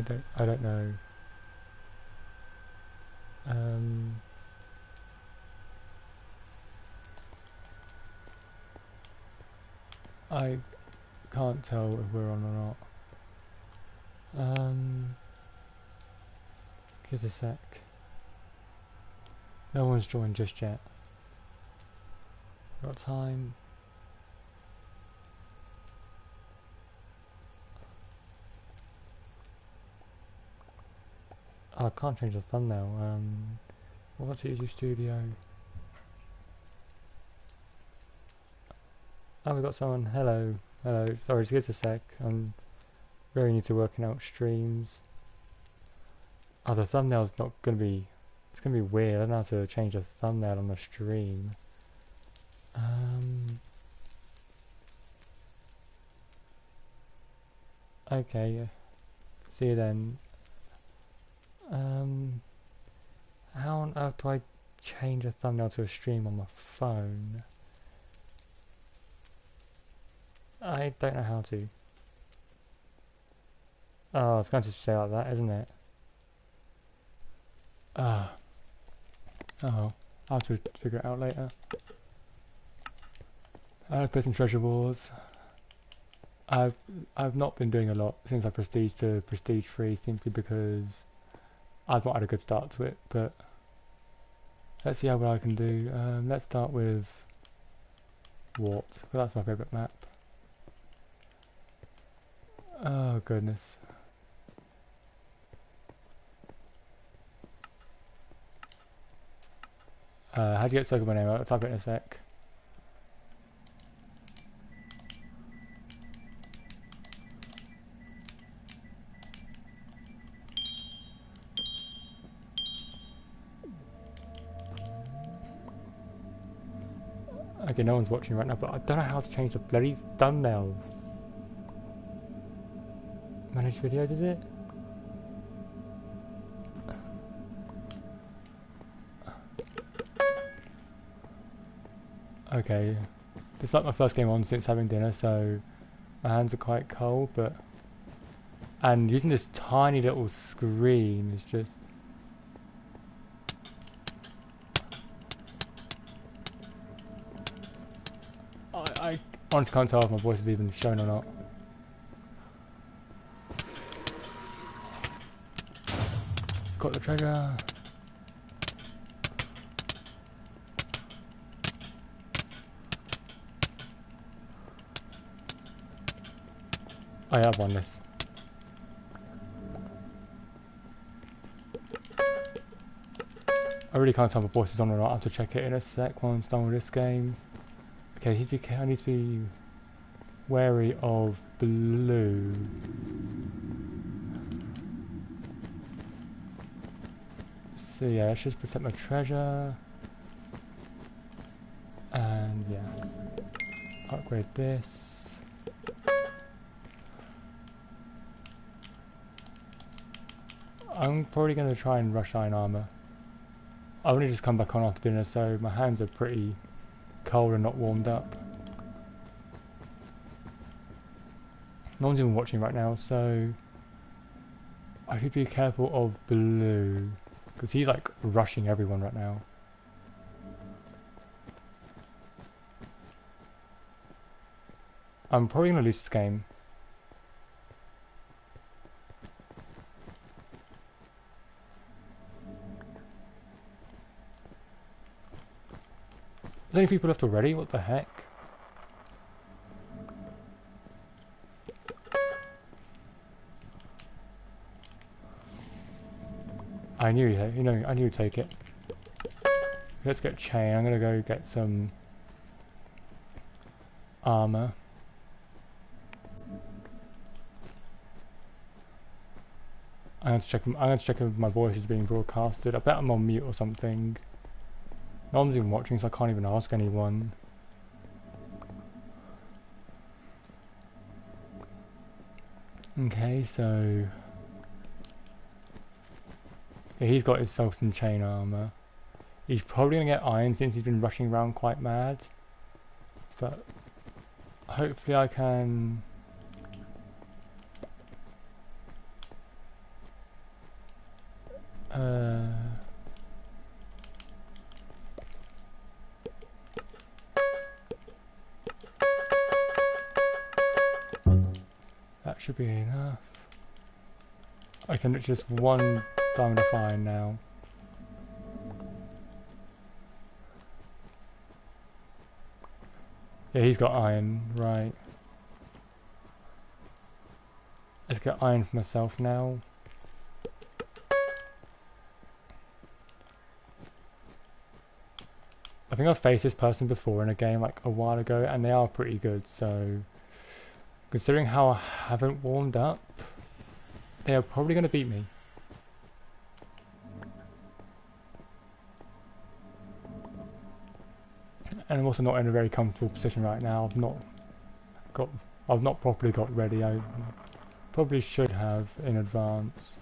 I don't I don't know. Um I can't tell if we're on or not. Um give us a sec. No one's joined just yet. Got time. I can't change the thumbnail. Um, what's it YouTube Studio? Oh, we've got someone. Hello, hello. Sorry, just give us a sec. I'm very new to working out streams. Oh, the thumbnail's not gonna be. It's gonna be weird. I don't know how to change the thumbnail on the stream. Um. Okay. See you then. Um, how on earth do I change a thumbnail to a stream on my phone? I don't know how to. Oh, it's going to stay like that, isn't it? Ah. oh. I'll have to figure it out later. I'll play some Treasure Wars. I've I've not been doing a lot since I prestige to prestige three simply because I've not had a good start to it, but let's see how well I can do. Um, let's start with Wart, that's my favourite map. Oh goodness. Uh, how do you get circle my name? I'll type it in a sec. No one's watching right now, but I don't know how to change the bloody thumbnail. Manage videos, is it? Okay, it's like my first game on since having dinner, so my hands are quite cold, but... And using this tiny little screen is just... honestly can't tell if my voice is even shown or not. Got the treasure. I have won this. I really can't tell if my voice is on or not. I have to check it in a sec once done with this game. Okay, I need to be wary of blue. So yeah, let's just protect my treasure. And yeah, upgrade this. I'm probably going to try and rush iron armor. I only just come back on after dinner, so my hands are pretty cold and not warmed up. No one's even watching right now, so I should be careful of blue because he's like rushing everyone right now. I'm probably gonna lose this game. There's any people left already? What the heck? I knew you, you know, I knew you'd take it. Let's get chain. I'm gonna go get some armor. I'm going to check. I'm to check if my voice is being broadcasted. I bet I'm on mute or something. No one's even watching, so I can't even ask anyone. Okay, so... Yeah, he's got his Sultan chain armor. He's probably going to get iron since he's been rushing around quite mad. But hopefully I can... Uh, should be enough. I can just one diamond of iron now. Yeah, he's got iron, right. Let's get iron for myself now. I think I've faced this person before in a game like a while ago and they are pretty good so considering how I haven't warmed up they are probably going to beat me. And I'm also not in a very comfortable position right now. I've not got I've not properly got ready. I probably should have in advance.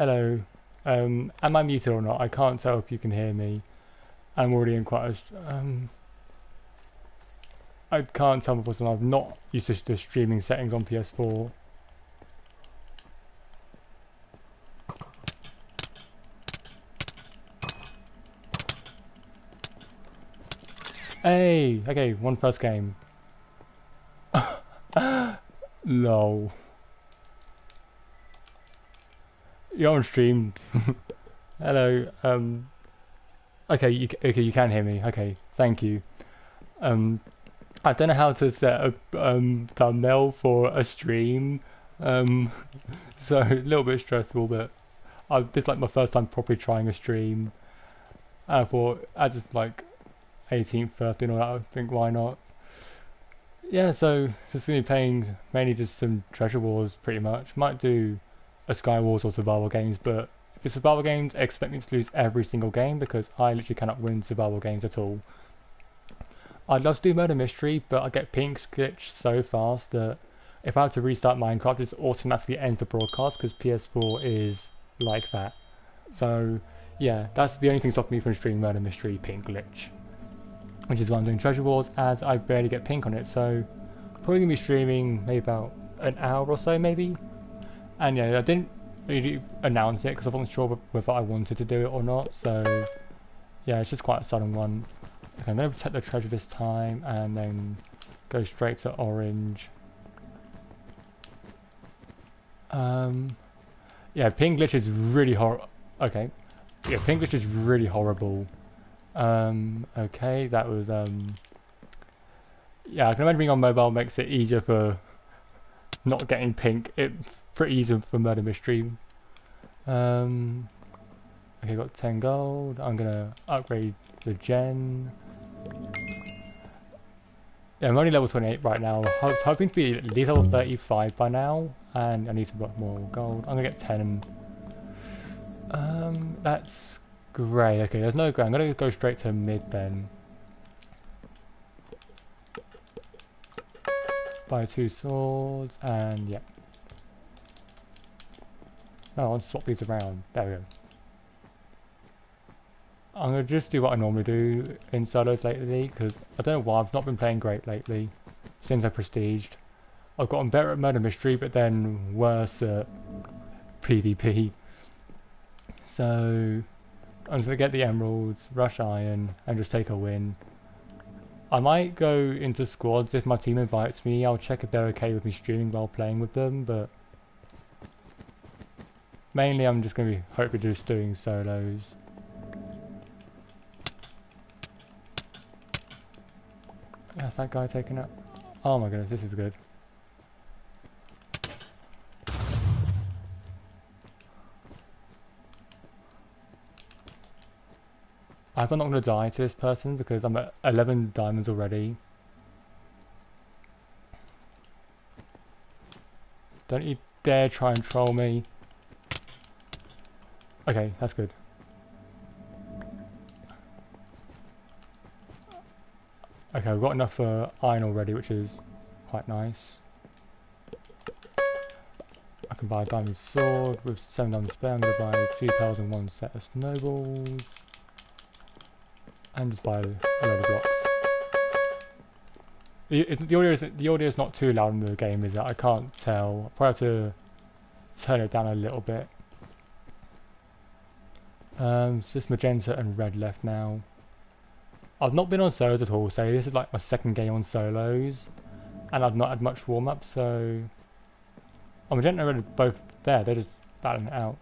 Hello. Um, am I muted or not? I can't tell if you can hear me. I'm already in quite a... Um, I can't tell because I've not used to the streaming settings on PS4. Hey! Okay, one first game. Lol. You're on stream. Hello. Um. Okay. You okay? You can hear me. Okay. Thank you. Um. I don't know how to set a um thumbnail for a stream. Um. So a little bit stressful, but I this is like my first time properly trying a stream. I thought as it's like 18th birthday and all that, I think why not? Yeah, so just gonna be playing mainly just some treasure wars pretty much. Might do a Skywars or survival games, but if it's survival games, expect me to lose every single game because I literally cannot win survival games at all. I'd love to do murder mystery, but I get ping glitch so fast that if I had to restart Minecraft, it automatically ends the broadcast because PS4 is like that. So yeah, that's the only thing stopping me from streaming murder mystery ping glitch. Which is why I'm doing Treasure Wars, as I barely get ping on it, so probably gonna be streaming maybe about an hour or so maybe, and yeah, I didn't really announce it because I wasn't sure whether I wanted to do it or not. So yeah, it's just quite a sudden one. Okay, I'm going to protect the treasure this time and then go straight to orange. Um, yeah, ping glitch is really hor. Okay, yeah, ping glitch is really horrible. Um, okay, that was um. Yeah, I can imagine being on mobile makes it easier for not getting ping. It pretty easy for murder mystery. Um, okay, got 10 gold. I'm gonna upgrade the gen. Yeah, I'm only level 28 right now. I was hoping to be at least level 35 by now, and I need to put more gold. I'm gonna get 10. Um, that's great. Okay, there's no grey. I'm gonna go straight to mid then. Buy two swords, and yeah. Oh, I'll swap these around. There we go. I'm going to just do what I normally do in solos lately, because I don't know why, I've not been playing great lately, since I prestiged. I've gotten better at Murder Mystery, but then worse at PvP. So, I'm just going to get the emeralds, rush iron, and just take a win. I might go into squads if my team invites me, I'll check if they're okay with me streaming while playing with them, but Mainly I'm just going to be hoping just doing solos. Has that guy taken up? Oh my goodness, this is good. I'm not going to die to this person because I'm at 11 diamonds already. Don't you dare try and troll me. Okay, that's good. Okay, we've got enough for iron already, which is quite nice. I can buy a diamond sword with 7 diamond spare. I'm going to buy 2 pearls and 1 set of snowballs. And just buy a load of blocks. The, the audio is the audio is not too loud in the game, is it? I can't tell. I probably have to turn it down a little bit. Um, it's just magenta and red left now. I've not been on solos at all, so this is like my second game on solos, and I've not had much warm up. So, oh, magenta and red both there. They're just battling it out.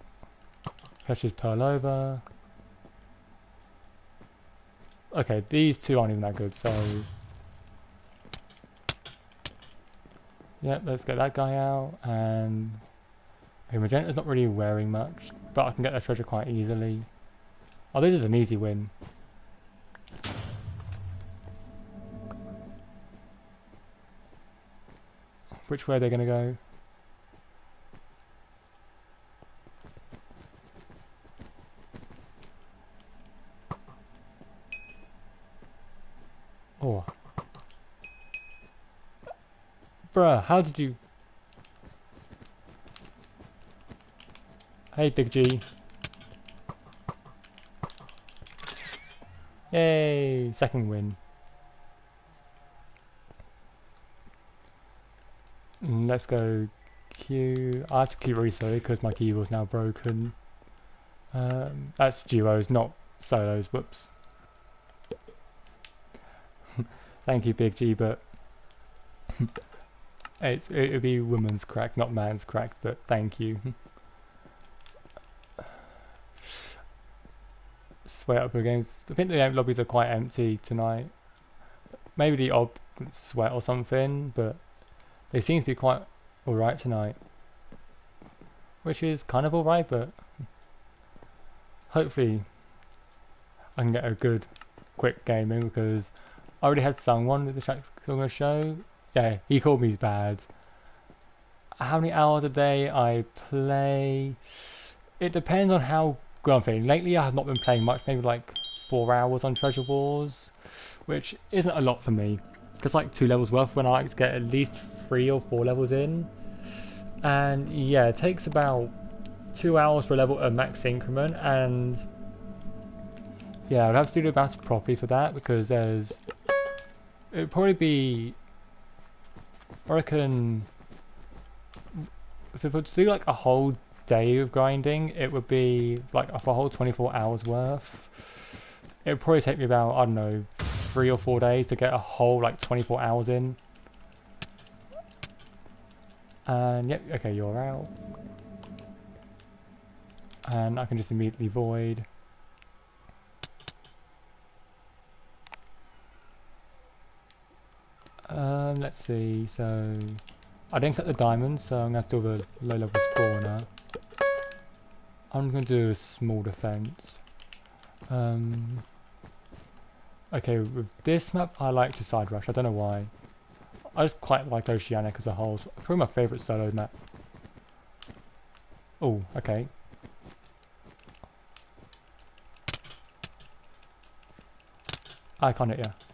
Let's just pearl over. Okay, these two aren't even that good, so Yep, let's get that guy out, and... Okay, Magenta's not really wearing much, but I can get that treasure quite easily. Oh, this is an easy win. Which way are they going to go? Oh, Bruh, how did you... Hey, Big G. Yay! Second win. Mm, let's go Q. I have to keep restarting because my keyboard's now broken. Um, that's duos, not solos. Whoops. Thank you, Big G, but It's, it'll be women's crack, not man's cracks, but thank you. Sweat up against. I think the lobbies are quite empty tonight. Maybe the odd sweat or something, but they seem to be quite alright tonight. Which is kind of alright, but hopefully I can get a good quick game in because I already had someone with the going to show yeah, he called me bad. How many hours a day I play? It depends on how good I'm feeling. Lately, I have not been playing much. Maybe like four hours on Treasure Wars, which isn't a lot for me. It's like two levels worth when I like to get at least three or four levels in. And yeah, it takes about two hours for a level at max increment. And yeah, I'd have to do the math properly for that because there's. It'd probably be I reckon to, to do like a whole day of grinding, it would be like a whole 24 hours worth. It would probably take me about, I don't know, three or four days to get a whole like 24 hours in. And yep, okay, you're out. And I can just immediately void. Um, let's see, so... I didn't collect the diamonds, so I'm going to do the low level spawner. I'm going to do a small defense. Um, okay, with this map I like to side rush, I don't know why. I just quite like Oceanic as a whole, probably my favourite solo map. Oh, okay. I can't hit ya.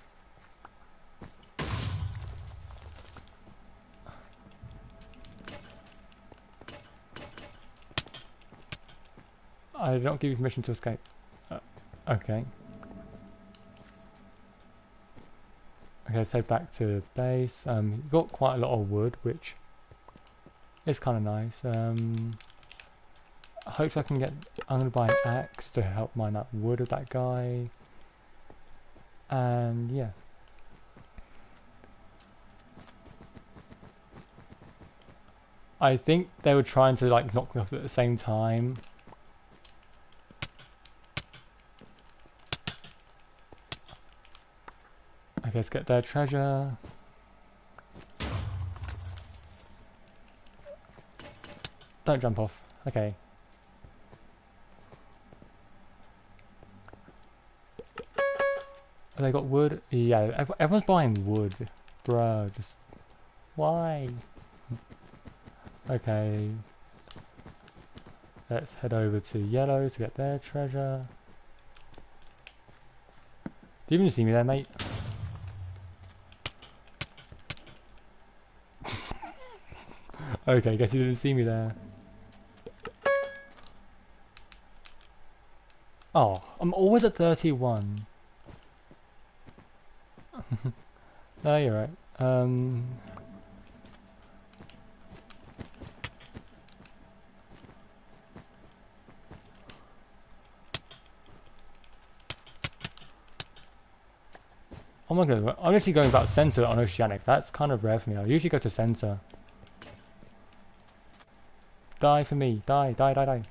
I don't give you permission to escape. Uh, okay. Okay, let's head back to base. Um, you've got quite a lot of wood, which is kind of nice. Um, hopefully I can get... I'm going to buy an axe to help mine that wood of that guy. And yeah. I think they were trying to like knock me off at the same time. Let's get their treasure. Don't jump off. Okay. Have they got wood? Yeah, everyone's buying wood. Bruh, just... Why? Okay. Let's head over to yellow to get their treasure. Do you even see me there, mate? Okay, guess you didn't see me there. Oh, I'm always at 31. no, you're right. Um, Oh my god, I'm actually going about center on Oceanic. That's kind of rare for me. I usually go to center. Die for me. Die, die, die, die.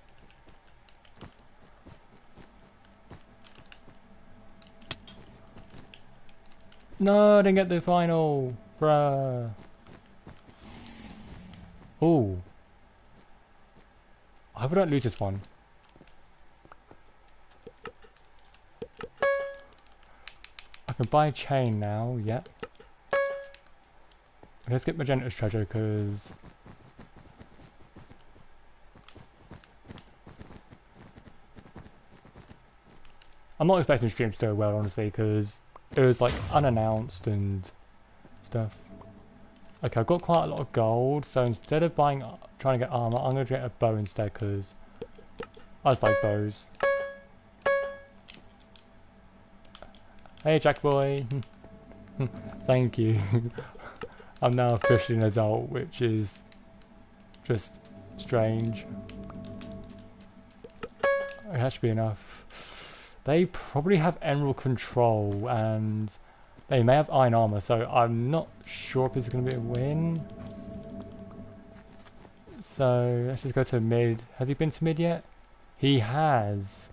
No, I didn't get the final. Bruh. Oh. I hope I don't lose this one. I can buy a chain now, yep. Let's get Magenta's treasure because I'm not expecting the stream to do well honestly because it was like unannounced and stuff. Okay, I've got quite a lot of gold, so instead of buying, trying to get armor, I'm going to get a bow instead because I just like bows. Hey Jack boy. Thank you. I'm now officially an adult, which is just strange. That should be enough. They probably have emerald control and they may have iron armor, so I'm not sure if this is going to be a win. So let's just go to mid. Has he been to mid yet? He has.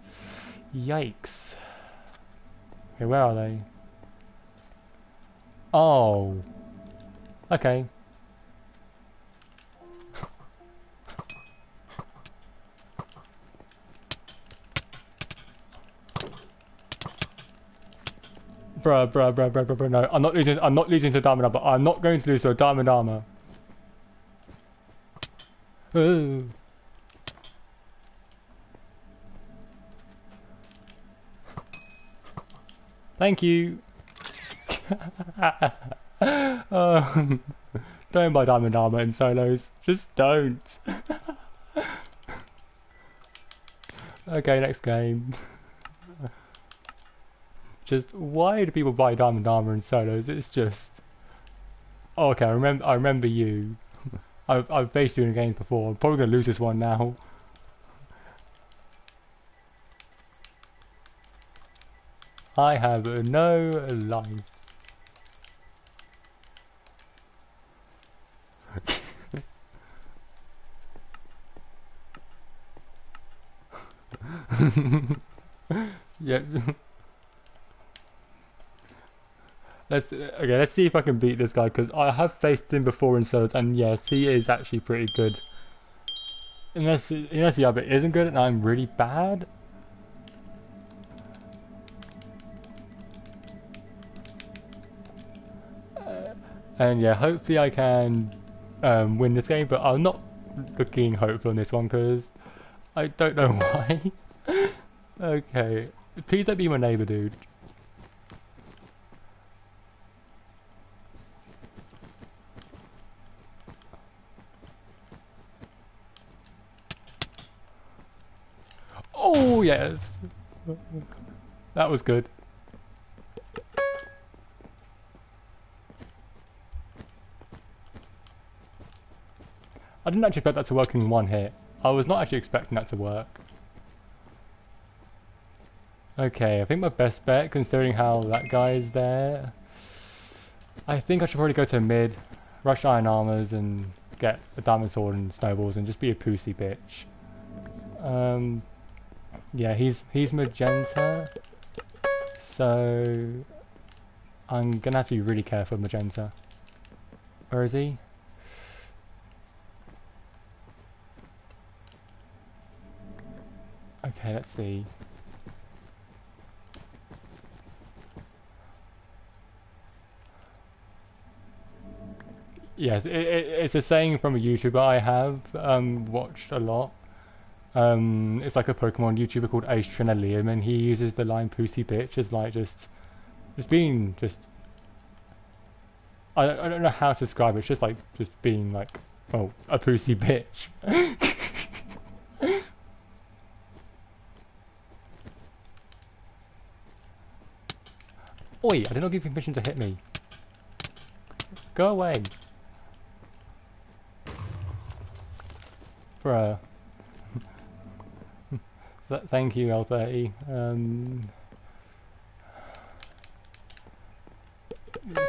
Yikes. Okay, where are they? Oh. Okay. Bruh, bruh, bruh, bruh, bruh, bruh, no. I'm not losing, I'm not losing to diamond armor. I'm not going to lose to a diamond armor. Ooh. Thank you. um, don't buy diamond armor in solos. Just don't. okay, next game. just why do people buy diamond armor in solos? It's just. Okay, I remember. I remember you. I've I've faced you in games before. I'm probably gonna lose this one now. I have no life. yep. Let's okay. Let's see if I can beat this guy because I have faced him before in solos, and yes, he is actually pretty good. Unless unless the other isn't good and I'm really bad, And yeah, hopefully I can um, win this game, but I'm not looking hopeful on this one because I don't know why. okay, please don't be my neighbor, dude. Oh yes, that was good. I didn't actually expect that to work in one hit. I was not actually expecting that to work. Okay, I think my best bet, considering how that guy is there, I think I should probably go to mid, rush iron armors and get a diamond sword and snowballs and just be a pussy bitch. Um, yeah, he's he's magenta, so I'm gonna have to be really careful with magenta. Where is he? Okay, let's see. Yes, it, it, it's a saying from a YouTuber I have um, watched a lot. Um, it's like a Pokemon YouTuber called Ace Trainer Liam, and he uses the line "pussy bitch" as like just, just being just. I don't, I don't know how to describe it. It's just like just being like, oh, a pussy bitch. Oi! I did not give you permission to hit me. Go away. Bruh. Th thank you, L30. Um,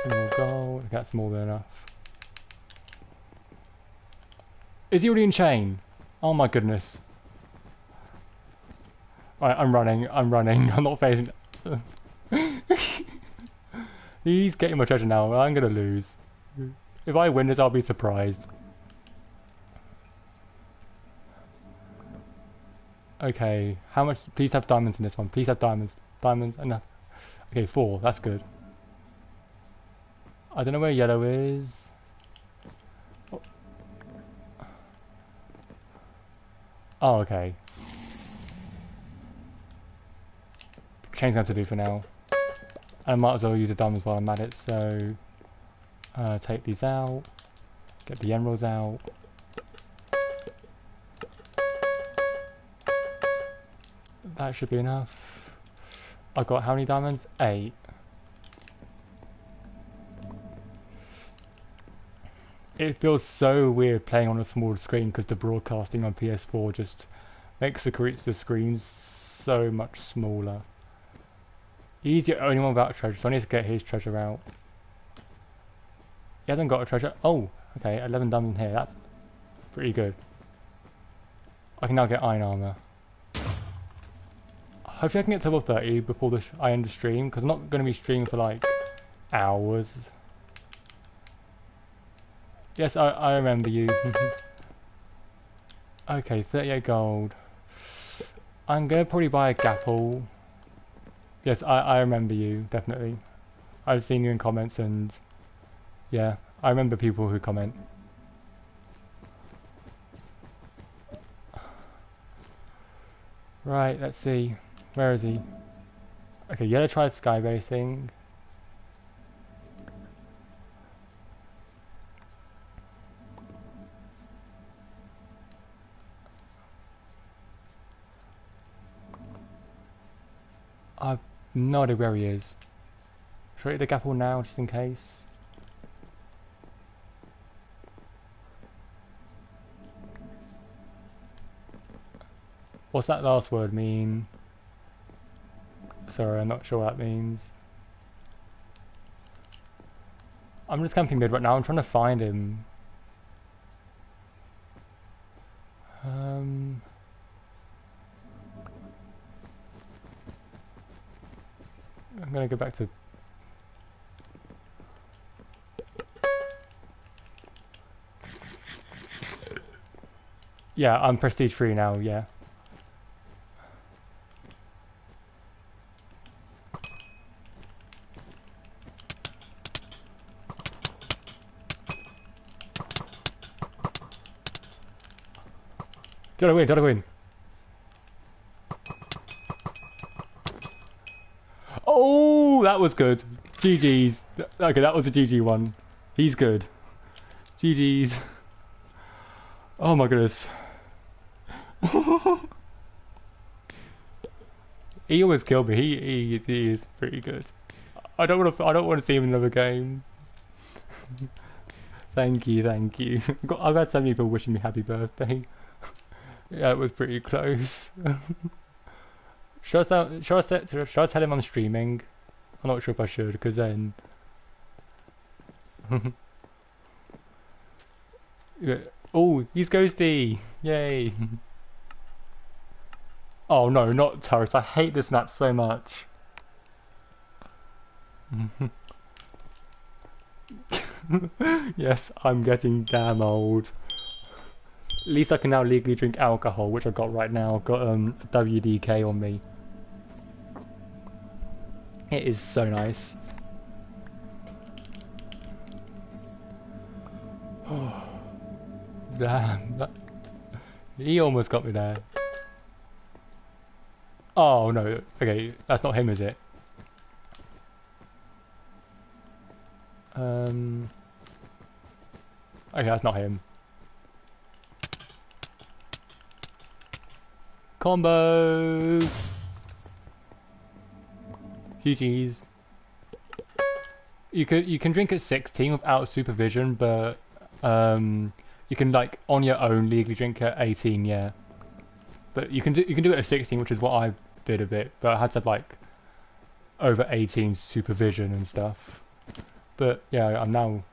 some more gold. That's more than enough. Is he already in chain? Oh my goodness. Right, I'm running. I'm running. I'm not facing. He's getting my treasure now. I'm gonna lose. If I win this, I'll be surprised. Okay, how much? Please have diamonds in this one. Please have diamonds. Diamonds, enough. Okay, four. That's good. I don't know where yellow is. Oh, okay. Chain's going to do for now. I might as well use the diamonds while I'm at it, so uh, take these out, get the emeralds out. That should be enough. I've got how many diamonds? Eight. It feels so weird playing on a small screen because the broadcasting on PS4 just makes the, the screens so much smaller. He's the only one without a treasure, so I need to get his treasure out. He hasn't got a treasure. Oh, okay, 11 diamonds here. That's pretty good. I can now get iron armor. Hopefully I can get to level 30 before the I end the stream, because I'm not going to be streaming for like hours. Yes, I, I remember you. okay, 38 gold. I'm going to probably buy a gapple. Yes, I, I remember you, definitely. I've seen you in comments and yeah, I remember people who comment. Right, let's see. Where is he? Okay, you gotta try sky racing. I've no idea where he is. Should I hit the gapple now, just in case? What's that last word mean? Sorry, I'm not sure what that means. I'm just camping mid right now, I'm trying to find him. Um... I'm gonna go back to Yeah, I'm prestige free now, yeah. Did I win? Did I win? Oh, that was good. GG's. Okay, that was a GG one. He's good. GG's. Oh my goodness. he always killed me. He, he he is pretty good. I don't want to. I don't want to see him in another game. thank you, thank you. I've had so many people wishing me happy birthday. Yeah, it was pretty close. should, I tell, should, I set, should I tell him I'm streaming? I'm not sure if I should, because then... yeah. Oh, he's ghosty! Yay! oh no, not turrets. I hate this map so much. yes, I'm getting damn old. At least I can now legally drink alcohol, which I've got right now. I've got um, WKD on me. It is so nice. Oh, damn. That, he almost got me there. Oh no, okay, that's not him, is it? Um. Okay, that's not him. Combo! GG's. You could you can drink at 16 without supervision, but um, you can like on your own legally drink at 18, yeah. But you can do you can do it at 16, which is what I did a bit, but I had to have like over 18 supervision and stuff. But yeah, I'm now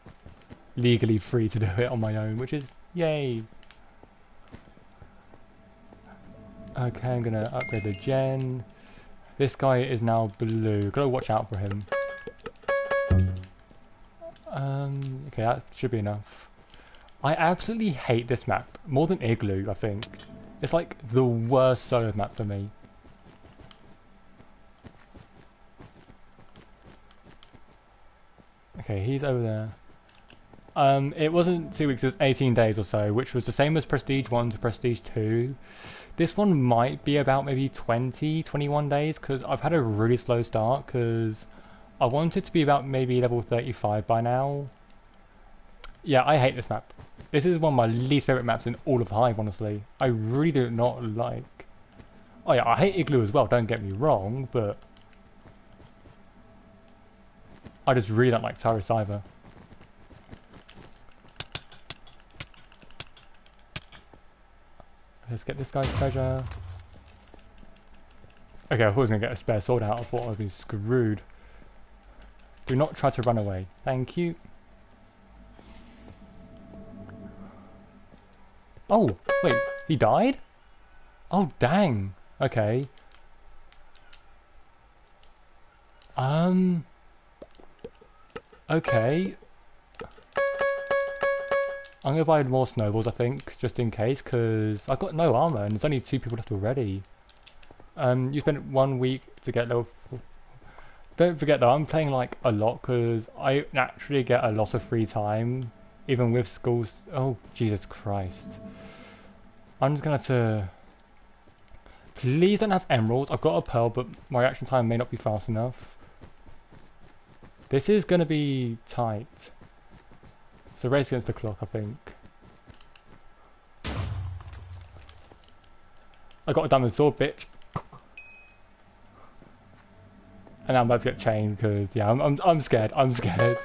legally free to do it on my own, which is yay. Okay, I'm gonna upgrade the gen. This guy is now blue. Gotta watch out for him. Um, okay, that should be enough. I absolutely hate this map. More than Igloo, I think. It's like the worst solo map for me. Okay, he's over there. Um, it wasn't two weeks, it was 18 days or so, which was the same as Prestige 1 to Prestige 2. This one might be about maybe 20, 21 days, because I've had a really slow start, because I wanted to be about maybe level 35 by now. Yeah, I hate this map. This is one of my least favourite maps in all of Hive, honestly. I really do not like... Oh yeah, I hate Igloo as well, don't get me wrong, but... I just really don't like Tyrus either. Let's get this guy's treasure. Okay, I thought I was going to get a spare sword out. I thought I'd be screwed. Do not try to run away. Thank you. Oh, wait, he died? Oh, dang. Okay. Um... Okay. I'm gonna buy more snowballs, I think, just in case, because I've got no armor and there's only two people left already. Um, you spent one week to get level. Don't forget though, I'm playing like a lot because I naturally get a lot of free time, even with schools. Oh Jesus Christ! I'm just gonna to. Please don't have emeralds. I've got a pearl, but my reaction time may not be fast enough. This is gonna be tight. So race against the clock, I think. I got a diamond sword, bitch. And I'm about to get chained because yeah, I'm I'm I'm scared. I'm scared.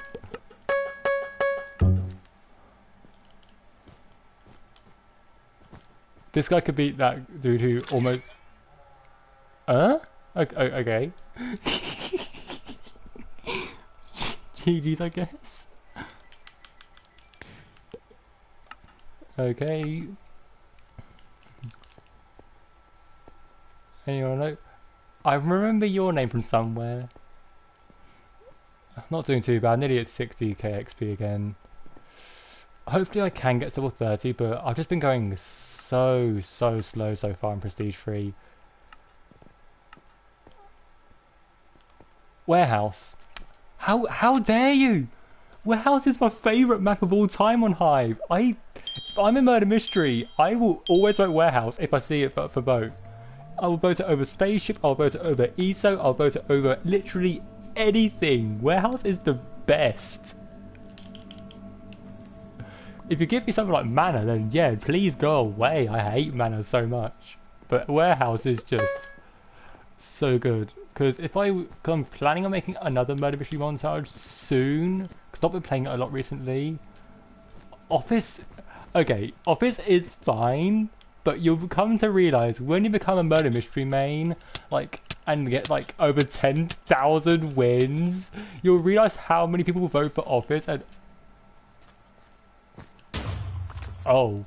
This guy could beat that dude who almost. Huh? Okay. okay. GG's, I guess. Okay. Anyone know? I remember your name from somewhere. I'm Not doing too bad, nearly at 60k XP again. Hopefully I can get to level 30, but I've just been going so, so slow so far in Prestige 3. Warehouse. How how dare you? Warehouse is my favourite map of all time on Hive. I, I'm in murder mystery. I will always vote Warehouse if I see it for, for boat. I will vote it over Spaceship, I'll vote it over ESO, I'll vote it over literally anything. Warehouse is the best. If you give me something like Manor, then yeah, please go away. I hate Manor so much. But Warehouse is just so good. Because if I, I'm planning on making another Murder Mystery montage soon, because I've been playing it a lot recently. Office, okay, Office is fine, but you'll come to realize when you become a Murder Mystery main, like, and get like over 10,000 wins, you'll realize how many people vote for Office and... Oh.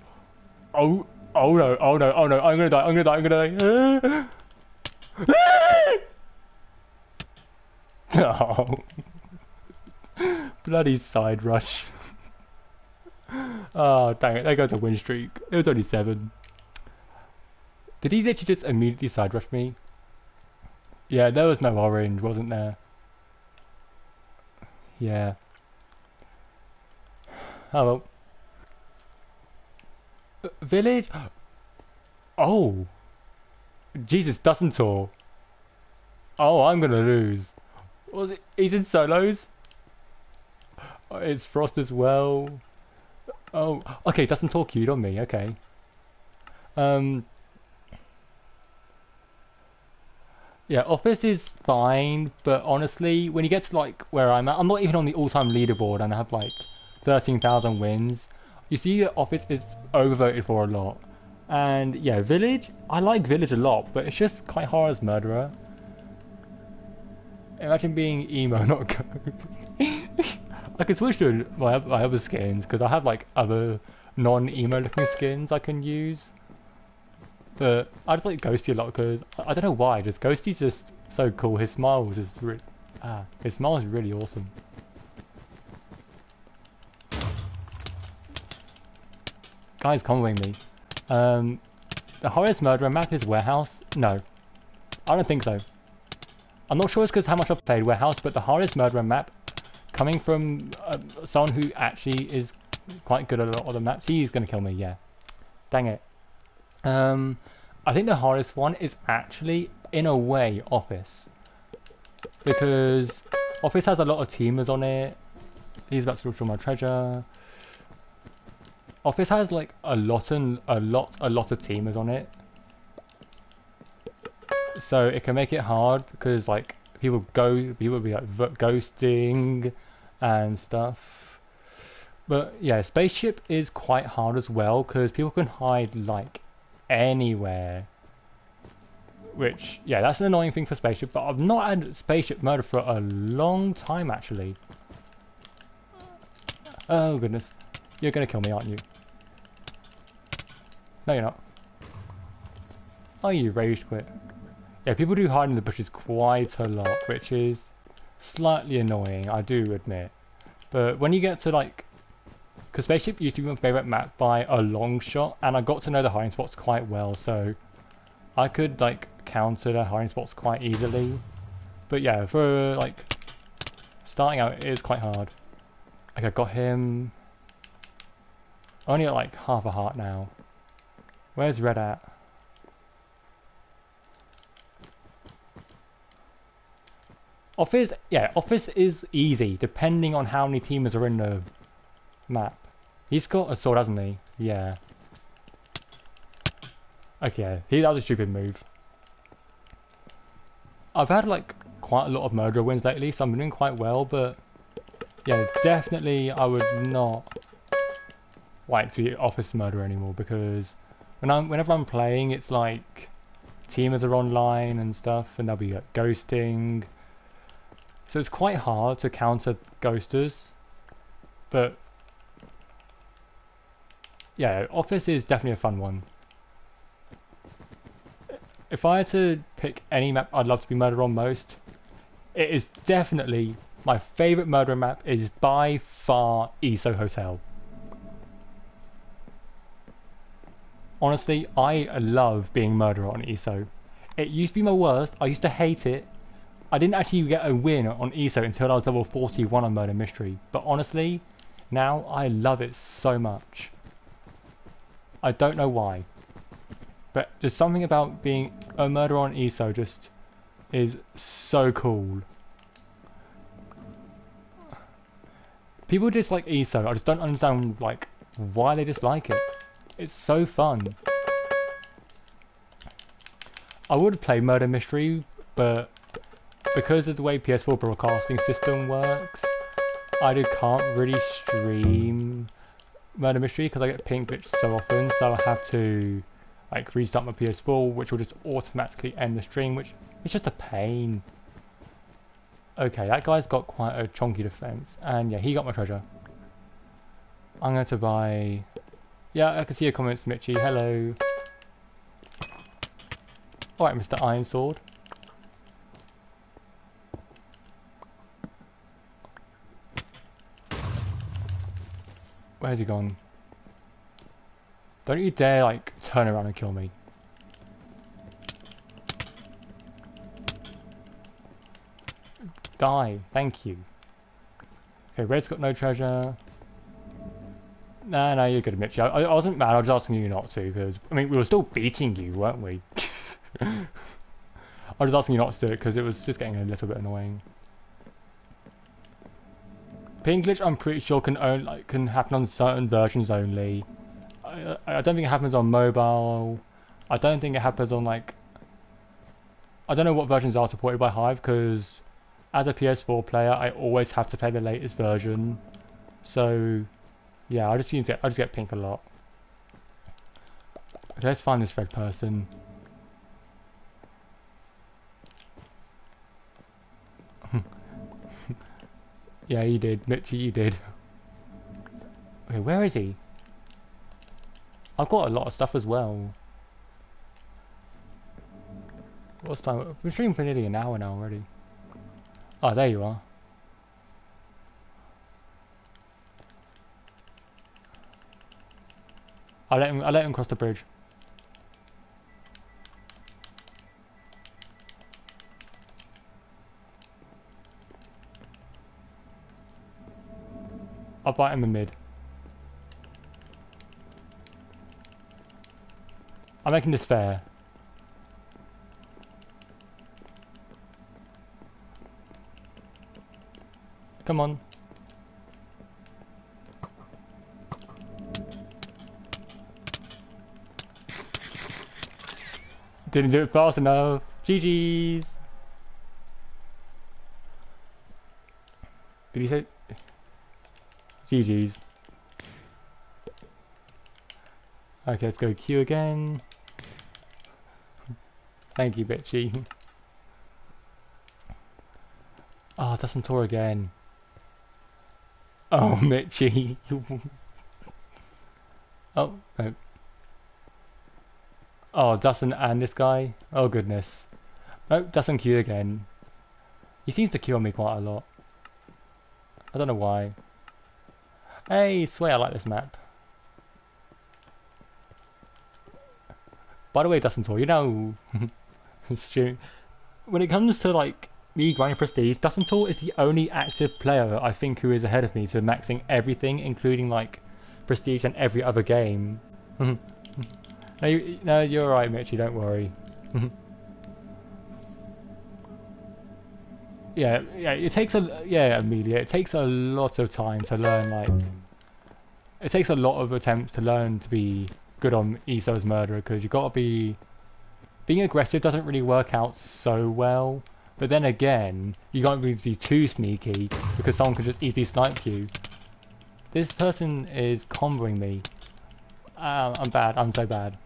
Oh. Oh no, oh no, oh no, I'm gonna die, I'm gonna die, I'm gonna die. oh. Bloody side rush. oh, dang it. There goes a win streak. It was only seven. Did he literally just immediately side rush me? Yeah, there was no orange, wasn't there? Yeah. Oh well. Village? Oh. Jesus, Dussentor. Oh, I'm gonna lose. Was it? He's in solos. It's Frost as well. Oh, okay, doesn't talk cute on me. Okay. Um. Yeah, Office is fine, but honestly, when you get to like where I'm at, I'm not even on the all-time leaderboard, and I have like 13,000 wins. You see, that Office is overvoted for a lot, and yeah, Village. I like Village a lot, but it's just quite hard as Murderer. Imagine being emo, not ghost. I can switch to my, my other skins because I have like other non-emo looking skins I can use. But I just like Ghosty a lot because I don't know why. Just Ghosty's just so cool. His smile was just re- ah, his smile is really awesome. Guys, convoying me. Um, the Horace Murderer map is Warehouse. No, I don't think so. I'm not sure it's because how much I've played Warehouse, but the hardest Murderer map, coming from uh, someone who actually is quite good at a lot of the maps, he's gonna kill me. Yeah, dang it. Um, I think the hardest one is actually, in a way, Office. Because Office has a lot of teamers on it. He's about to restore my treasure. Office has like a lot and a lot, a lot of teamers on it. So it can make it hard because like people go, people be like ghosting and stuff. But yeah, spaceship is quite hard as well because people can hide like anywhere. Which, yeah, that's an annoying thing for Spaceship, but I've not had Spaceship Murder for a long time, actually. Oh, goodness. You're gonna kill me, aren't you? No, you're not. are you rage quit. Yeah, people do hide in the bushes quite a lot, which is slightly annoying, I do admit. But when you get to, like, because Spaceship used to be my favourite map by a long shot, and I got to know the hiding spots quite well, so I could like counter the hiding spots quite easily. But yeah, for like starting out, it is quite hard. Okay, I got him. Only at like half a heart now. Where's Red at? Office, yeah, Office is easy, depending on how many teamers are in the map. He's got a sword, hasn't he? Yeah. Okay, he that was a stupid move. I've had like quite a lot of murder wins lately, so I'm doing quite well, but yeah, definitely I would not like to be office murder anymore because when I'm whenever I'm playing it's like teamers are online and stuff and they'll be like ghosting. So it's quite hard to counter ghosters. But yeah, Office is definitely a fun one. If I had to pick any map I'd love to be murdered on most, it is definitely my favourite murder map is by far ESO Hotel. Honestly, I love being murderer on ESO. It used to be my worst, I used to hate it. I didn't actually get a win on ESO until I was level 41 on Murder Mystery, but honestly, now I love it so much. I don't know why. But just something about being a murderer on ESO just is so cool. People dislike ESO, I just don't understand like why they dislike it. It's so fun. I would play Murder Mystery, but because of the way PS4 broadcasting system works, I just can't really stream Murder Mystery because I get ping glitched so often, so I have to like restart my PS4, which will just automatically end the stream, which is just a pain. Okay, that guy's got quite a chunky defense, and yeah, he got my treasure. I'm going to buy. Yeah, I can see your comments, Mitchy. Hello. Alright, Mr. Iron Where's he gone? Don't you dare, like, turn around and kill me. Die, thank you. Okay, Red's got no treasure. Nah, no, you're good, Mitch. I, I wasn't mad. I was asking you not to because I mean we were still beating you, weren't we? I was asking you not to do it because it was just getting a little bit annoying. Ping glitch, I'm pretty sure can own, like can happen on certain versions only. I, I don't think it happens on mobile. I don't think it happens on like. I don't know what versions are supported by Hive because, as a PS4 player, I always have to play the latest version. So yeah, I just use it. I just get ping a lot. Okay, let's find this red person. Yeah, you did. Mitchie, you did. Okay, where is he? I've got a lot of stuff as well. What's time? We've been streaming for nearly an hour now already. Oh, there you are. I'll let him. I'll let him cross the bridge. I'll bite him in mid. I'm making this fair. Come on. Didn't do it fast enough. GG's. Did he say? GG's. Okay, let's go Q again. Thank you, Mitchy. Ah, oh, Dustin Tor again. Oh, Mitchy. oh, no. Oh, Dustin and this guy? Oh goodness. Oh, Dustin Q again. He seems to Q on me quite a lot. I don't know why. Hey, Sway, I like this map. By the way, Dustin Tor, you know... when it comes to like me grinding prestige, Dustin Tor is the only active player I think who is ahead of me to maxing everything, including like prestige and every other game. No, you, no, you're right, Mitchy, don't worry. yeah, yeah, it takes a, yeah, Amelia, it takes a lot of time to learn, like, it takes a lot of attempts to learn to be good on ESO's murderer, because you've got to be, being aggressive doesn't really work out so well, but then again, you can't really be too sneaky, because someone can just easily snipe you. This person is comboing me. Uh, I'm bad, I'm so bad.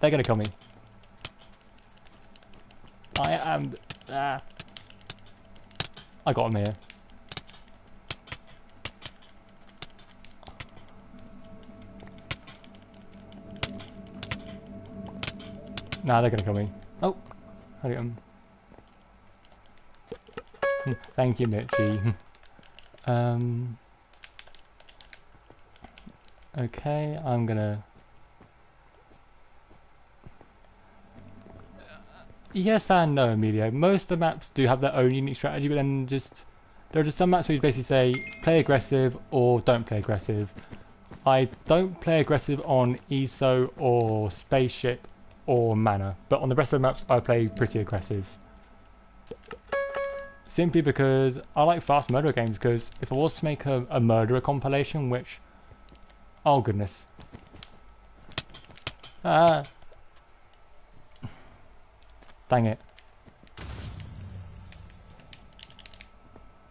They're gonna kill me. I am... Ah. I got him here. Nah, they're gonna kill me. Oh, I get him. Thank you, Mitchy. um. Okay, I'm gonna yes and no, Emilio. Most of the maps do have their own unique strategy, but then just there are just some maps where you basically say play aggressive or don't play aggressive. I don't play aggressive on ESO or Spaceship or Mana, but on the rest of the maps I play pretty aggressive. Simply because I like fast murder games, because if I was to make a, a murderer compilation, which... Oh goodness. Ah, Dang it.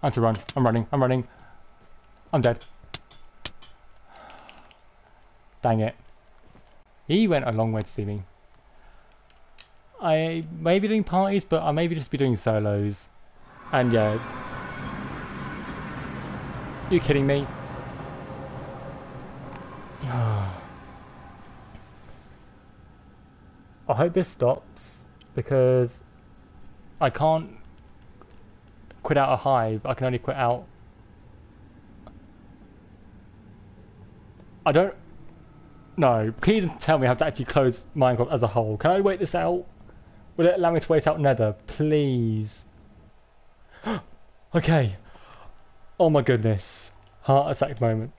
I have to run. I'm running. I'm running. I'm dead. Dang it. He went a long way to see me. I may be doing parties, but I may be just be doing solos. And yeah. You kidding me? I hope this stops because I can't quit out a hive. I can only quit out. I don't. No, please tell me I have to actually close Minecraft as a whole. Can I wait this out? Will it allow me to wait out Nether? Please. okay. Oh my goodness. Heart attack moment.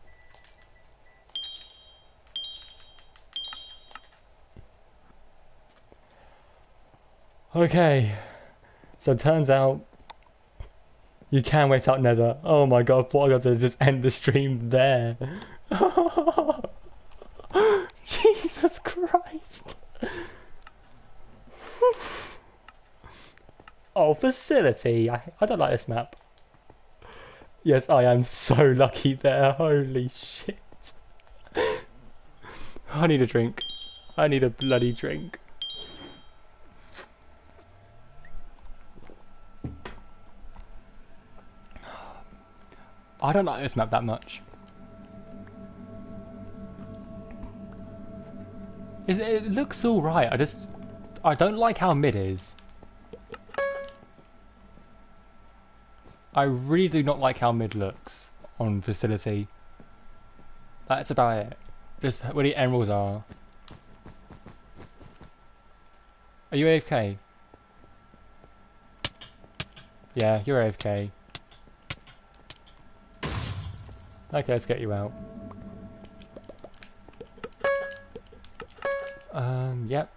Okay. So it turns out you can wait out nether. Oh my god, what I got to just end the stream there. Jesus Christ. oh, facility. I, I don't like this map. Yes, I am so lucky there. Holy shit. I need a drink. I need a bloody drink. I don't like this map that much. It, it looks alright, I just... I don't like how mid is. I really do not like how mid looks on facility. That's about it. Just where the emeralds are. Are you AFK? Yeah, you're AFK. Okay, let's get you out. Um, yep.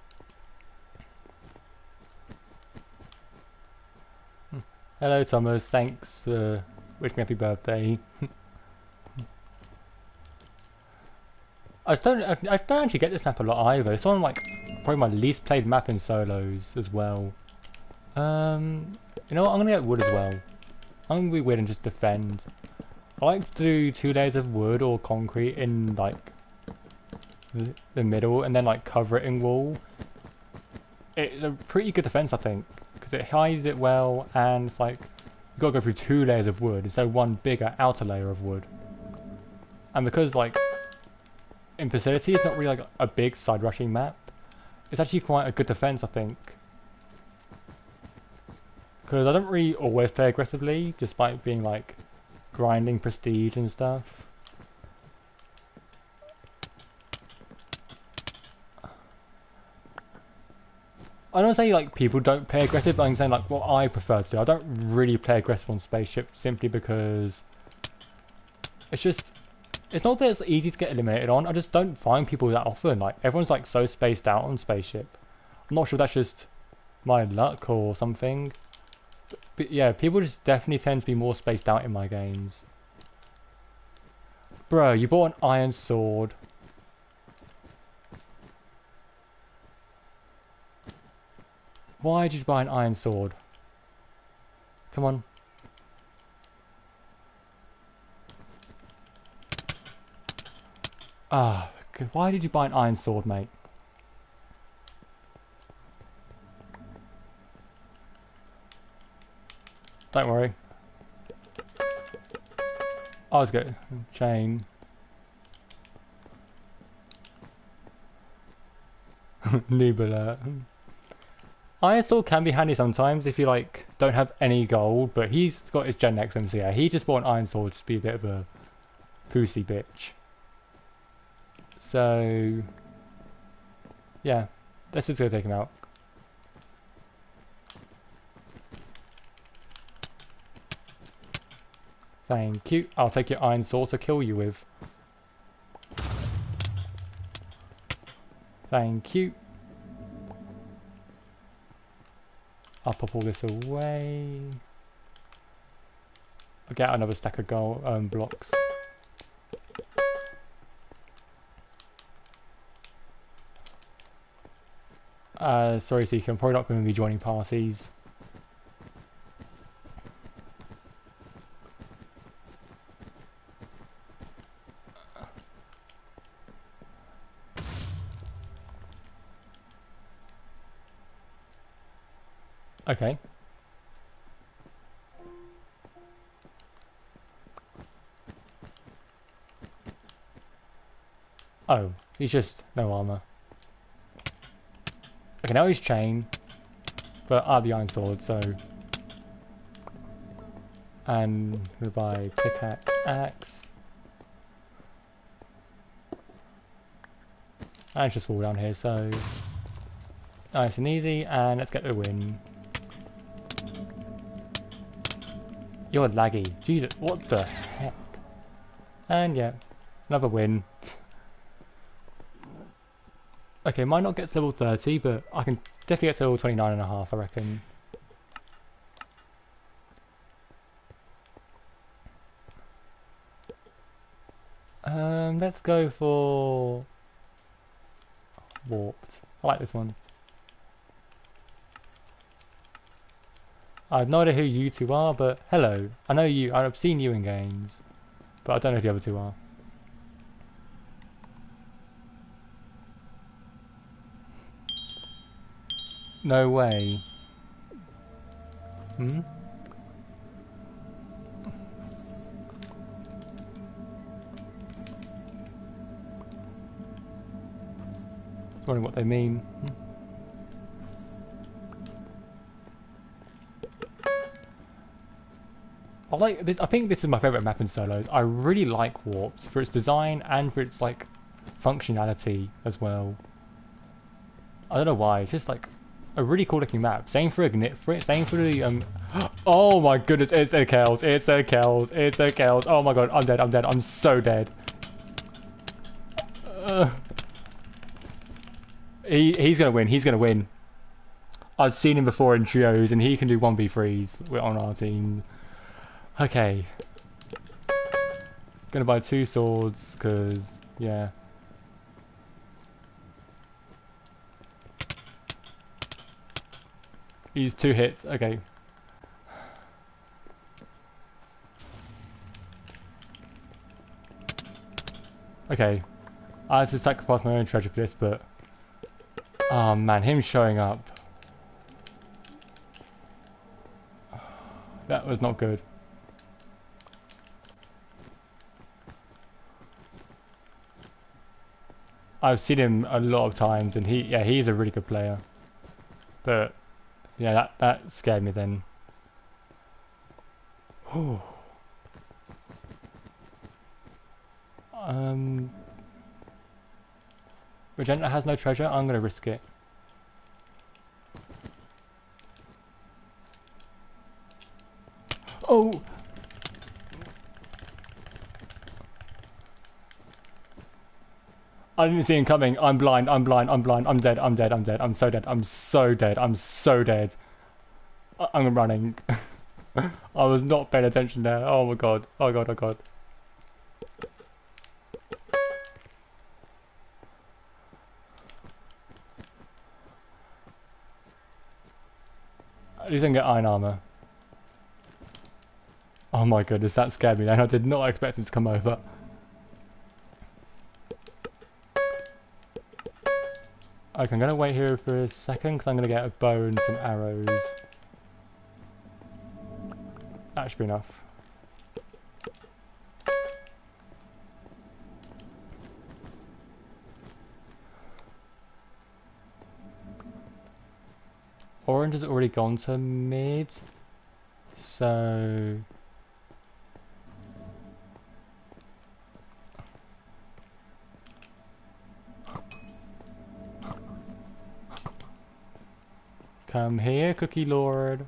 Hmm. Hello Thomas, thanks for wishing me happy birthday. I don't I don't actually get this map a lot either. It's on like probably my least played map in solos as well. Um, you know what? I'm gonna get wood as well. I'm gonna be weird and just defend. I like to do two layers of wood or concrete in like the, the middle and then like cover it in wall. It's a pretty good defense I think because it hides it well and it's like you've got to go through two layers of wood instead of one bigger outer layer of wood. And because like in facility it's not really like a big side rushing map, it's actually quite a good defense I think. Because I don't really always play aggressively, despite being like grinding prestige and stuff. I don't say like people don't play aggressive, but I'm saying like what I prefer to do. I don't really play aggressive on spaceship simply because it's just it's not that it's easy to get eliminated on. I just don't find people that often. Like everyone's like so spaced out on spaceship. I'm not sure that's just my luck or something. Yeah, people just definitely tend to be more spaced out in my games. Bro, you bought an iron sword. Why did you buy an iron sword? Come on. Ah, why did you buy an iron sword, mate? Don't worry. Oh, I was good. Chain. Noob alert. Iron Sword can be handy sometimes if you like don't have any gold, but he's got his Gen next to him, so yeah, he just bought an Iron Sword to be a bit of a foosy bitch. So yeah, let's just go take him out. Thank you. I'll take your iron sword to kill you with. Thank you. I'll pop all this away. I'll get another stack of gold um, blocks. Uh, sorry, so you can probably not going to be joining parties. Okay. Oh, he's just no armor. Okay, now he's chain, but I have the iron sword, so... And we'll buy pickaxe, axe. And just fall down here, so... Nice and easy, and let's get the win. You're laggy. Jesus, what the heck? And yeah, another win. okay, might not get to level 30, but I can definitely get till 29 and a half, I reckon. Um, let's go for warped. I like this one. I have no idea who you two are, but hello. I know you. I've seen you in games, but I don't know who the other two are. No way. Hmm? Wondering what they mean. I like this. I think this is my favorite map in solos. I really like warps for its design and for its like functionality as well. I don't know why. It's just like a really cool looking map. Same for Ignit. For it. Same for the um. Oh my goodness! It's a Kells. It's a Kells. It's a Kells. Oh my god! I'm dead. I'm dead. I'm so dead. Uh, he he's gonna win. He's gonna win. I've seen him before in trios, and he can do one v threes on our team. Okay. Gonna buy two swords, cause yeah. He's two hits. Okay. Okay. I had to sacrifice my own treasure for this, but... Oh man, him showing up. That was not good. I've seen him a lot of times and he yeah, he's a really good player. But yeah, that that scared me then. um Regenta has no treasure, I'm gonna risk it. Oh I didn't see him coming. I'm blind. I'm blind. I'm blind. I'm dead. I'm dead. I'm dead. I'm so dead. I'm so dead. I'm so dead. I I'm running. I was not paying attention there. Oh my god. Oh god. Oh god. At least I can get iron armor. Oh my goodness, that scared me then. I did not expect him to come over. Okay, I'm going to wait here for a second because I'm going to get a bow and some arrows. That should be enough. Orange has already gone to mid, so Come here, Cookie Lord.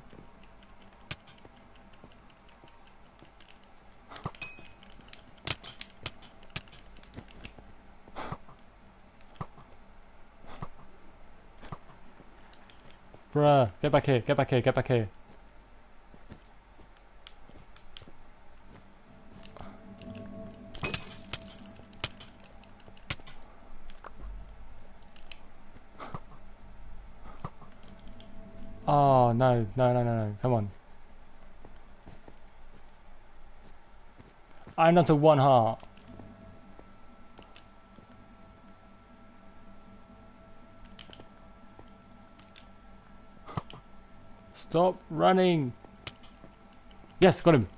Bruh, get back here, get back here, get back here. No, no, no, no, come on. I'm down to one heart. Stop running. Yes, got him.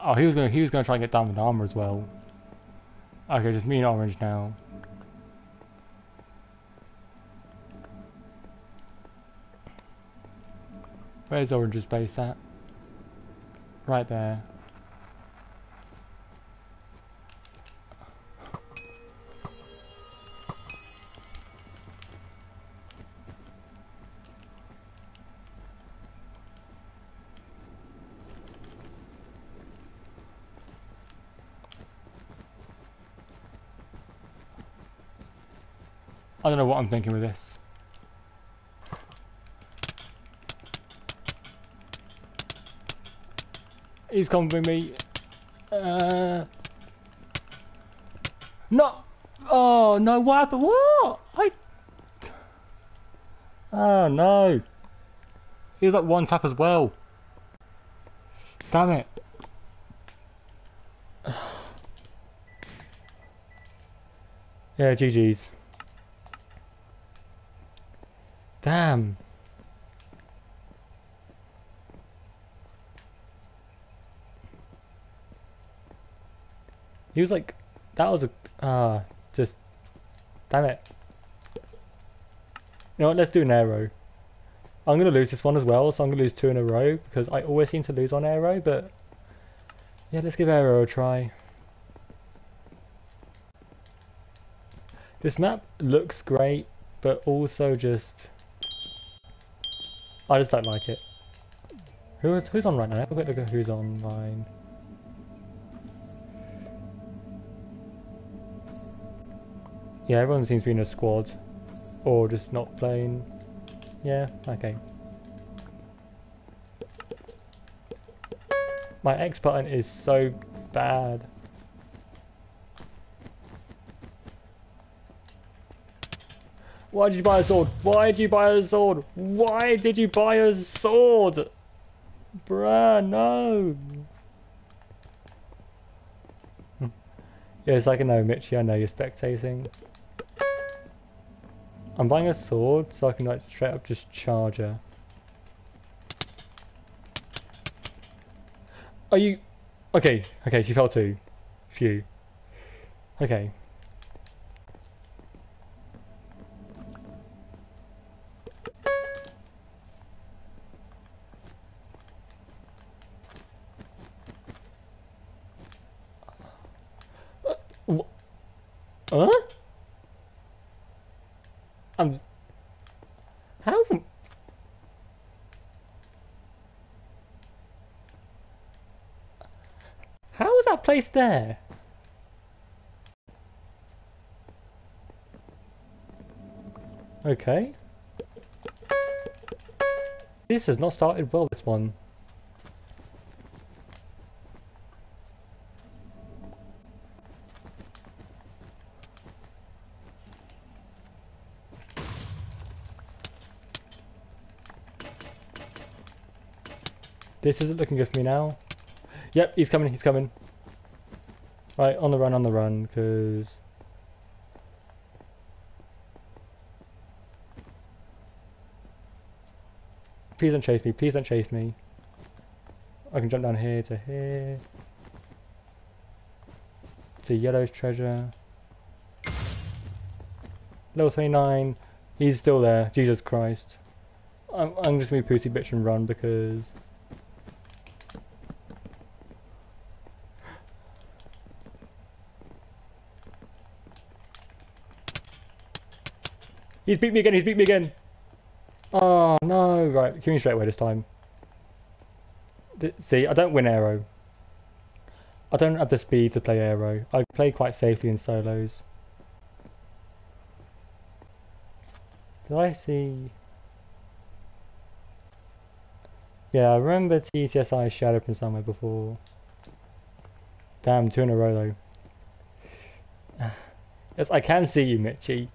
Oh, he was gonna he was gonna try and get down with armor as well. Okay, just me and orange now. Where's Orange's base at? Right there. I don't know what I'm thinking with this. He's coming with me. Uh, no! Oh, no, what happened? What? I... Oh, no. He was like one tap as well. Damn it. yeah, GG's. Damn. He was like, that was a, ah, uh, just, damn it. You know what, let's do an aero. I'm going to lose this one as well, so I'm going to lose two in a row, because I always seem to lose on aero, but yeah, let's give aero a try. This map looks great, but also just, I just don't like it. Who is, who's on right now? A quick look at who's online. Yeah, everyone seems to be in a squad. Or just not playing. Yeah, okay. My X button is so bad. Why did you buy a sword? Why did you buy a sword? Why did you buy a sword? Bruh, no. yes, I can know, Mitchy. I know you're spectating. I'm buying a sword so I can like straight up just charge her. Are you... Okay, okay, she fell too. Phew. Okay. There? Okay. This has not started well, this one. This isn't looking good for me now. Yep, he's coming, he's coming. Right, on the run, on the run, because... Please don't chase me, please don't chase me. I can jump down here to here. To Yellow's treasure. Level 29. He's still there. Jesus Christ. I'm, I'm just gonna be pussy bitch and run because... He's beat me again, he's beat me again. Oh, no. Right, me straight away this time. See, I don't win aero. I don't have the speed to play aero. I play quite safely in solos. Did I see... Yeah, I remember TCSI shadowed from somewhere before. Damn, two in a row though. yes, I can see you, Mitchy.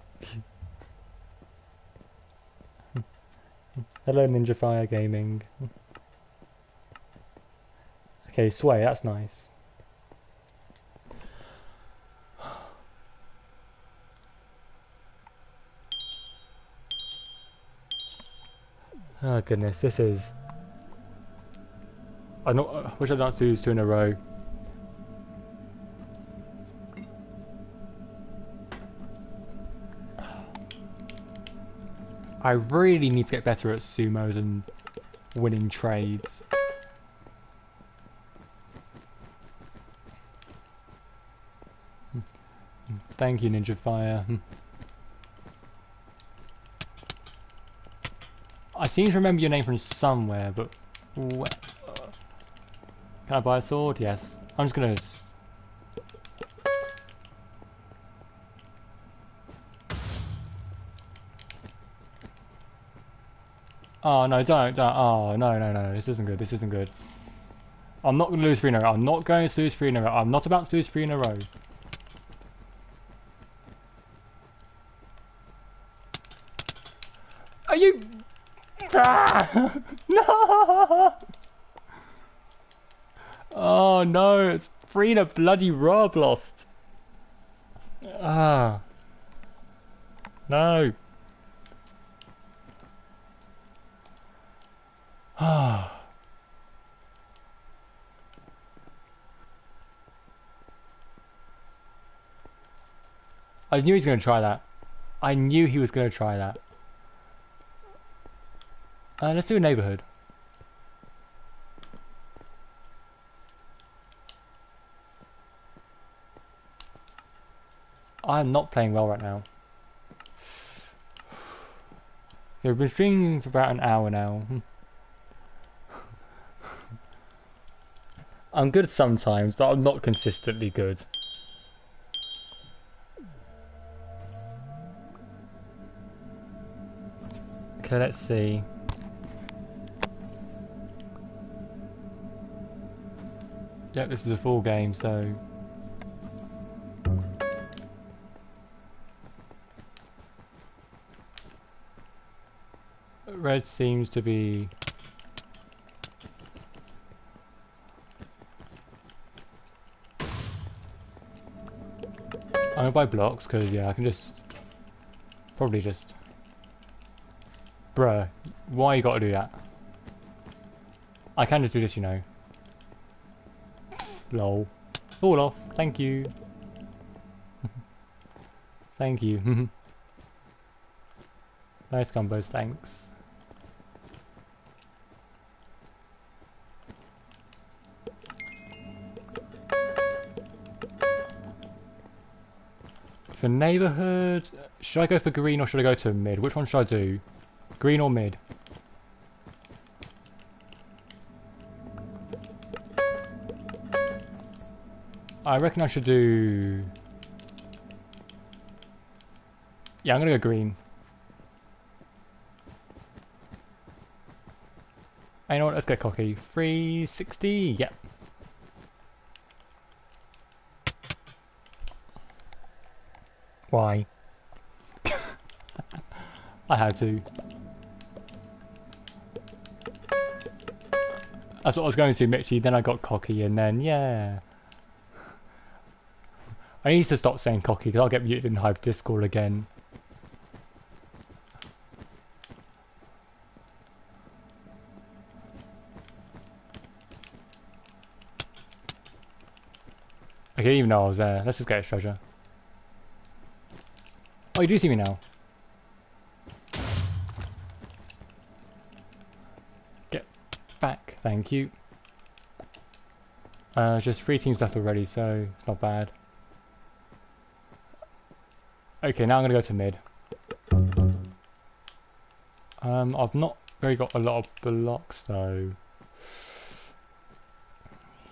Hello Ninja Fire Gaming. Okay, Sway, that's nice. Oh goodness, this is... I not, wish I'd not lose two in a row. I really need to get better at sumos and winning trades. Thank you, Ninja Fire. I seem to remember your name from somewhere, but... Can I buy a sword? Yes. I'm just gonna Oh no, don't, don't. Oh no, no, no. This isn't good. This isn't good. I'm not going to lose three in a row. I'm not going to lose three in a row. I'm not about to lose three in a row. Are you... Ah! no! Oh no, it's three in a bloody row lost. Ah. No. I knew he was going to try that. I knew he was going to try that. Uh, let's do a neighborhood. I'm not playing well right now. We've been streaming for about an hour now. I'm good sometimes, but I'm not consistently good. Okay, let's see. Yep, this is a full game, so... Red seems to be... I'm gonna buy blocks, because yeah, I can just... Probably just... Bruh, why you gotta do that? I can just do this, you know. Lol. Fall off. Thank you. Thank you. nice combos, thanks. For neighbourhood, should I go for green or should I go to mid? Which one should I do? Green or mid? I reckon I should do... Yeah, I'm gonna go green. I know what, let's get cocky. 360, yep. Why? I had to. That's what I was going to, Mitchy, then I got cocky and then, yeah. I need to stop saying cocky because I'll get muted in Hive Discord again. Okay, even know I was there. Let's just get a treasure. Oh, you do see me now. Get back, thank you. Uh, just three teams left already, so it's not bad. Okay, now I'm gonna go to mid. Um, I've not really got a lot of blocks though.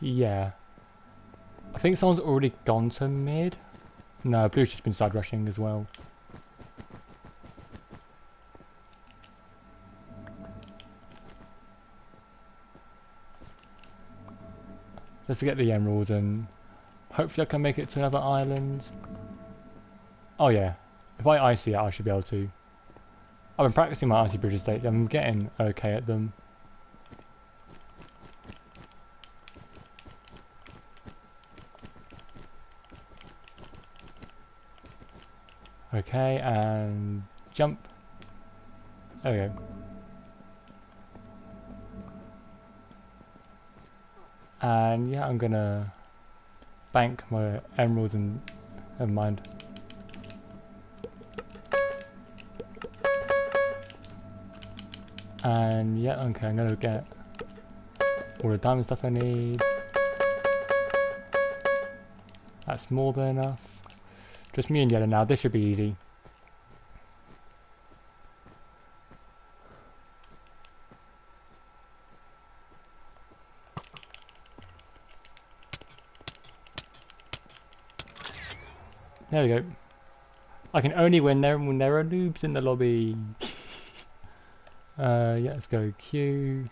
Yeah. I think someone's already gone to mid. No, blue's just been side rushing as well. Just to get the emeralds and hopefully I can make it to another island. Oh yeah, if I icy it I should be able to. I've been practicing my icy bridges lately, I'm getting okay at them. Okay, and jump. There we go. And yeah, I'm gonna bank my emeralds and never mind. And yeah, okay, I'm gonna get all the diamond stuff I need. That's more than enough. Just me and yellow now, this should be easy. There we go. I can only win there when there are noobs in the lobby. uh, yeah, let's go Q.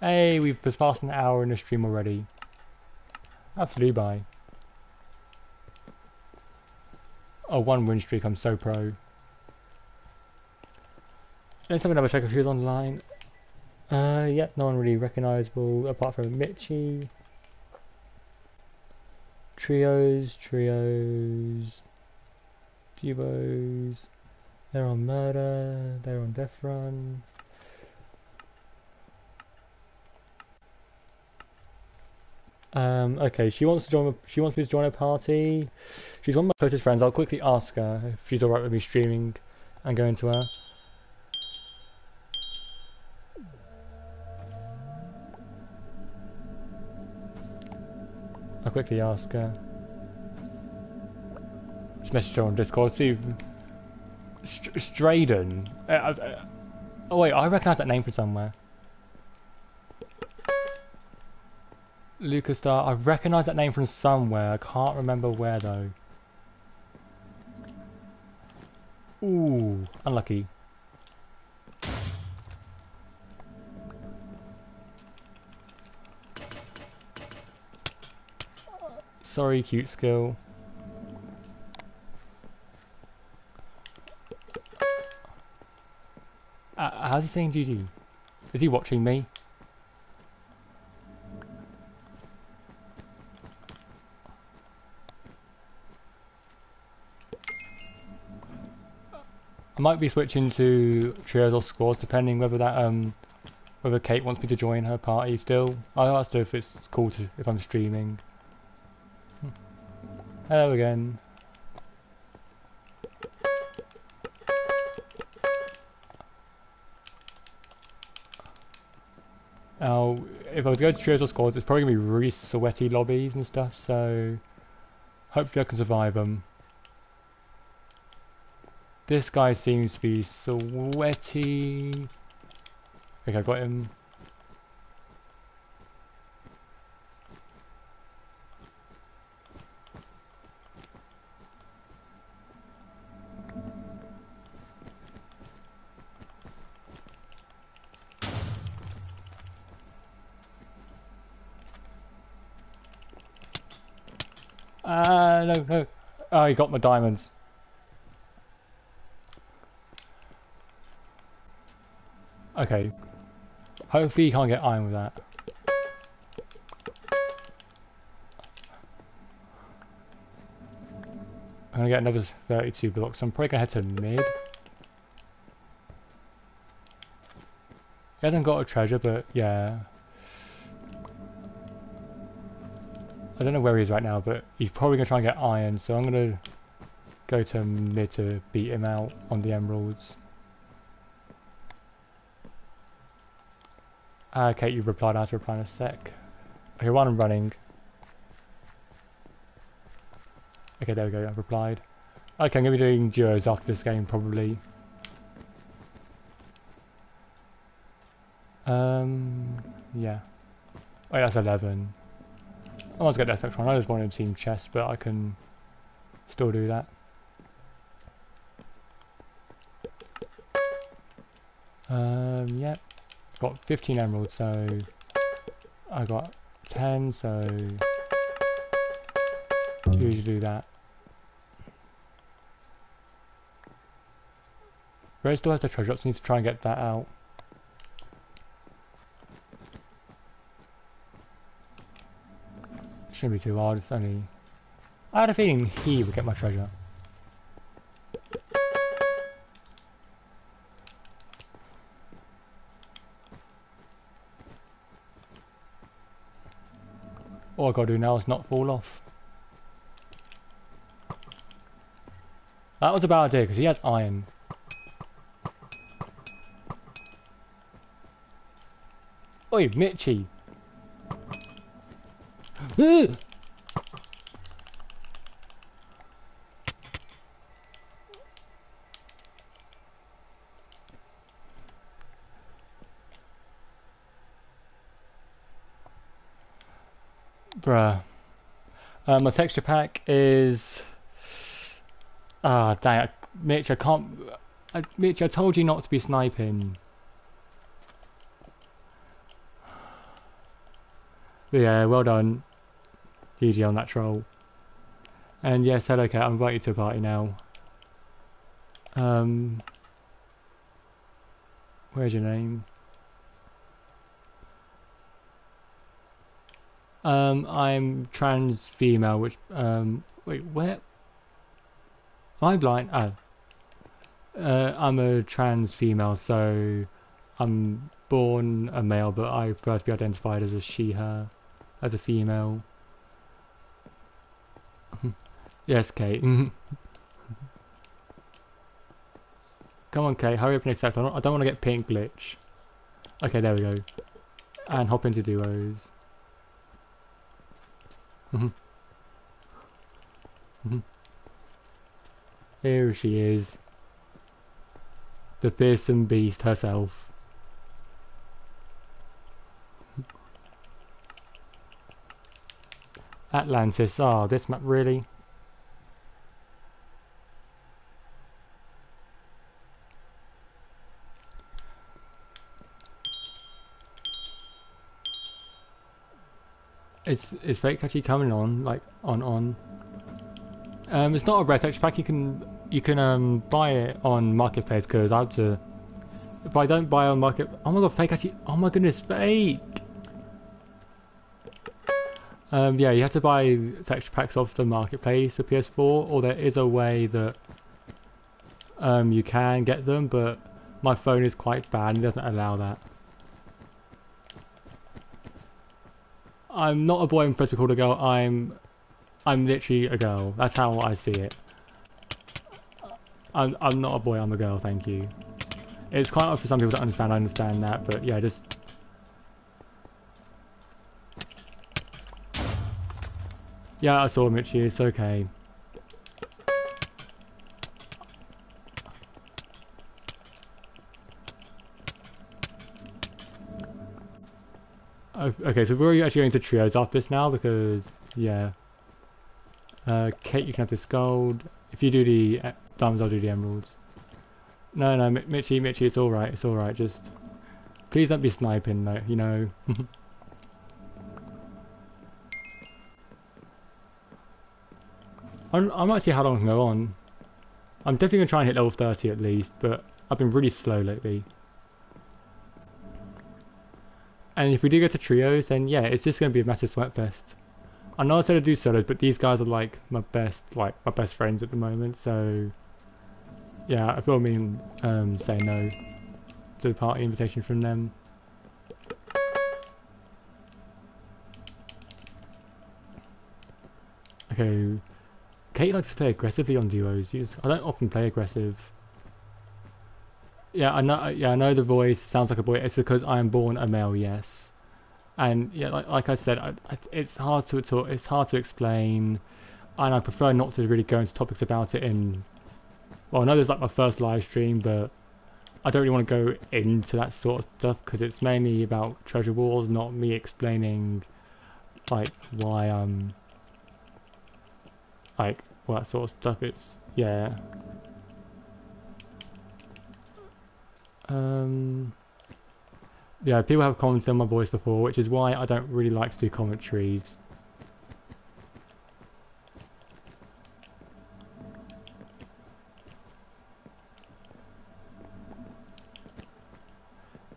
Hey, we've passed an hour in the stream already. That flew by. Oh, one win streak, I'm so pro. Let's have another check she was online. Uh, yep, no one really recognisable apart from Mitchy. Trios, trios, duos. They're on murder, they're on death run. Um, okay, she wants to join. She wants me to join a party. She's one of my closest friends. I'll quickly ask her if she's alright with me streaming and going to her. I'll quickly ask her. Message on Discord. See, St Straden. Uh, uh, oh wait, I recognise that name from somewhere. Lucas Star. I recognise that name from somewhere. I can't remember where though. Ooh, unlucky. Sorry, cute skill. How's he saying GG? Is he watching me? I might be switching to trios or squads depending whether that um whether Kate wants me to join her party still. I asked her if it's cool to if I'm streaming. Hmm. Hello again. Now, if I was going to trios or squads, it's probably going to be really sweaty lobbies and stuff, so hopefully I can survive them. This guy seems to be sweaty. Okay, I got him. Ah, uh, no, no. Oh, he got my diamonds. Okay. Hopefully you can't get iron with that. I'm gonna get another 32 blocks. I'm probably gonna head to mid. He hasn't got a treasure, but yeah. I don't know where he is right now, but he's probably gonna try and get iron, so I'm gonna go to mid to beat him out on the emeralds. Uh, okay, you replied, I'll reply in a sec. Okay, while I'm running. Okay, there we go, I've replied. Okay, I'm going to be doing duos after this game, probably. Um, yeah. Wait, that's 11. I want to get that next one. I just wanted to team chest, but I can still do that. Um, yeah got 15 emeralds, so I got 10, so usually do that. Red still has the treasure so needs to try and get that out. Shouldn't be too hard, it's only... I had a feeling he would get my treasure. All I gotta do now is not fall off. That was a bad idea because he has iron. Oi, Mitchy! Bruh. Uh, my texture pack is... Ah, dang it. Mitch, I can't... I, Mitch, I told you not to be sniping. Yeah, well done. GG on that troll. And yes, hello Cat, I'm inviting you to a party now. Um, where's your name? Um, I'm trans female, which, um, wait, where? Am I blind? Oh. Uh, I'm a trans female, so I'm born a male, but I to be identified as a she, her, as a female. yes, Kate. Mm-hmm. Come on, Kate, hurry up and accept. I don't, I don't want to get ping glitch. Okay, there we go. And hop into duos. Mm-hmm. Mm-hmm. Here she is. The fearsome beast herself. Atlantis. Oh, this map really? Is is fake actually coming on? Like on on? Um, it's not a red texture pack. You can you can um buy it on marketplace because I have to. If I don't buy on market, oh my god, fake actually. Oh my goodness, fake. Um, yeah, you have to buy texture packs off the marketplace for PS4, or there is a way that um, you can get them, but my phone is quite bad and doesn't allow that. I'm not a boy I'm supposed to be called a girl, I'm I'm literally a girl. That's how I see it. I'm, I'm not a boy, I'm a girl, thank you. It's quite hard for some people to understand, I understand that, but yeah, just Yeah, I saw Mitchy, it's okay. Okay, so we're actually going to trios after this now because, yeah. Uh, Kate, you can have this gold. If you do the uh, diamonds, I'll do the emeralds. No, no, Mitchy, Mitchy, it's alright, it's alright, just... Please don't be sniping, though, you know. I'm, I might see how long I can go on. I'm definitely going to try and hit level 30 at least, but I've been really slow lately. And if we do go to trios, then yeah, it's just going to be a massive sweat fest. I know I said to do solos, but these guys are like my best, like my best friends at the moment, so yeah, I feel mean um, saying no to the party invitation from them. Okay, Kate likes to play aggressively on duos. I don't often play aggressive. Yeah, I know. Yeah, I know the voice sounds like a boy. It's because I am born a male. Yes, and yeah, like, like I said, I, I, it's hard to talk. It's hard to explain, and I prefer not to really go into topics about it. In well, I know there's like my first live stream, but I don't really want to go into that sort of stuff because it's mainly about treasure wars, not me explaining like why I'm like all that sort of stuff. It's yeah. Um, yeah, people have commented on my voice before, which is why I don't really like to do commentaries.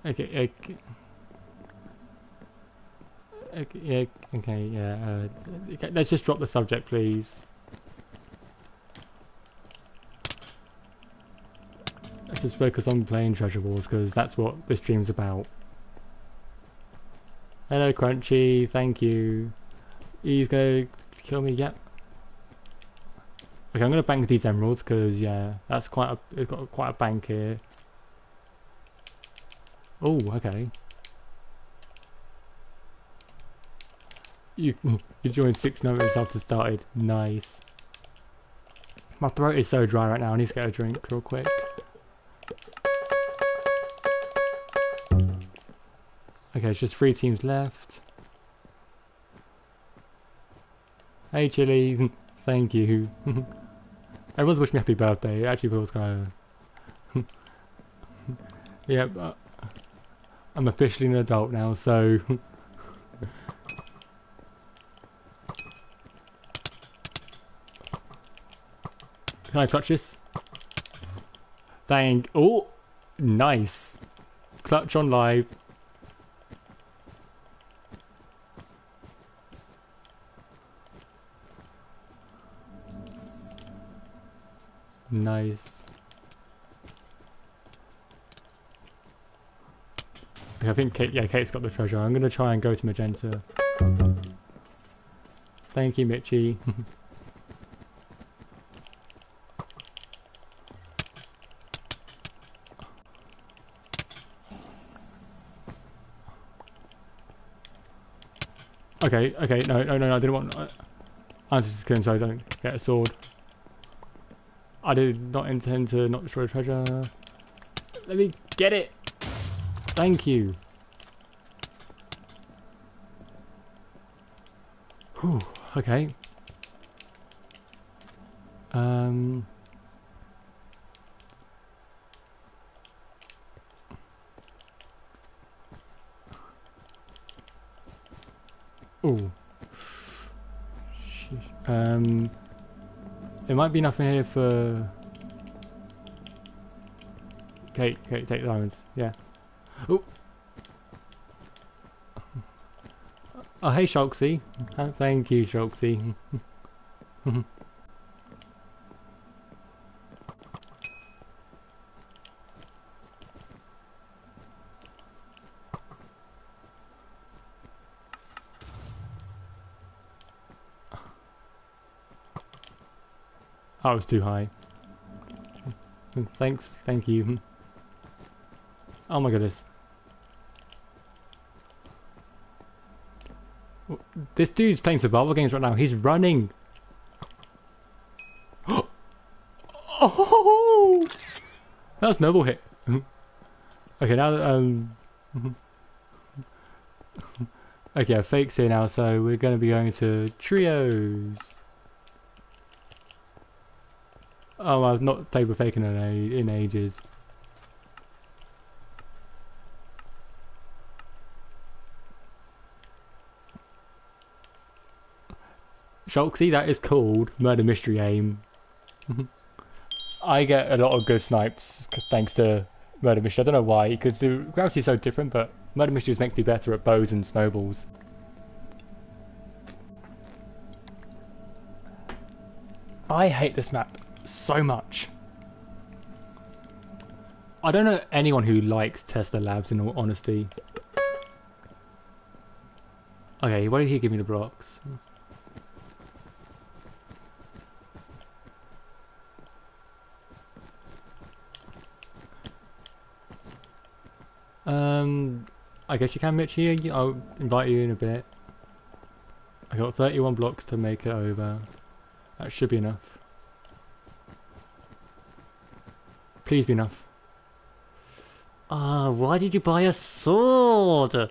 Okay, okay. Okay, yeah. Uh, okay, let's just drop the subject, please. Let's just focus on playing Treasure Wars because that's what this stream's about. Hello Crunchy, thank you. He's gonna kill me, yet. Okay, I'm gonna bank these emeralds because yeah, that's quite a it's got quite a bank here. Oh, okay. You you joined six minutes after started. Nice. My throat is so dry right now. I need to get a drink real quick. Okay, it's just three teams left. Hey, Chili. Thank you. Everyone's wishing me happy birthday. It actually feels kind of... yeah, but I'm officially an adult now, so... Can I clutch this? Thank... Oh! Nice! Clutch on live. Nice. I think Kate, yeah, Kate's got the treasure. I'm gonna try and go to Magenta. Thank you, Mitchy. okay, okay, no, no, no, I didn't want... I, I'm just kidding so I don't get a sword. I did not intend to not destroy treasure. Let me get it! Thank you. Whew, okay. Um... Ooh. Um... There might be nothing here for... Kate, Kate, take the diamonds. Yeah. Oh. Oh, hey, Shulksy. Thank you, Shulksy. I was too high. Thanks, thank you. Oh my goodness. This dude's playing survival games right now. He's running. oh! That's noble hit. okay, now that, um... okay, Fake's here now, so we're going to be going to trios. Oh, I've not played with Fake in, in ages. Shulksy, that is called Murder Mystery Aim. I get a lot of good snipes thanks to Murder Mystery. I don't know why, because the gravity is so different, but Murder Mystery makes me better at bows and snowballs. I hate this map so much. I don't know anyone who likes Tesla Labs in all honesty. Okay, why did he give me the blocks? Um, I guess you can, Mitchy. I'll invite you in a bit. I got 31 blocks to make it over. That should be enough. Please be enough. Ah, uh, why did you buy a sword? Uh,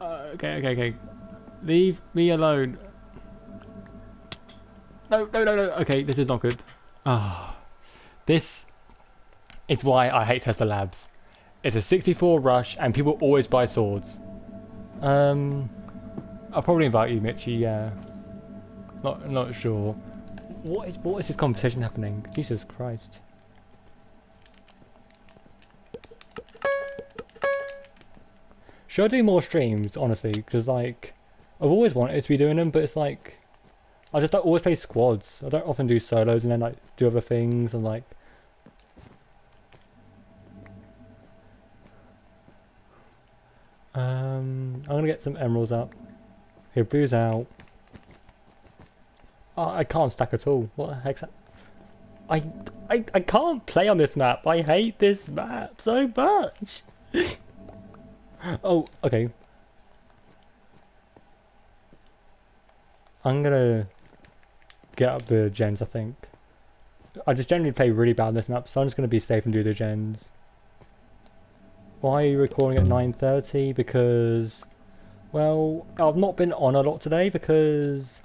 uh, okay, okay, okay. Leave me alone. No, no, no, no. Okay, this is not good. Ah, this is why I hate Tesla Labs. It's a 64 rush, and people always buy swords. Um, I'll probably invite you, Mitchy. Yeah, not not sure. What is what is this conversation happening? Jesus Christ. Should I do more streams, honestly? Because, like, I've always wanted to be doing them, but it's like, I just don't always play squads. I don't often do solos and then, like, do other things and, like, Um, I'm gonna get some emeralds up. Here, blue's out. Oh, I can't stack at all. What the heck's that? I, I, I can't play on this map. I hate this map so much. oh, okay. I'm gonna get up the gens, I think. I just generally play really bad on this map, so I'm just gonna be safe and do the gens. Why are you recording at 9.30? Because, well, I've not been on a lot today because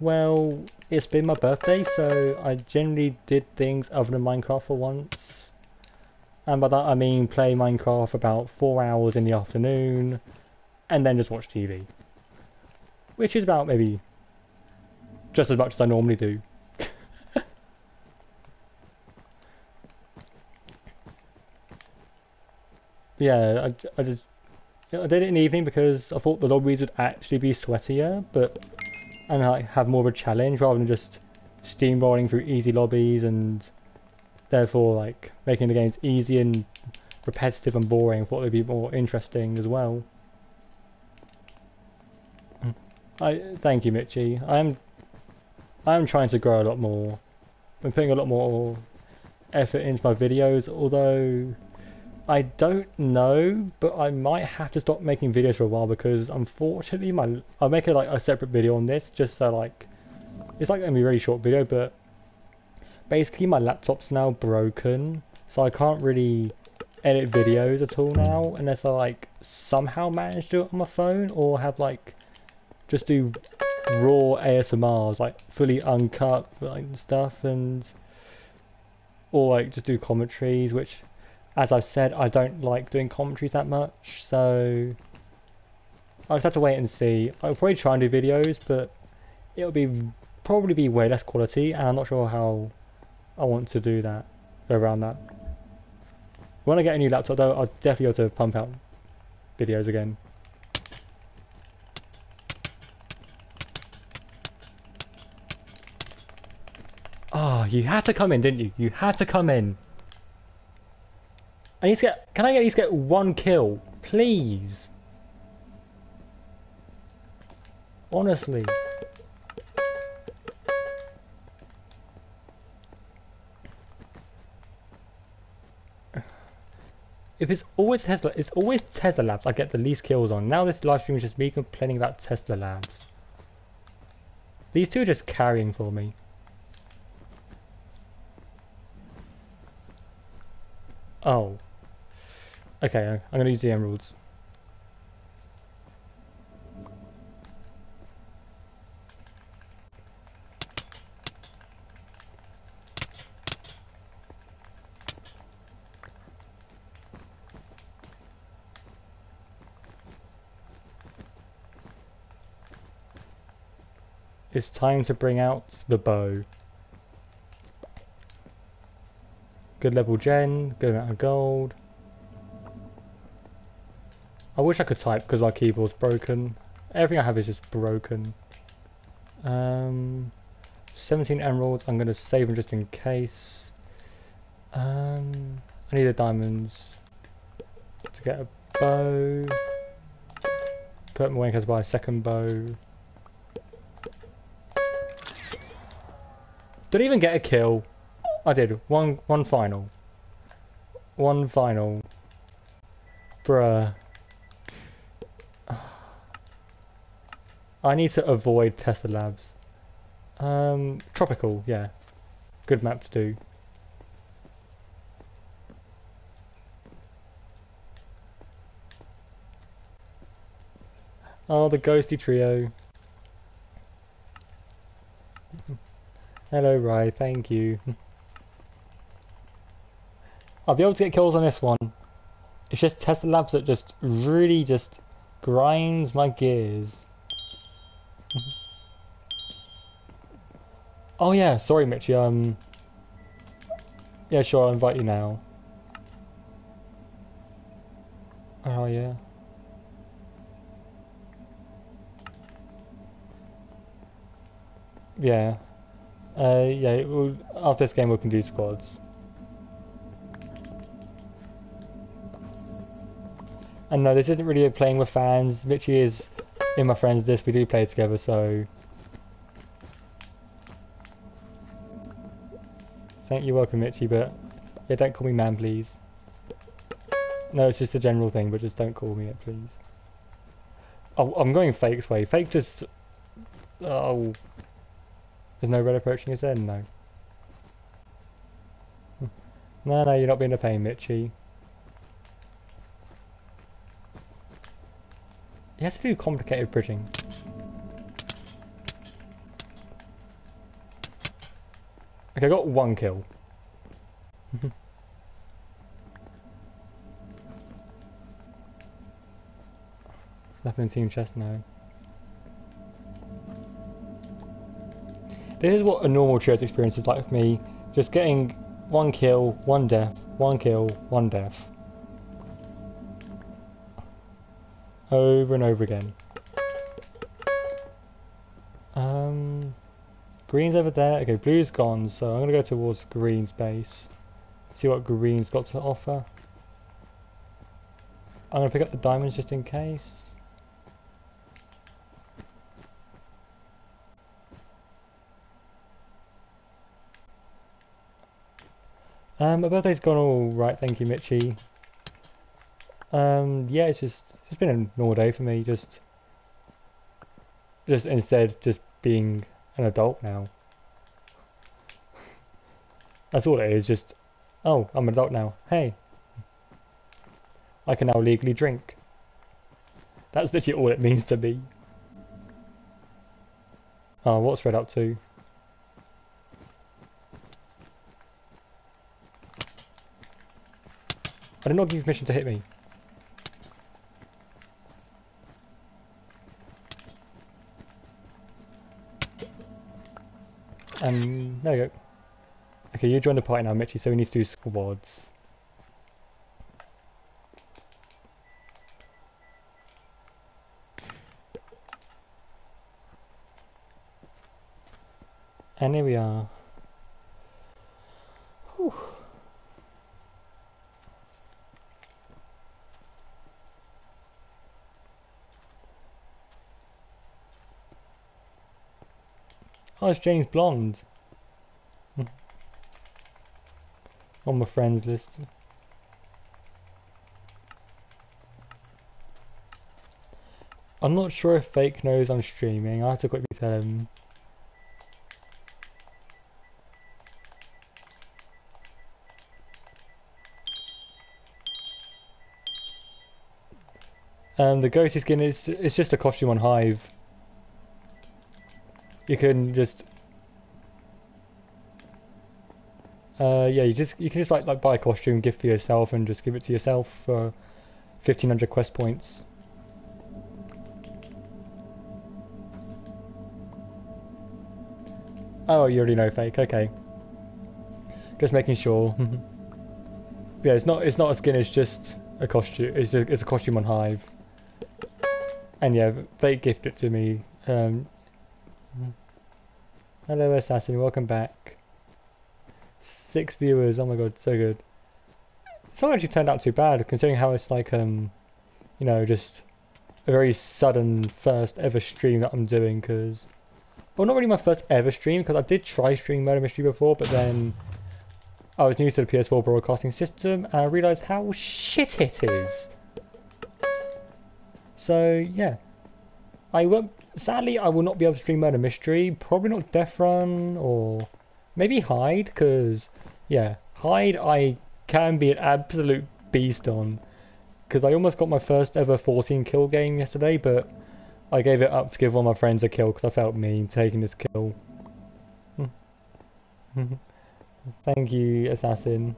well, it's been my birthday, so I generally did things other than Minecraft for once. And by that I mean play Minecraft about four hours in the afternoon, and then just watch TV. Which is about maybe just as much as I normally do. yeah, I, I just I did it in the evening because I thought the lobbies would actually be sweatier, but and like have more of a challenge rather than just steamrolling through easy lobbies and therefore like making the games easy and repetitive and boring. I thought they'd be more interesting as well. Hmm. I thank you, Mitchy. I'm I'm trying to grow a lot more. I'm putting a lot more effort into my videos, although I don't know, but I might have to stop making videos for a while because unfortunately my I'll make a, like a separate video on this just so like it's like gonna be a really short video, but basically my laptop's now broken, so I can't really edit videos at all now unless I like somehow manage to do it on my phone or have like just do raw ASMRs like fully uncut like stuff and or like just do commentaries which as I've said I don't like doing commentaries that much so I'll just have to wait and see I'll probably try and do videos but it'll be probably be way less quality and I'm not sure how I want to do that around that when I get a new laptop though I'll definitely go to pump out videos again Oh, you had to come in, didn't you? You had to come in. I need to get. Can I at least get one kill, please? Honestly. If it's always Tesla, it's always Tesla Labs I get the least kills on. Now this live stream is just me complaining about Tesla Labs. These two are just carrying for me. Oh. Okay, I'm gonna use the emeralds. It's time to bring out the bow. Good level gen, good amount of gold. I wish I could type because my keyboard's broken. Everything I have is just broken. Um, 17 emeralds, I'm going to save them just in case. Um, I need the diamonds to get a bow. Put my wankers buy a second bow. Didn't even get a kill. I did. One one final. One final. Bruh. I need to avoid Tesla Labs. Um, tropical, yeah. Good map to do. Oh, the ghosty trio. Hello, Rai, thank you. I'll be able to get kills on this one. It's just Tesla Labs that just really just grinds my gears. Oh yeah, sorry Mitchy, um... Yeah, sure, I'll invite you now. Oh yeah. Yeah. Uh, yeah, we'll, after this game we can do squads. And no, this isn't really a playing with fans. Mitchy is in my friends disc. We do play together, so. Thank you, welcome, Mitchy, but yeah, don't call me man, please. No, it's just a general thing, but just don't call me it, please. Oh, I'm going Fake's way. Fake just. Oh. There's no red approaching his end, no. Hmm. No, no, you're not being a pain, Mitchy. He has to do complicated bridging. Okay, I got one kill. Nothing in team chest now. This is what a normal trios experience is like for me. Just getting one kill, one death, one kill, one death. Over and over again. Um, green's over there. Okay, blue's gone, so I'm gonna go towards green's base. See what green's got to offer. I'm gonna pick up the diamonds just in case. Um, my birthday's gone all right, thank you, Mitchy. Um, yeah, it's just it's been a normal day for me. Just, just instead, just being an adult now. That's all it is. Just, oh, I'm an adult now. Hey, I can now legally drink. That's literally all it means to me. Oh, what's Red up to? I did not give you permission to hit me. Um, there you go. Okay, you join the party now, Mitchy, so we need to do squads. And here we are. Oh, it's James Blonde. On my friends list. I'm not sure if Fake knows I'm streaming. I have to quickly tell him. Um, the ghosty skin is it's just a costume on Hive. You can just uh, yeah, you just you can just like like buy a costume, gift for yourself, and just give it to yourself for fifteen hundred quest points. Oh, you already know fake. Okay, just making sure. yeah, it's not it's not a skin. It's just a costume. It's a it's a costume on Hive. And yeah, fake gift it to me. Um, hello, assassin. Welcome back. Six viewers. Oh my god, so good. It's not actually turned out too bad, considering how it's like um, you know, just a very sudden first ever stream that I'm doing. Because, well, not really my first ever stream, because I did try streaming Murder Mystery before, but then I was new to the PS4 broadcasting system, and I realised how shit it is. So yeah, I will. Sadly, I will not be able to stream Murder Mystery. Probably not Death Run or maybe Hide, because yeah, Hide I can be an absolute beast on. Because I almost got my first ever 14 kill game yesterday, but I gave it up to give one of my friends a kill because I felt mean taking this kill. Thank you, Assassin.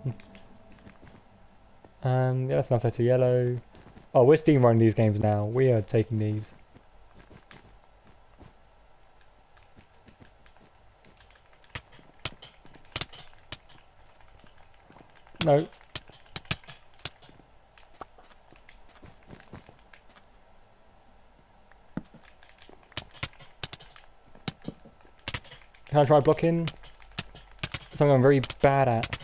Um, yeah, that's enough to yellow. Oh, we're steam running these games now. We are taking these. No. Can I try blocking? Something I'm very bad at.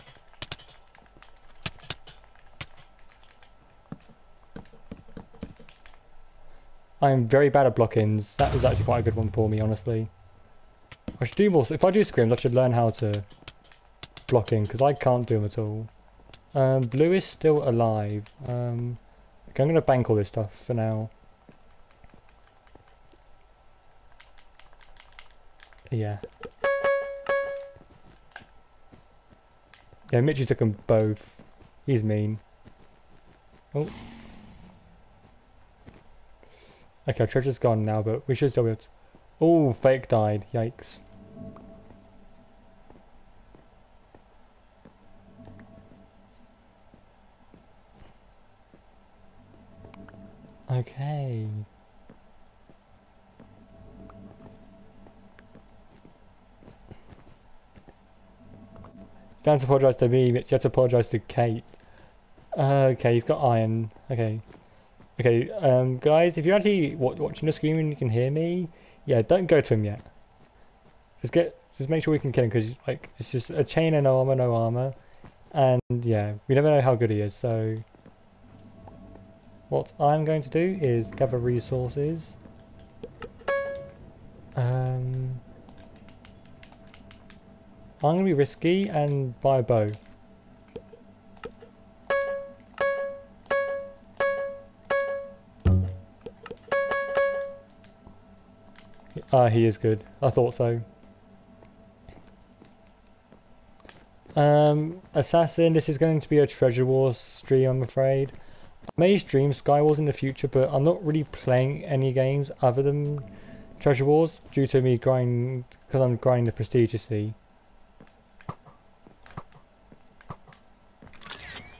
I'm very bad at block-ins. That was actually quite a good one for me, honestly. I should do more. If I do scrims, I should learn how to block in, because I can't do them at all. Um, Blue is still alive. Um, okay, I'm going to bank all this stuff for now. Yeah. Yeah, Mitchy took them both. He's mean. Oh. Okay, our treasure's gone now, but we should still be able to... Oh, fake died. Yikes. Okay. don't apologise to me, Mitch. You have to apologise to Kate. Uh, okay, he's got iron. Okay. Okay, um, guys, if you're actually watching the screen and you can hear me, yeah, don't go to him yet. Just get, just make sure we can kill him because like it's just a chain and no armor, no armor, and yeah, we never know how good he is. So, what I'm going to do is gather resources. Um, I'm gonna be risky and buy a bow. Ah, uh, he is good. I thought so. Um, Assassin, this is going to be a Treasure Wars stream, I'm afraid. May stream Skywars in the future, but I'm not really playing any games other than Treasure Wars due to me grind, because I'm grinding the see.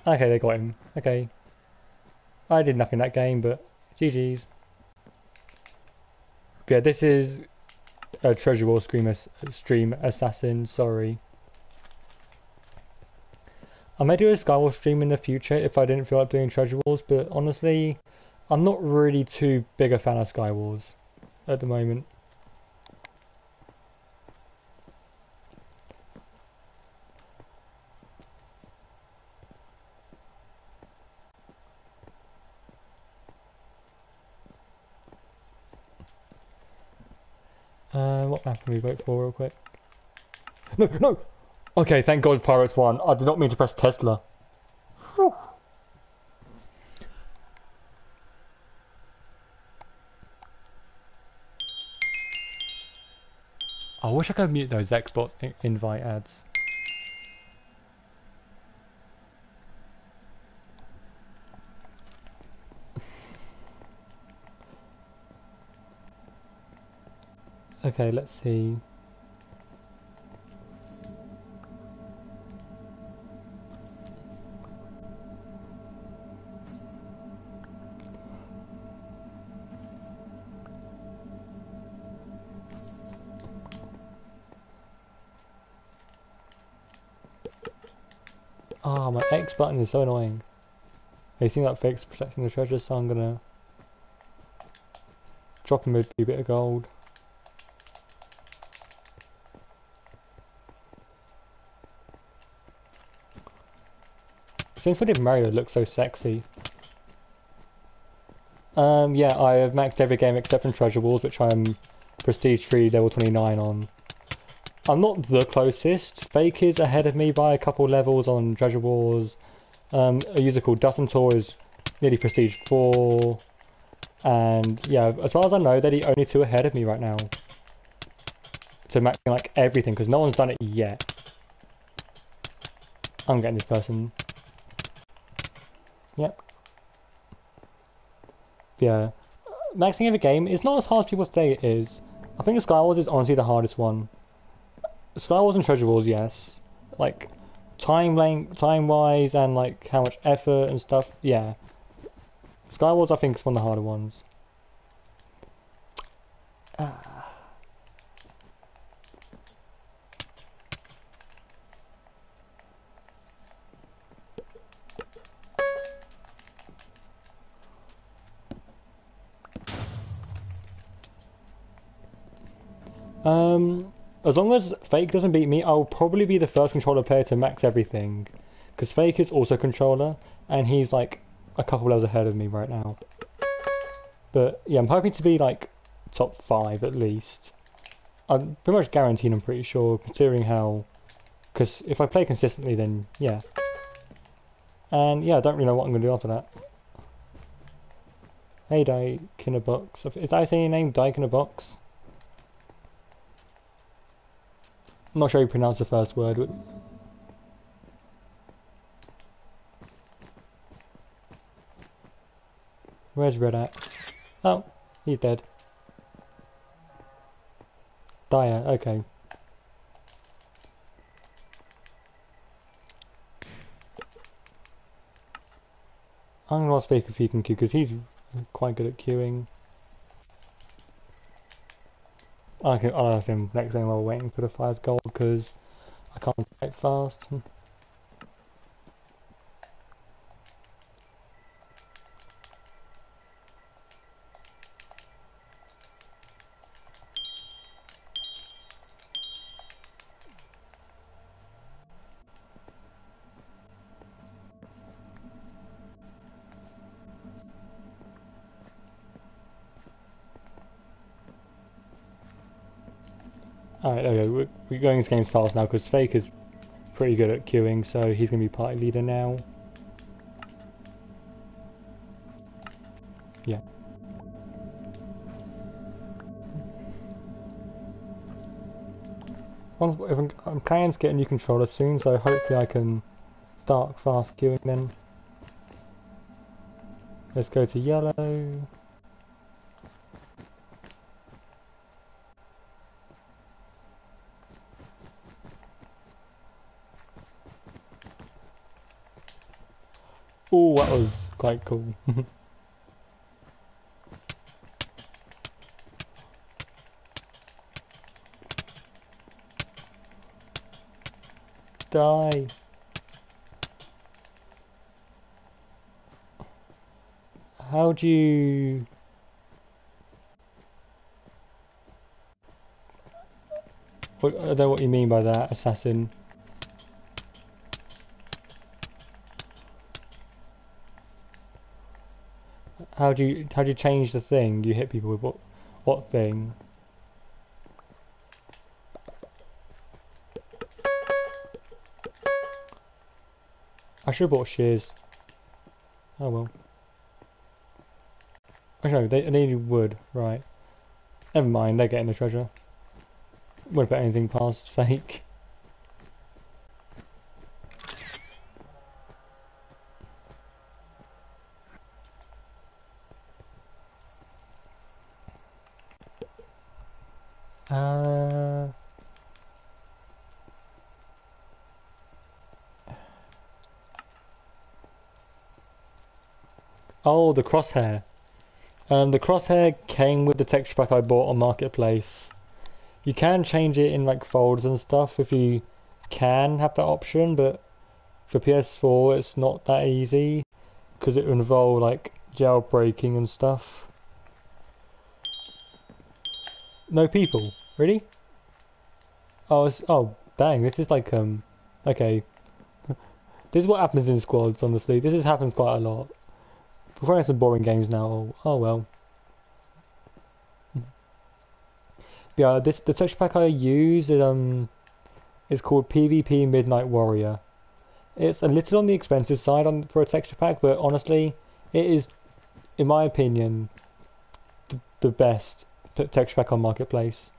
Okay, they got him. Okay. I did nothing that game, but GG's yeah, this is a Treasure War stream, stream assassin. Sorry. I may do a Skywars stream in the future if I didn't feel like doing Treasure Wars, but honestly, I'm not really too big a fan of Skywars at the moment. Uh, what map can we vote for real quick? No, no! Okay, thank God Pirates won. I did not mean to press Tesla. I wish I could mute those Xbox invite ads. Okay, let's see. Ah, oh, my X button is so annoying. They seem that fix protecting the treasure, so I'm gonna drop him a bit of gold. Since we did Mario look so sexy. Um, yeah, I have maxed every game except from Treasure Wars, which I'm Prestige 3 level 29 on. I'm not the closest. Fake is ahead of me by a couple levels on Treasure Wars. Um, a user called Dustin Tor is nearly Prestige 4. And yeah, as far as I know, they're the only two ahead of me right now. To maxing like everything, because no one's done it yet. I'm getting this person. Yep. Yeah. Maxing every game is not as hard as people say it is. I think Skywars is honestly the hardest one. Skywars and Treasure Wars, yes. Like, time length, time wise, and like how much effort and stuff, yeah. Skywars, I think, is one of the harder ones. Ah. Um, as long as Fake doesn't beat me, I'll probably be the first controller player to max everything. Because Fake is also controller, and he's like a couple levels ahead of me right now. But yeah, I'm hoping to be like top five at least. I'm pretty much guaranteed, I'm pretty sure, considering how... Because if I play consistently, then yeah. And yeah, I don't really know what I'm going to do after that. Hey, Dyke in a box. Is that saying your name, Dyke in a box? I'm not sure you pronounce the first word. But... Where's Red at? Oh, he's dead. Dyer, okay. I'm gonna ask speak if he can queue because he's quite good at queuing. I can I'll ask him next time while waiting for the five gold because I can't type fast. Alright, okay, we're, going into games fast now because Fake is pretty good at queuing, so he's going to be party leader now. Yeah. Once, I'm planning to get a new controller soon, so hopefully I can start fast queuing then. Let's go to yellow. Oh, that was quite cool. Die. How do you... I don't know what you mean by that, assassin. How do you how do you change the thing you hit people with? What what thing? I should have bought shears. Oh well. Actually, they, they needed wood, right. Never mind, they're getting the treasure. Would have put anything past fake. The crosshair. Um, the crosshair came with the texture pack I bought on Marketplace. You can change it in like folds and stuff if you can have that option, but for PS4 it's not that easy because it would involve like jailbreaking and stuff. No people, really? Oh, oh, dang! This is like um, okay. This is what happens in squads. Honestly, this is, happens quite a lot. We're playing some boring games now. Oh, oh well. yeah, this the texture pack I use is um is called PvP Midnight Warrior. It's a little on the expensive side on for a texture pack, but honestly, it is, in my opinion, the, the best texture pack on Marketplace.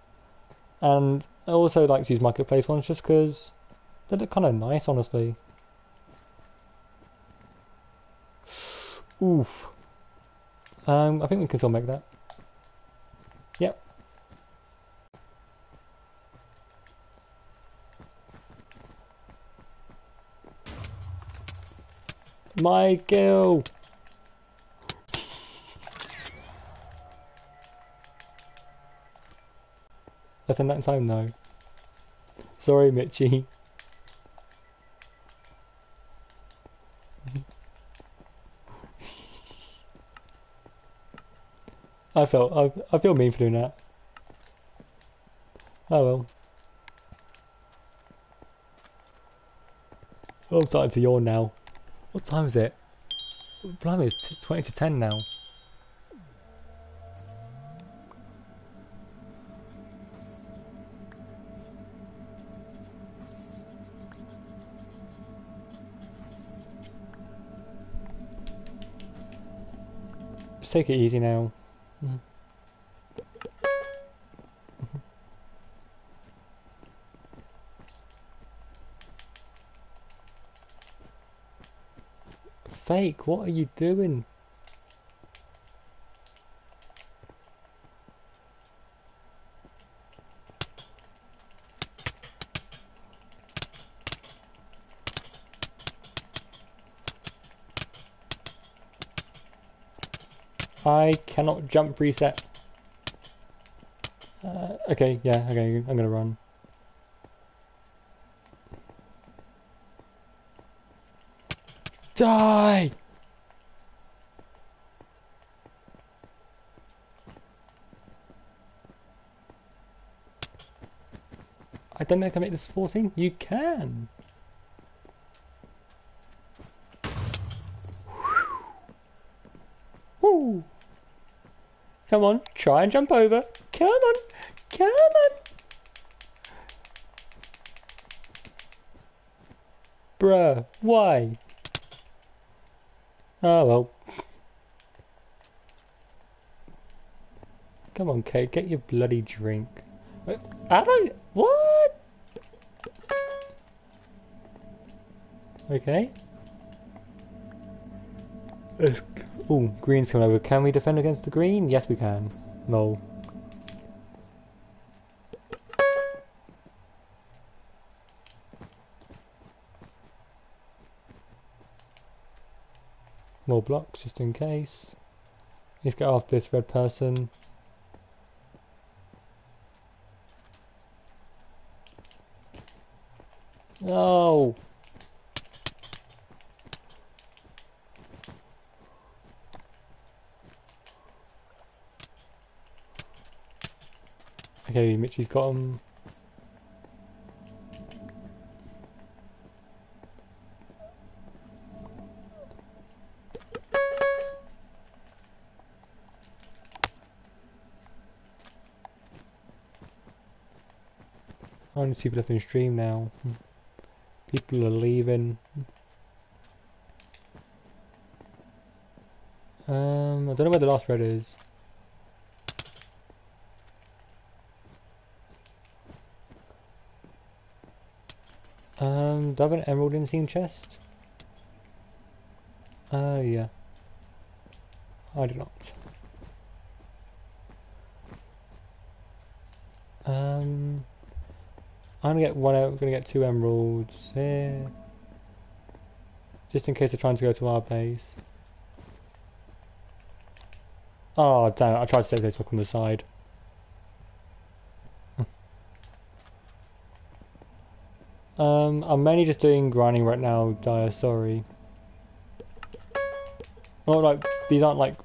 And I also like to use Marketplace ones just because they look kind of nice, honestly. Oof. Um, I think we can still make that. Yep. Michael! That's in that time though. Sorry, Mitchy. I felt I, I feel mean for doing that. Oh well. Oh, I'm starting to yawn now. What time is it? Blimey, it's 20 to 10 now. Just take it easy now. Fake, what are you doing? I cannot jump reset. Uh, okay, yeah, okay, I'm gonna run. Die! I don't know if I can make this 14. You can! Come on, try and jump over. Come on, come on. Bruh, why? Oh well. Come on, Kate, get your bloody drink. Wait, I don't. What? Okay. Oh, green's coming over. Can we defend against the green? Yes, we can. No. More blocks, just in case. Let's get off this red person. No! Mitchy's got him. Only see people left in stream now. People are leaving. Um, I don't know where the last red is. Um, do I have an emerald in team chest? Uh, yeah. I do not. Um, I'm gonna get one out, I'm gonna get two emeralds here. Just in case they're trying to go to our base. Oh, damn I tried to stay this on the side. Um, I'm mainly just doing grinding right now, Dire, sorry. Like, these aren't like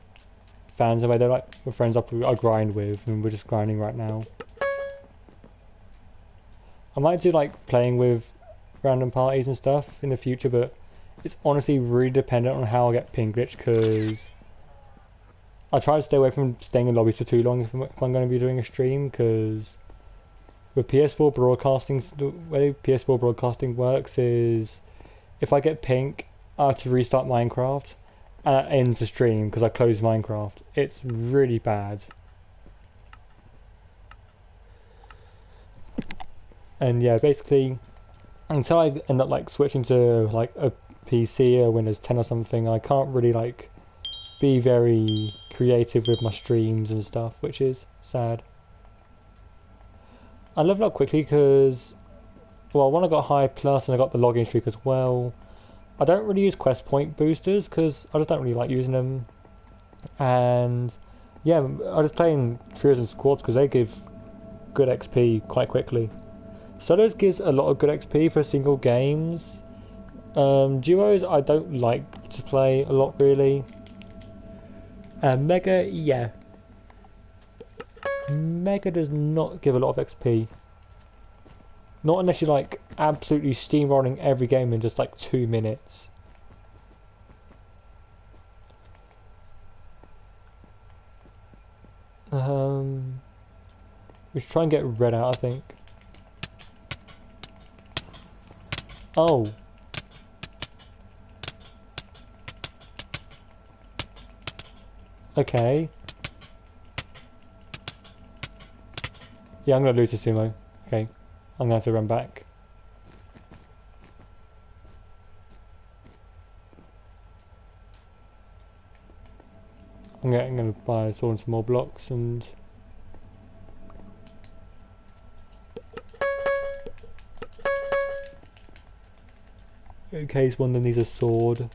fans of it, they're like friends I grind with, and we're just grinding right now. I might do like playing with random parties and stuff in the future, but it's honestly really dependent on how I get ping glitch, because I try to stay away from staying in lobbies for too long if I'm, if I'm going to be doing a stream, because with PS4 broadcasting, the way PS4 broadcasting works is if I get ping, I have to restart Minecraft and that ends the stream because I close Minecraft. It's really bad. And yeah, basically, until I end up like switching to like a PC or Windows 10 or something, I can't really like be very creative with my streams and stuff, which is sad. I leveled up quickly because, well, when I got Hive Plus and I got the login streak as well, I don't really use quest point boosters because I just don't really like using them. And yeah, I just play in trios and squads because they give good XP quite quickly. Solos gives a lot of good XP for single games. Um, duos I don't like to play a lot really. And Mega, yeah, Mega does not give a lot of XP. Not unless you're like absolutely steamrolling every game in just like two minutes. Um, we should try and get red out, I think. Oh. Okay. Yeah, I'm gonna lose the sumo. Okay. I'm gonna have to run back. I'm I'm gonna buy some more blocks and in case one them needs a sword.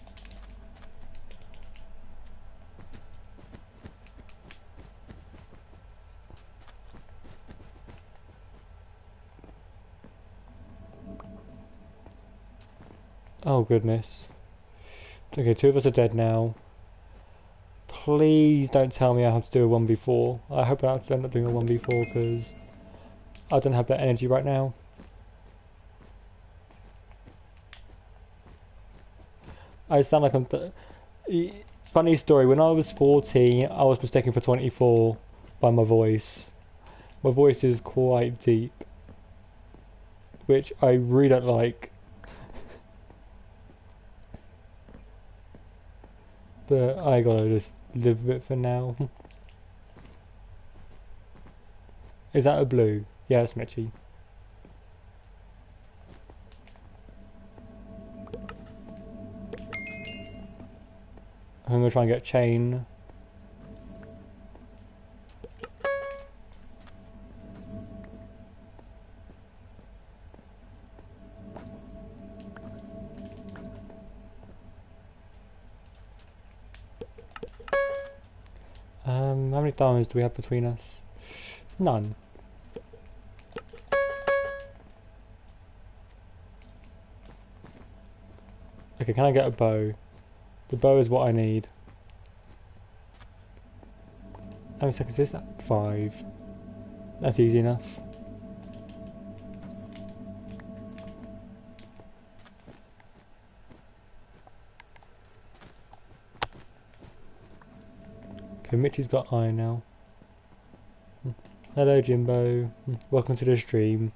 Goodness. Okay, two of us are dead now. Please don't tell me I have to do a 1v4. I hope I have to end up doing a 1v4 because I don't have that energy right now. I sound like I'm... Funny story, when I was 14, I was mistaken for 24 by my voice. My voice is quite deep. Which I really don't like. But I gotta just live with it for now. Is that a blue? Yeah, it's Mitchy. I'm gonna try and get chain. Diamonds do we have between us? None. Okay, can I get a bow? The bow is what I need. How many seconds is that? Five. That's easy enough. Okay, Mitchy's got iron now. Hello Jimbo, welcome to the stream.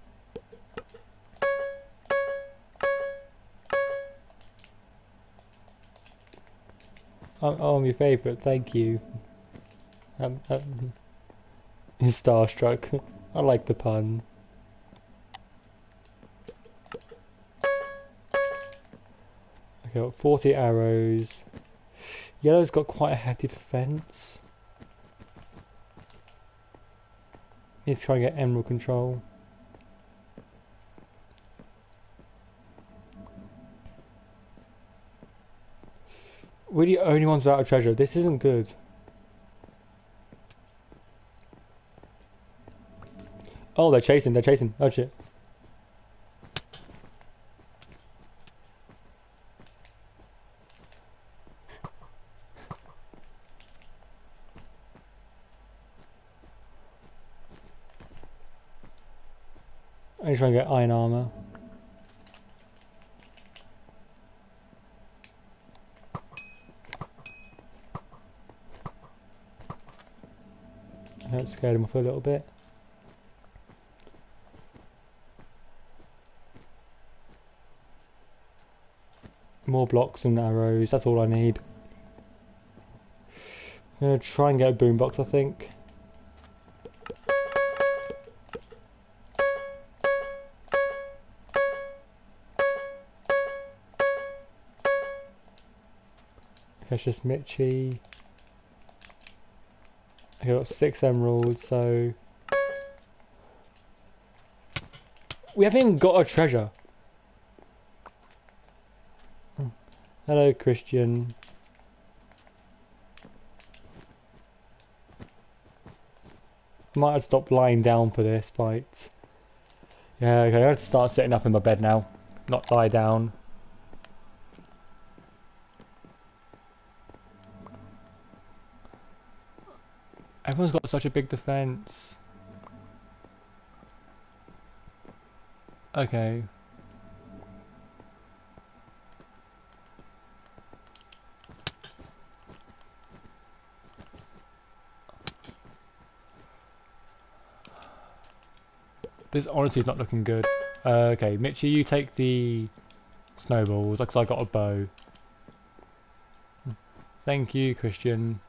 I'm, oh, I'm your favourite, thank you. Um, um, starstruck. I like the pun. Okay, got 40 arrows. Yellow's got quite a hefty defense. To try and get emerald control. We're the only ones without a treasure. This isn't good. Oh, they're chasing. They're chasing. Oh shit. Trying to get iron armor. That scared him off a little bit. More blocks and arrows, that's all I need. I'm gonna try and get a boombox, I think. Just Mitchy. I got six emeralds, so we haven't even got a treasure. Hmm. Hello, Christian. I Might have stopped lying down for this, but yeah, okay, I have to start sitting up in my bed now, not lie down. Everyone's got such a big defense. Okay. This honestly is not looking good. Uh, okay, Mitchy, you take the snowballs, because I got a bow. Thank you, Christian.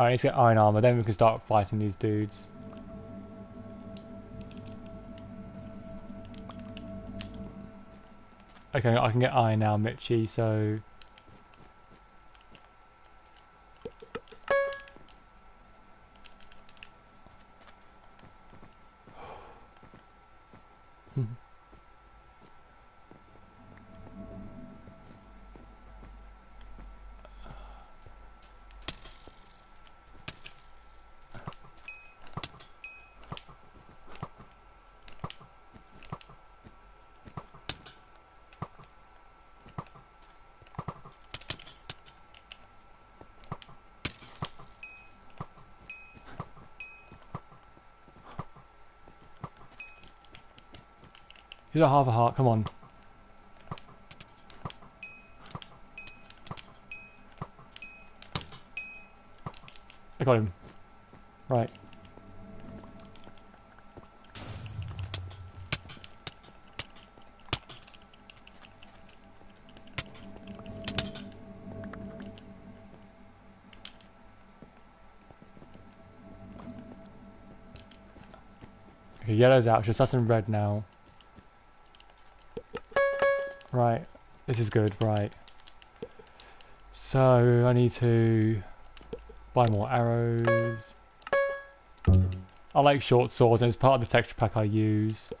Alright, let's get iron armor, then we can start fighting these dudes. Okay, I can get iron now, Mitchy, so... You don't have a heart, come on. I got him. Right. Okay, yellow's out, She's assassin red now. This is good, right. So, I need to buy more arrows. I like short swords and it's part of the texture pack I use.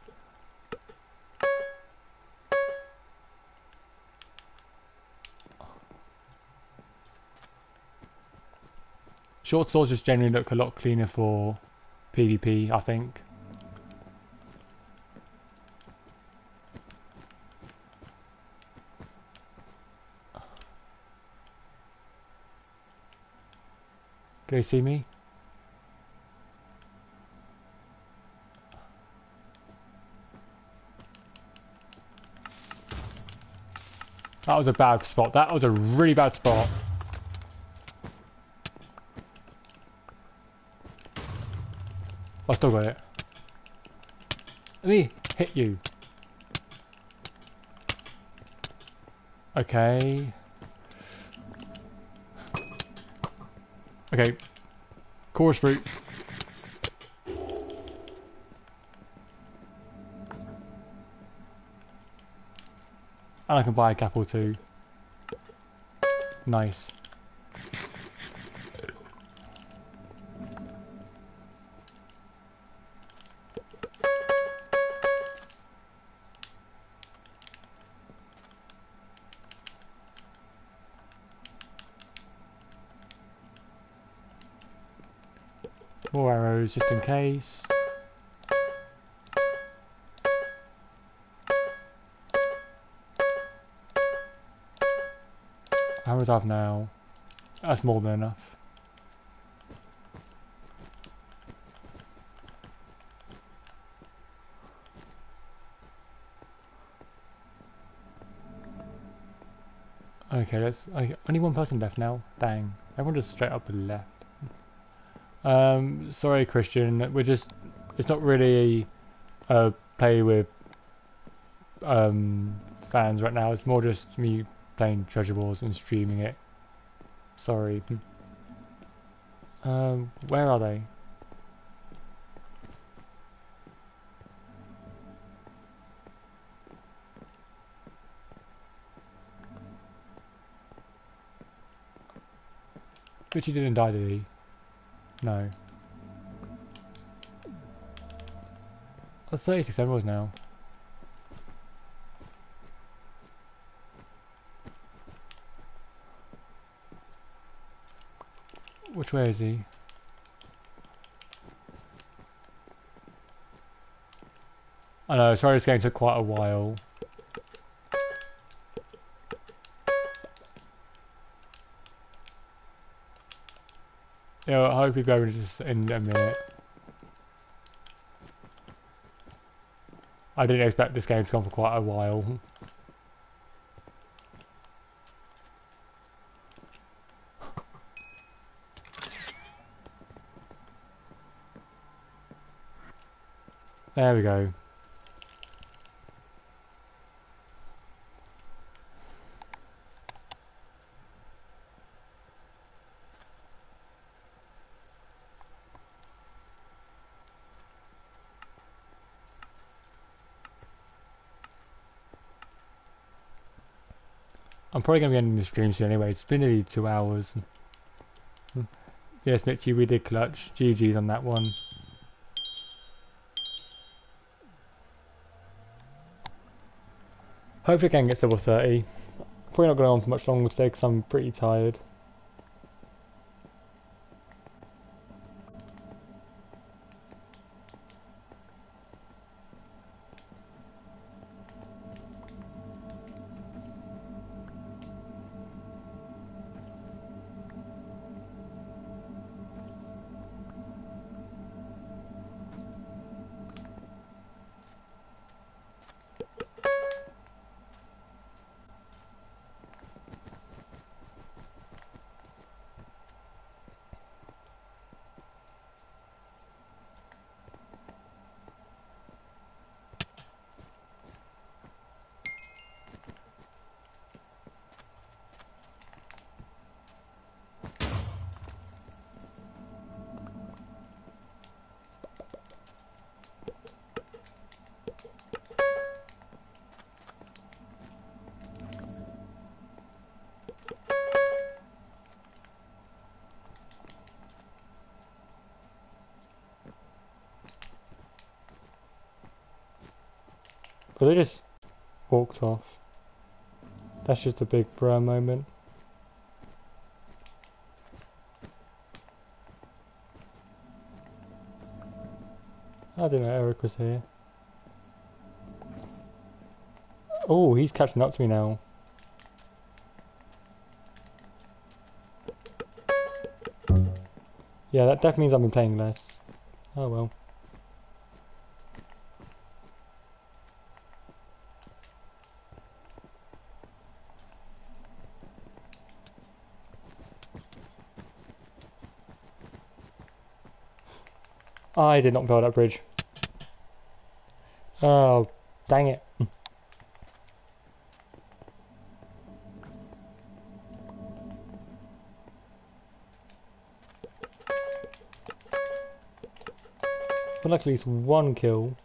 Short swords just generally look a lot cleaner for PvP, I think. You see me? That was a bad spot. That was a really bad spot. I still got it. Let me hit you. Okay. Okay. Chorus route. And I can buy a cap or two. Nice. Arrows just in case. How much I have now? That's more than enough. Okay, let's. I, only one person left now. Dang, everyone just straight up left. Um, sorry, Christian. We're just. It's not really a play with um, fans right now. It's more just me playing Treasure Wars and streaming it. Sorry. Um, where are they? Richie didn't die, did he? No. Oh, 36 emeralds now. Which way is he? I know, sorry this game took quite a while. Yeah, I hope you go in just in a minute. I didn't expect this game to come for quite a while. There we go. I'm probably going to be ending the stream soon anyway. It's been nearly two hours. Yes, Mitchy, we did clutch. GG's on that one. Hopefully I can get level 30. Probably not going on for much longer today because I'm pretty tired. That's just a big bruh moment. I didn't know Eric was here. Oh, he's catching up to me now. Yeah, that definitely means I've been playing less. Oh well. I did not build that bridge. Oh, dang it. Well, at least one kill.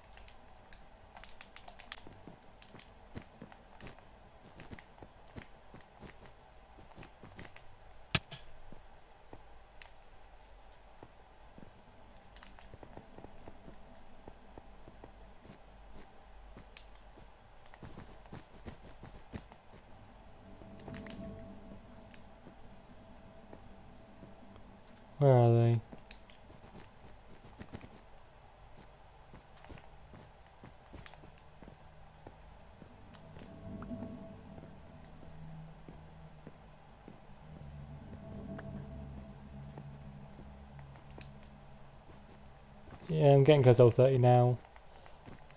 Where are they? Getting close to level 30 now.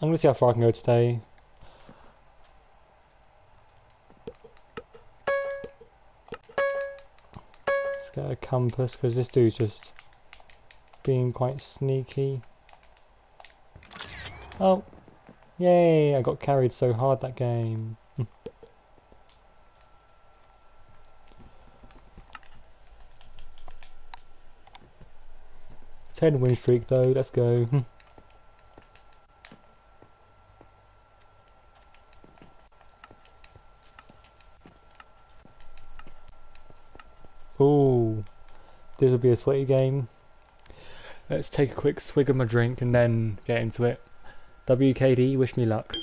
I'm gonna see how far I can go today. Let's get a compass because this dude's just being quite sneaky. Oh, yay! I got carried so hard that game. 10 win streak though, let's go. Ooh, this will be a sweaty game. Let's take a quick swig of my drink and then get into it. WKD, wish me luck.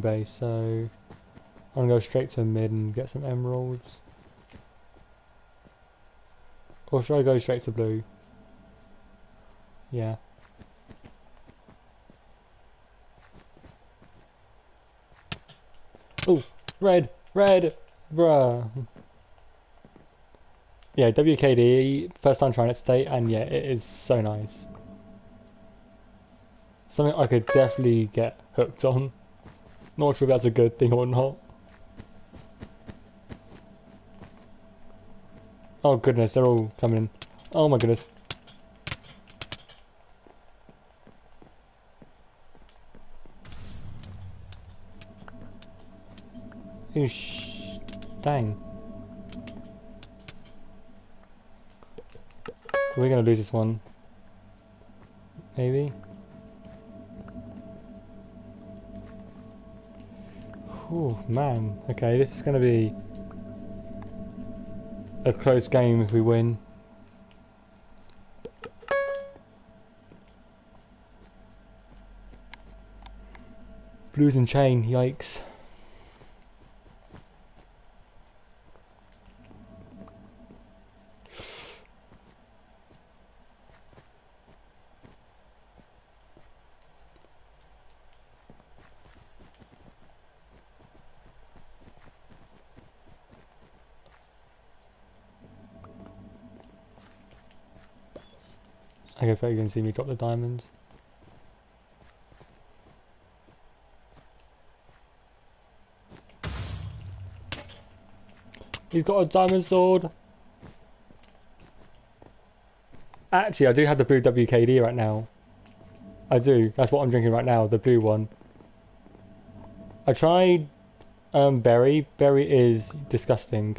Base, so I'm gonna go straight to mid and get some emeralds. Or should I go straight to blue? Yeah. Oh, red, red, bruh. Yeah, WKD, first time trying it today, and yeah, it is so nice. Something I could definitely get hooked on. Not sure if that's a good thing or not. Oh goodness, they're all coming in. Oh my goodness. Oosh. Dang. We're gonna lose this one. Maybe. Oh man. Okay, this is gonna be a close game if we win. Blues and chain, yikes. I thought you can see me drop the diamonds. He's got a diamond sword. Actually, I do have the blue WKD right now. I do. That's what I'm drinking right now, the blue one. I tried um, berry. Berry is disgusting.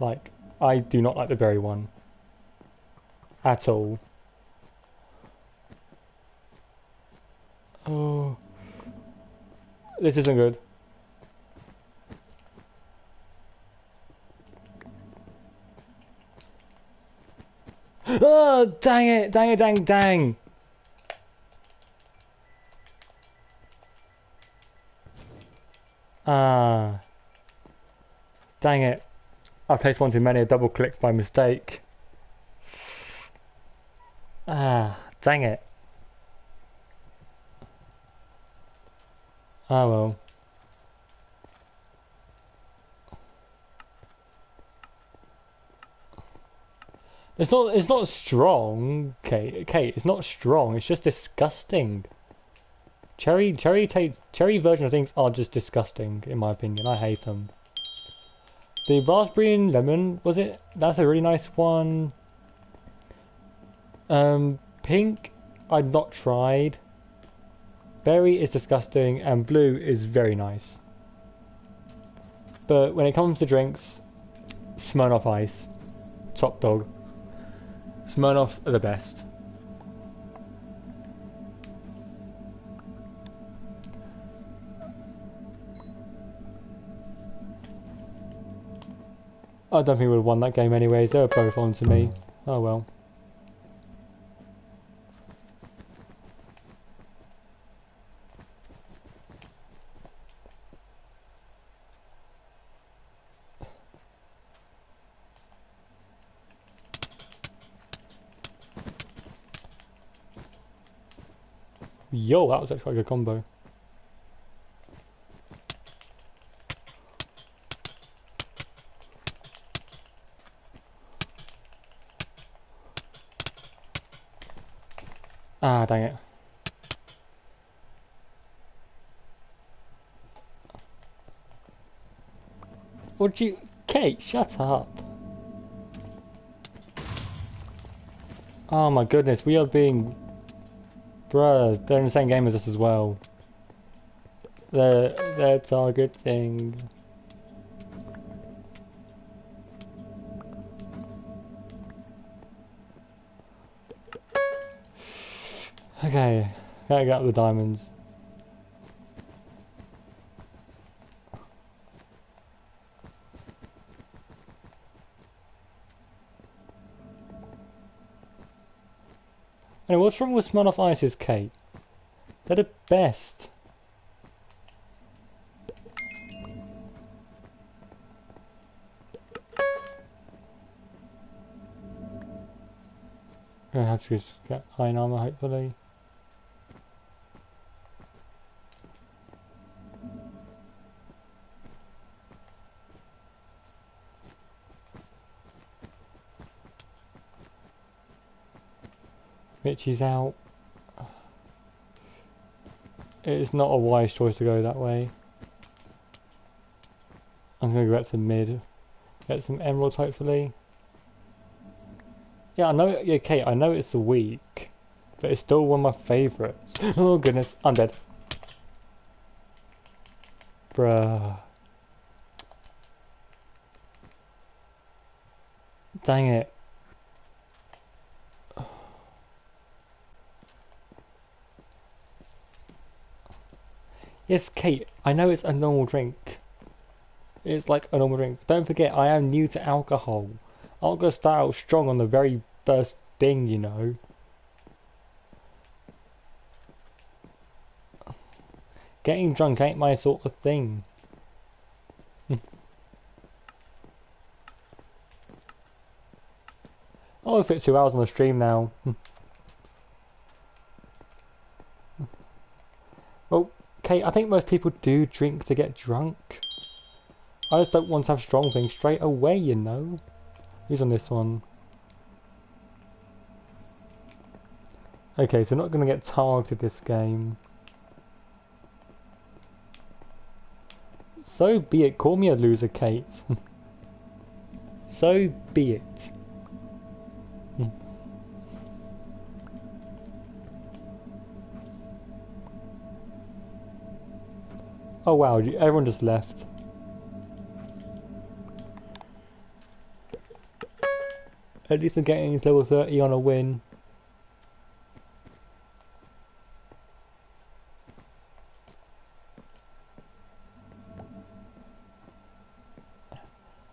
Like, I do not like the berry one. At all. Oh. This isn't good. Oh, dang it, dang it, dang, dang. Ah. Dang it. I placed one too many, a double click by mistake. Ah, dang it. Ah well. It's not. It's not strong, Kate. Kate, it's not strong. It's just disgusting. Cherry, cherry, taste, cherry version of things are just disgusting, in my opinion. I hate them. The raspberry and lemon was it? That's a really nice one. Um, pink, I've not tried. Berry is disgusting, and blue is very nice. But when it comes to drinks, Smirnoff Ice, top dog. Smirnoffs are the best. I don't think we would have won that game anyways. They were both on to me. Oh well. Yo, that was actually a good combo. Ah, dang it. Would you... Kate, shut up. Oh my goodness, we are being Bruh, they're in the same game as us as well. They're, they're targeting... Okay, get up the diamonds. Anyway, what's wrong with Smirnoff Ice's Kate? They're the best. Gonna have to get iron armor hopefully. Mitch is out. It's not a wise choice to go that way. I'm going to go back to mid. Get some emeralds hopefully. Yeah, I know, Kate, I know it's a weak, but it's still one of my favourites. oh goodness, I'm dead. Bruh. Dang it. Yes, Kate, I know it's a normal drink. It's like a normal drink. Don't forget, I am new to alcohol. I'll go start strong on the very first thing, you know. Getting drunk ain't my sort of thing. Oh, I'll fit two hours on the stream now. oh. Okay, I think most people do drink to get drunk. I just don't want to have strong things straight away, you know. Who's on this one? Okay, so not going to get targeted this game. So be it. Call me a loser, Kate. so be it. Oh wow, everyone just left. At least I'm getting his level 30 on a win.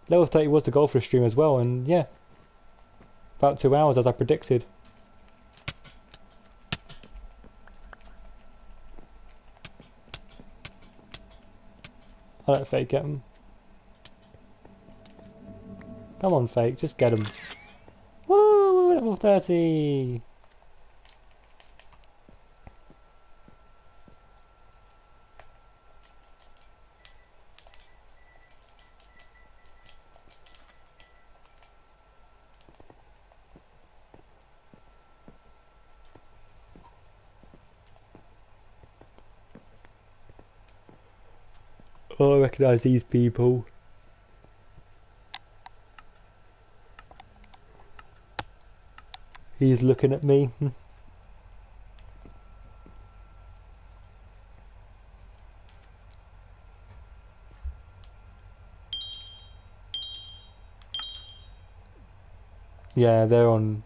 Level 30 was the goal for the stream as well, and yeah. About two hours as I predicted. I fake get him. Come on, fake, just get him. Woo! Level 30! Oh, I recognise these people. He's looking at me. Hmm. yeah, they're on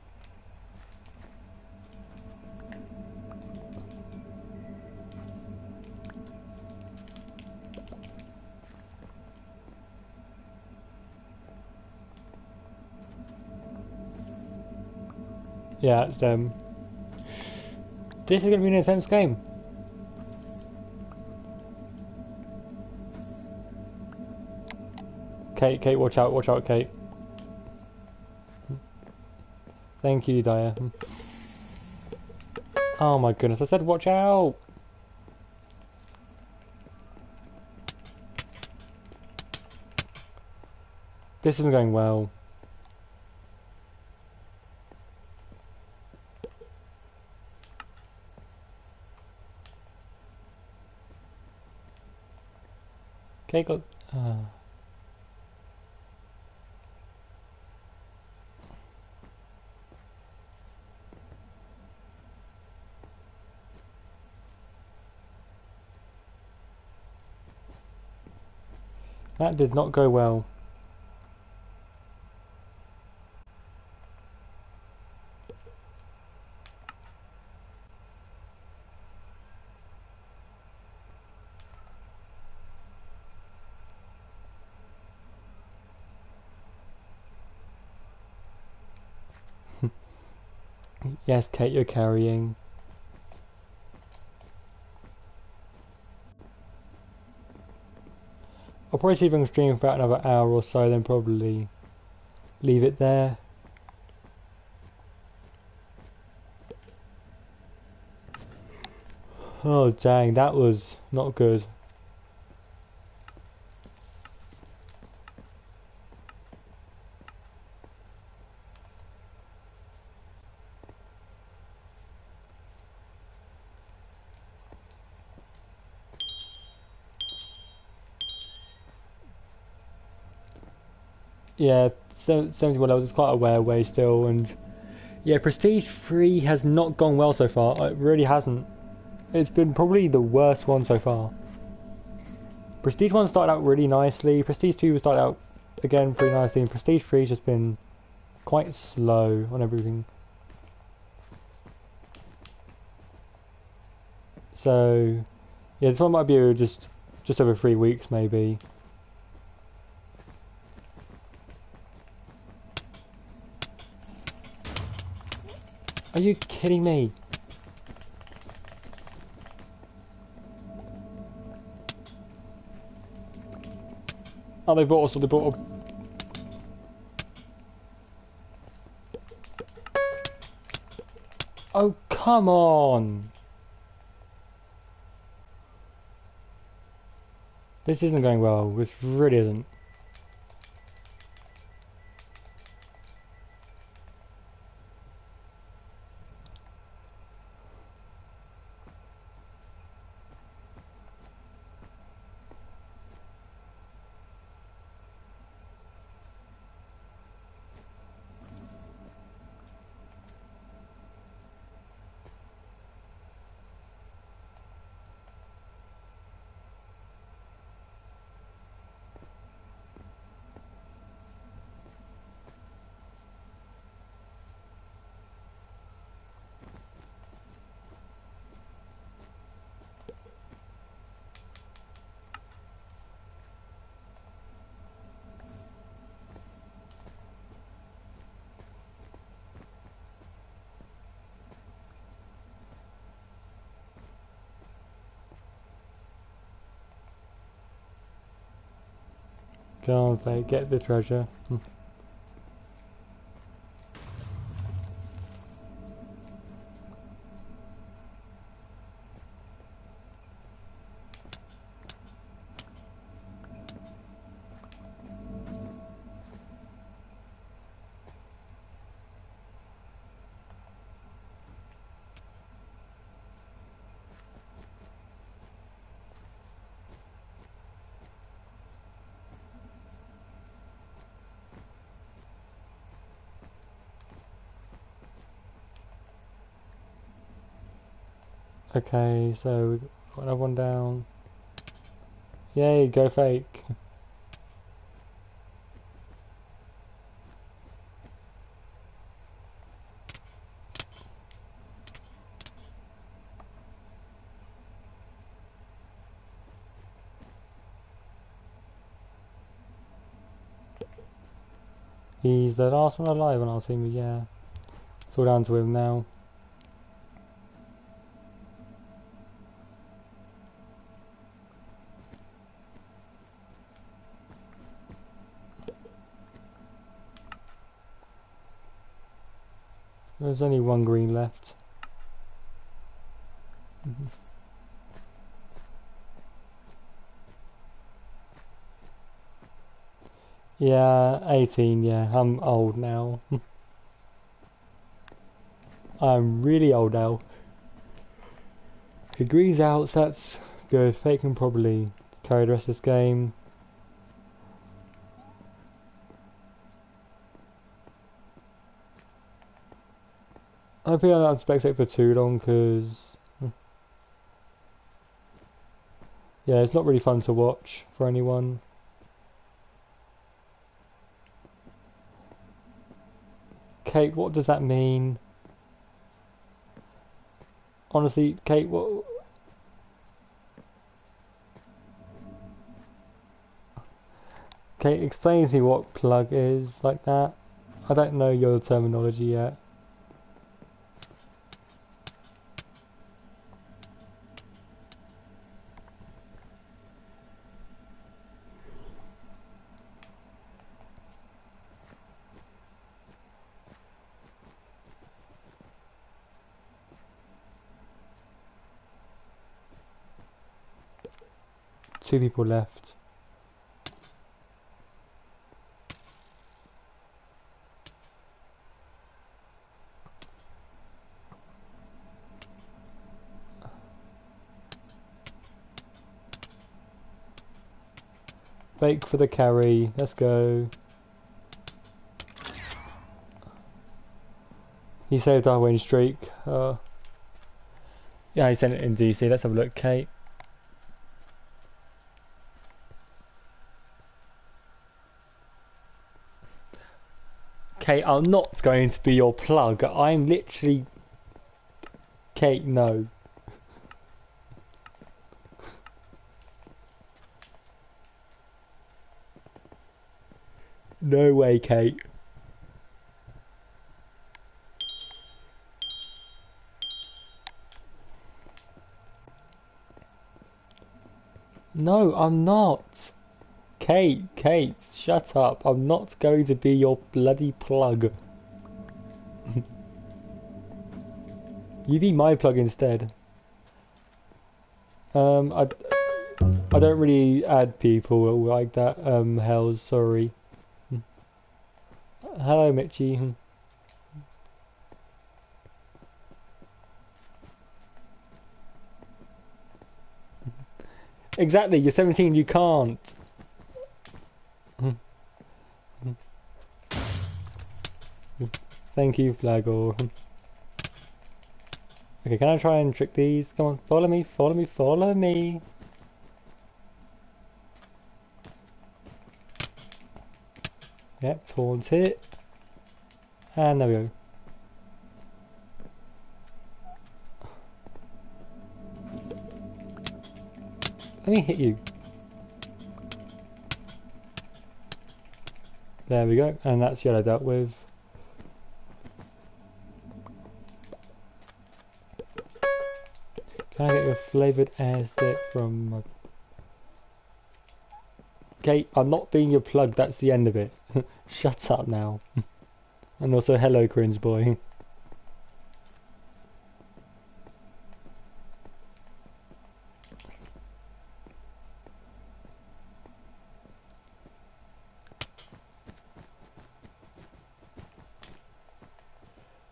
Yeah, it's them. This is going to be an intense game. Kate, Kate, watch out, watch out, Kate. Thank you, Dyer. Oh my goodness, I said watch out! This isn't going well. Okay, go. Uh. That did not go well. Kate, you're carrying. I'll probably see if I can stream for about another hour or so, then probably leave it there. Oh dang, that was not good. Yeah, 71 levels is quite a way away still, and yeah, Prestige 3 has not gone well so far. It really hasn't. It's been probably the worst one so far. Prestige 1 started out really nicely, Prestige 2 started out again pretty nicely, and Prestige 3 has just been quite slow on everything. So, yeah, this one might be just just over three weeks maybe. Are you kidding me? Oh, they bought us, they bought us. Oh, come on! This isn't going well, this really isn't. Go on, Fate, get the treasure. Okay, so got another one down. Yay, go fake. He's the last one alive on our team, yeah. It's all down to him now. There's only one green left. Yeah, 18, yeah, I'm old now. I'm really old now. The green's out, so that's good. Fate can probably carry the rest of this game. I don't think I don't spectate for too long because hmm. yeah, it's not really fun to watch for anyone. Kate, what does that mean? Honestly, Kate, what? Kate, explain to me what plug is like that. I don't know your terminology yet. Two people left. Fake for the carry. Let's go. He saved our win streak. Uh, yeah, he sent it in DC. Let's have a look, Kate. Kate, I'm not going to be your plug. I'm literally... Kate, no. No way, Kate. No, I'm not. Kate, Kate, shut up. I'm not going to be your bloody plug. you be my plug instead. Um, I, I don't really add people like that. Um, hells, sorry. Hello, Mitchy. Exactly, you're 17, you can't. Thank you, Flagor. Okay, can I try and trick these? Come on, follow me, follow me, follow me. Yep, taunt it. And there we go. Let me hit you. There we go, and that's yellow dealt with. Can I get your flavoured stick from my... Kate, I'm not being your plug, that's the end of it. Shut up now. and also, hello, cringe boy.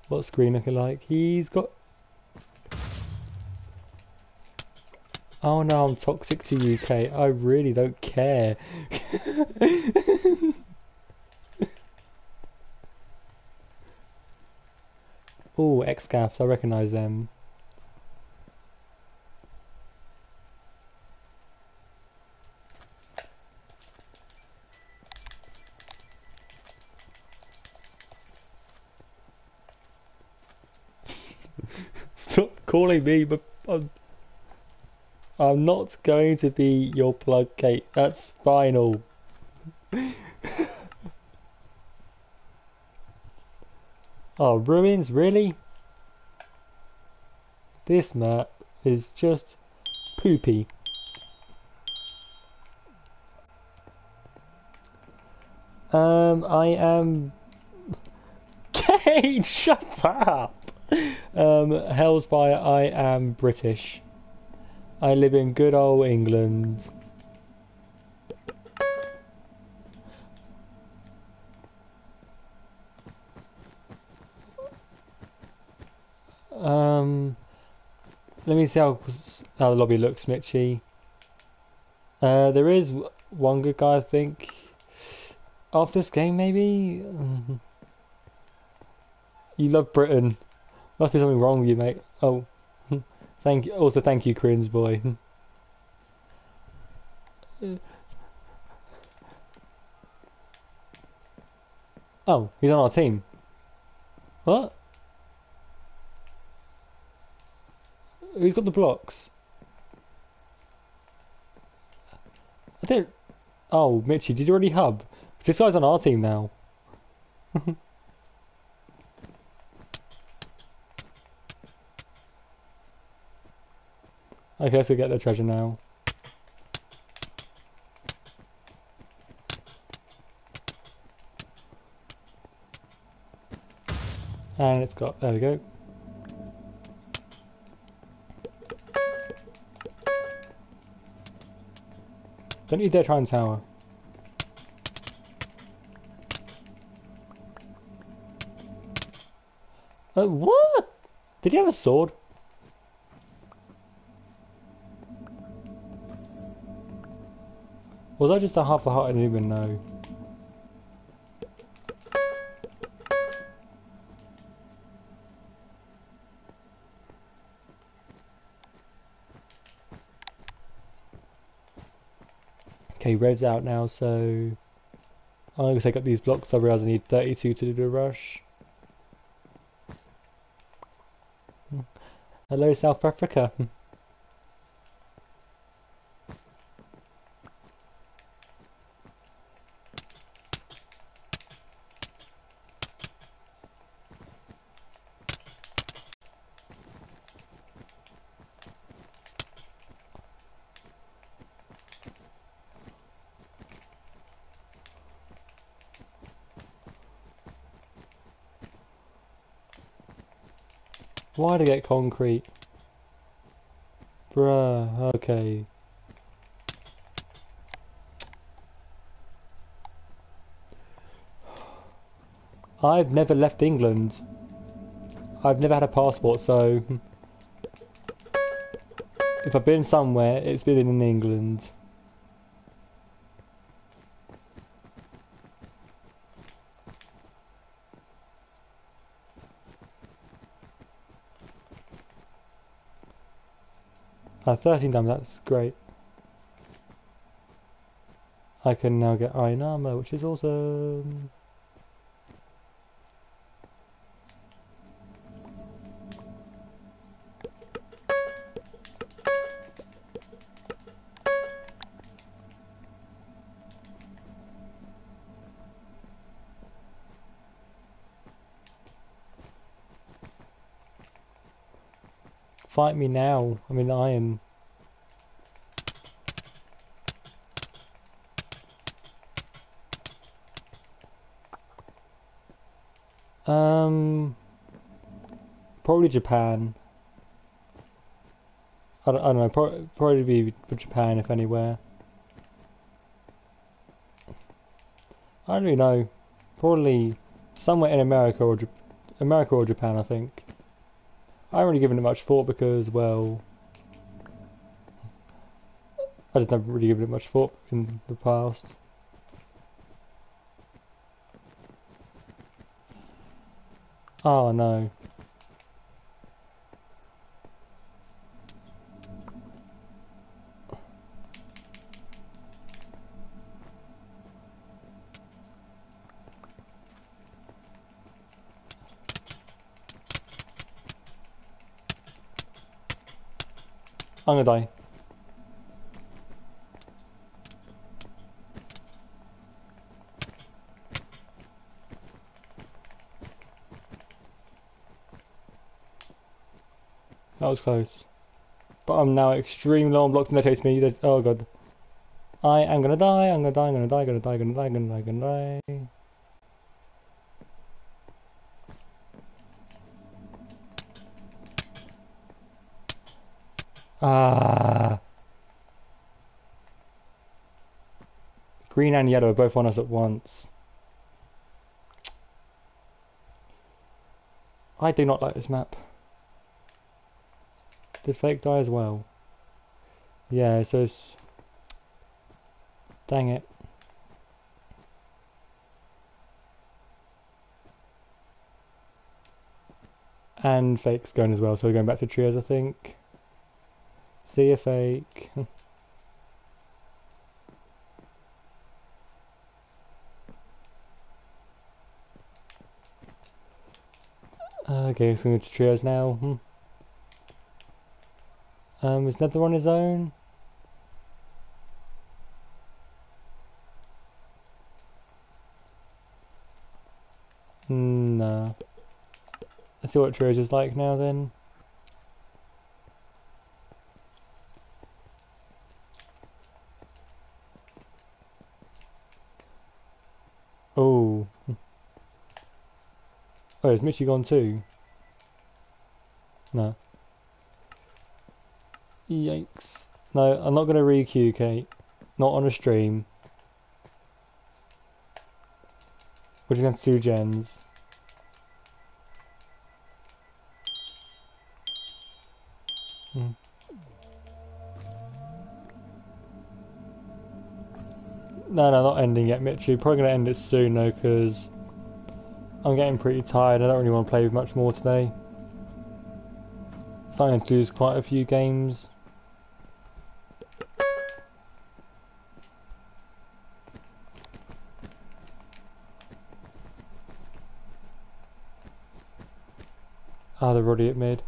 What's screen looking like? He's got... Oh no, I'm toxic to UK. I really don't care. oh, X-Gaps, I recognise them. Stop calling me, but I'm, I'm not going to be your plug, Kate. That's final. oh, ruins, really? This map is just poopy. Um, I am. Kate, shut up! Um, Hell's Fire, I am British. I live in good old England. Um, let me see how, how the lobby looks, Mitchy. Uh, there is one good guy, I think. After this game, maybe? You love Britain. Must be something wrong with you, mate. Oh, thank you. Also, thank you, Crins boy. oh, he's on our team. What? Who's got the blocks? I don't. Oh, Mitchy, did you already hub? This guy's on our team now. Okay, let's get the treasure now. And it's got, there we go. Don't dare try and tower. Uh, what? Did he have a sword? Was I just a half a heart? I didn't even know. Okay, red's out now, so I'm gonna take up these blocks. I realise I need 32 to do the rush. Hmm. Hello, South Africa. Hmm. Why to get concrete? Bruh, okay. I've never left England. I've never had a passport, so... If I've been somewhere, it's been in England. Uh, 13 damage, that's great. I can now get iron armor, which is awesome. Fight me now. I'm in iron. Um, probably Japan. I don't, I don't know. Pro probably be Japan if anywhere. I don't really know. Probably somewhere in America or America or Japan. I think. I haven't really given it much thought because, well, I just never really given it much thought in the past. Oh no. I'm gonna die. Was close. But I'm now extremely low on blocks and they chase me. There's, oh god. I am gonna die, I'm gonna die, I'm gonna die, gonna die, gonna die, gonna die, gonna die. Ah. Green and yellow are both on us at once. I do not like this map. Did fake die as well? Yeah, so it's... Dang it. And fake's going as well, so we're going back to trios I think. See a fake. okay, so we're going to trios now. Hmm. Um, is Nether on his own? No. Let's see what Trios is like now then. Oh. Oh, is Mitchy gone too? No. Yikes. No, I'm not going to re-queue, Kate. Not on a stream. We're just going to do gens. Hmm. No, no, not ending yet, Mitchy. Probably going to end it soon, though, because I'm getting pretty tired. I don't really want to play much more today. Starting to lose quite a few games. Ah, they're already at mid.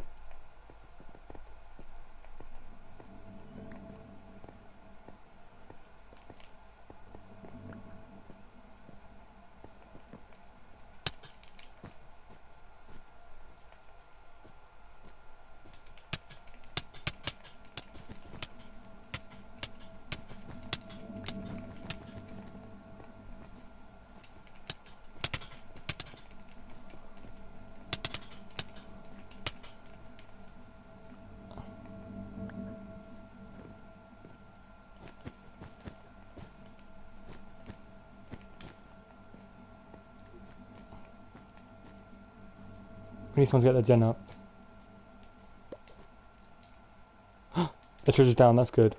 We need someone to get the gen up. the treasure's down, that's good.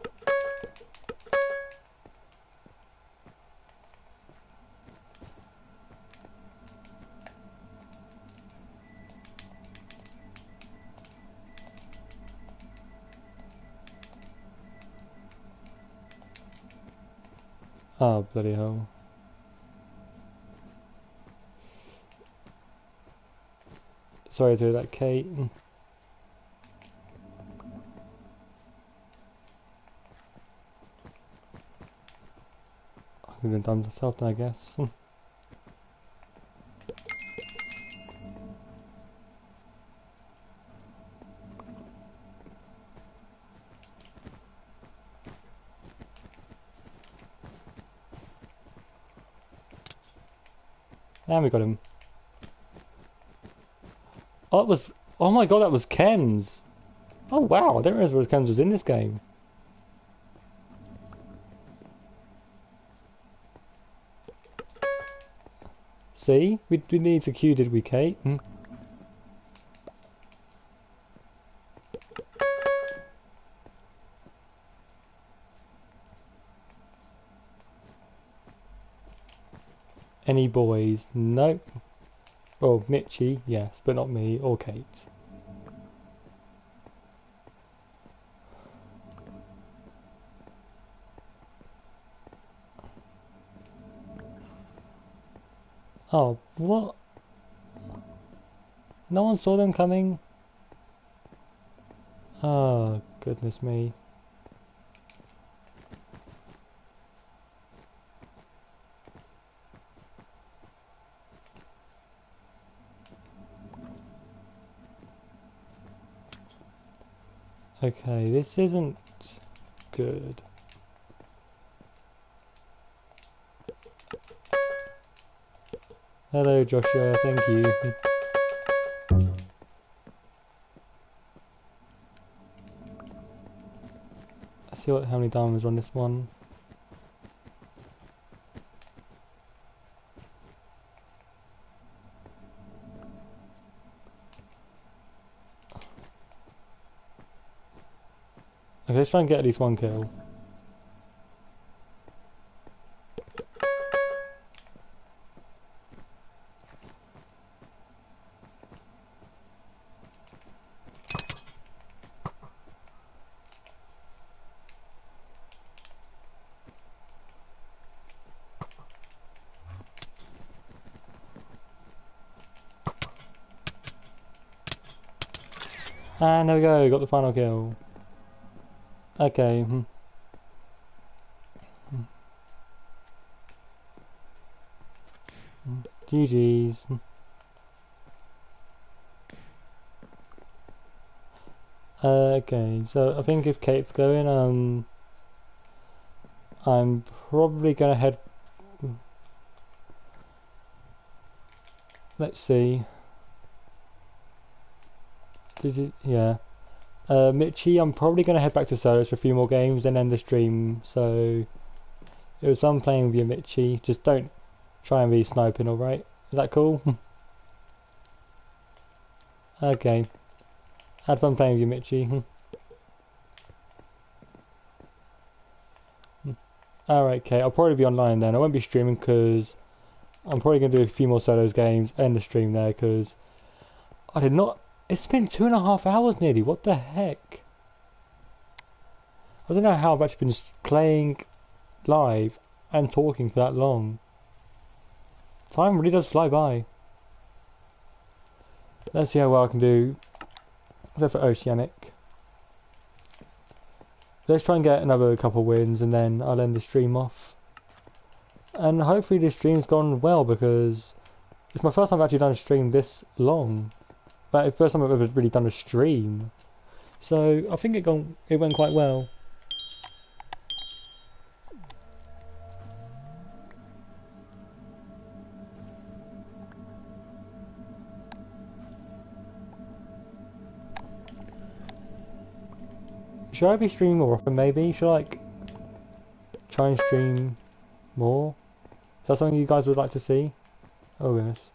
Sorry to hear that, Kate. I could have done myself, I guess. and we got him. That was. Oh my god, that was Ken's. Oh wow, I didn't realize Ken's was in this game. See? We, we need to queue, did we, Kate? Hmm. Any boys? Nope. Oh, Mitchy, yes, but not me or Kate. Oh, what? No one saw them coming? Oh, goodness me. Okay, this isn't good. Hello Joshua, thank you. Let's see what how many diamonds are on this one. Let's try and get at least one kill. And there we go, got the final kill. Okay. Hmm. GG's. Hmm. Okay, so I think if Kate's going, um, I'm probably gonna head. Let's see. Did you? Yeah. Uh, Mitchy, I'm probably going to head back to solos for a few more games and end the stream. So it was fun playing with you, Mitchy. Just don't try and be sniping, alright? Is that cool? okay. Had fun playing with you, Mitchy. Alright, okay, I'll probably be online then. I won't be streaming because I'm probably going to do a few more solos games, end the stream there because I did not it's been two and a half hours nearly. What the heck? I don't know how I've actually been playing live and talking for that long. Time really does fly by. Let's see how well I can do. Except for Oceanic. Let's try and get another couple wins and then I'll end the stream off. And hopefully this stream's gone well because it's my first time I've actually done a stream this long. But the first time I've ever really done a stream. So I think it gone it went quite well. Should I be streaming more often maybe? Should I like try and stream more? Is that something you guys would like to see? Oh goodness.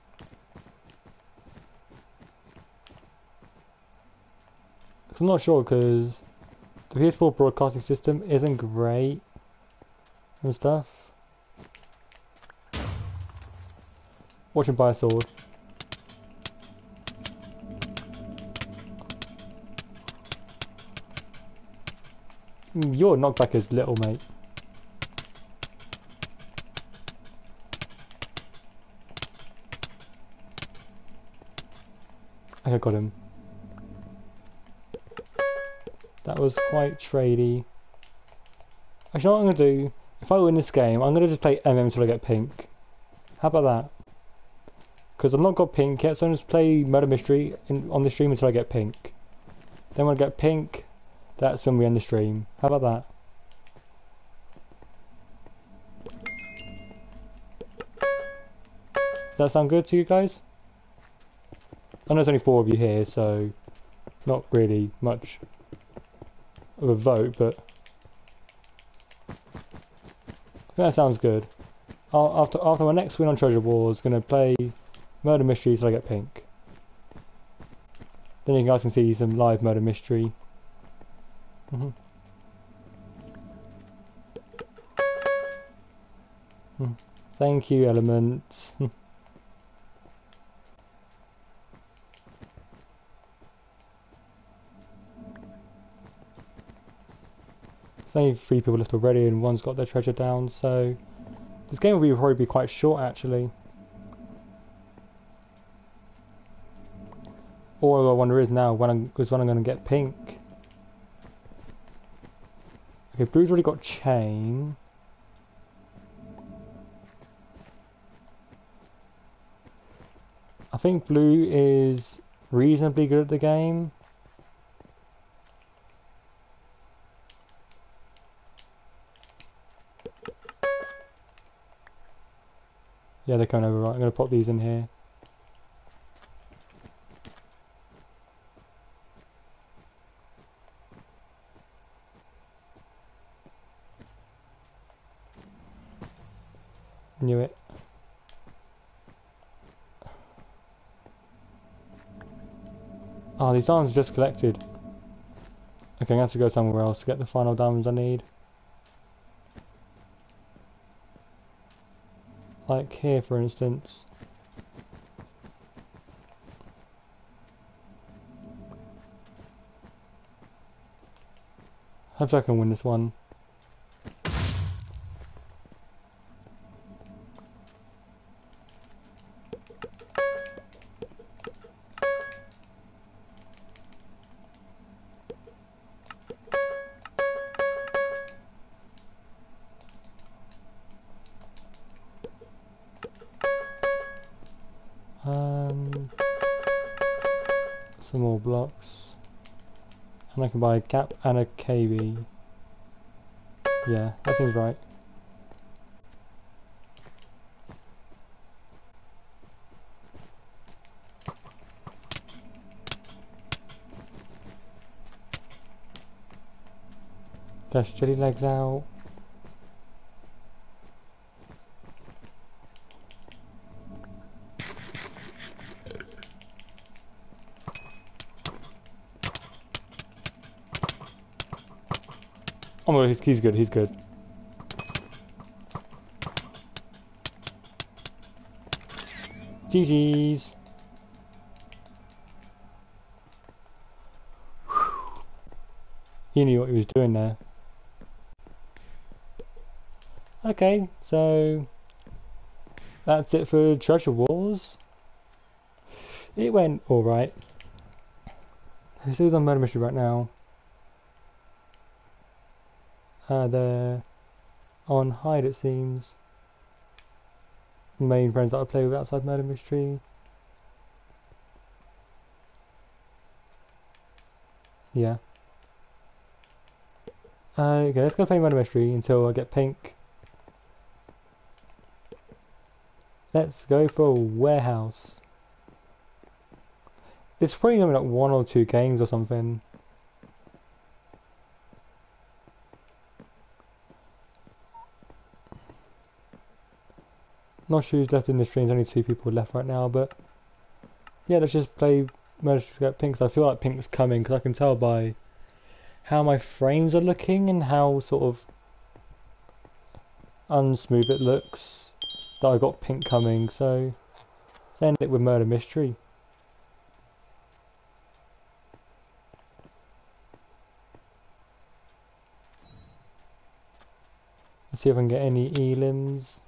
I'm not sure because the PS4 broadcasting system isn't great and stuff. Watch him buy a sword. Hmm, your knockback is little, mate. I got him. Was quite tradey. Actually, what I'm going to do, if I win this game, I'm going to just play MM until I get pink. How about that? Because I've not got pink yet, so I'm just play Murder Mystery in, on the stream until I get pink. Then when I get pink, that's when we end the stream. How about that? Does that sound good to you guys? I know there's only four of you here, so not really much of a vote, but that sounds good. I'll, after after my next win on Treasure Wars, gonna play Murder Mystery till I get pink. Then you guys can see some live Murder Mystery. Mm -hmm. Thank you, Elements. only three people left already and one's got their treasure down, so this game will be probably be quite short actually. All I wonder is now when I'm is when I'm gonna get pink. Okay, blue's already got chain. I think blue is reasonably good at the game. Yeah, they're coming over right. I'm going to pop these in here. Knew it. Oh, these diamonds just collected. Okay, I'm going to have to go somewhere else to get the final diamonds I need. Like here, for instance. Hopefully I can win this one. And I can buy a cap and a KB. Yeah, that seems right. Dash chili legs out. Oh, he's, he's good, he's good. GG's. He knew what he was doing there. Okay, so that's it for Treasure Wars. It went alright. This is on Murder Mystery right now. Uh, they're on hide it seems. Main friends that I play with outside Murder Mystery. Yeah. Uh, okay, let's go play Murder Mystery until I get pink. Let's go for Warehouse. It's probably only like one or two games or something. Not sure who's left in the stream, there's only two people left right now, but yeah, let's just play Murder Get Pink, I feel like Pink's coming, because I can tell by how my frames are looking and how sort of unsmooth it looks that I got Pink coming, so let's end it with Murder Mystery. See if I can get any elims.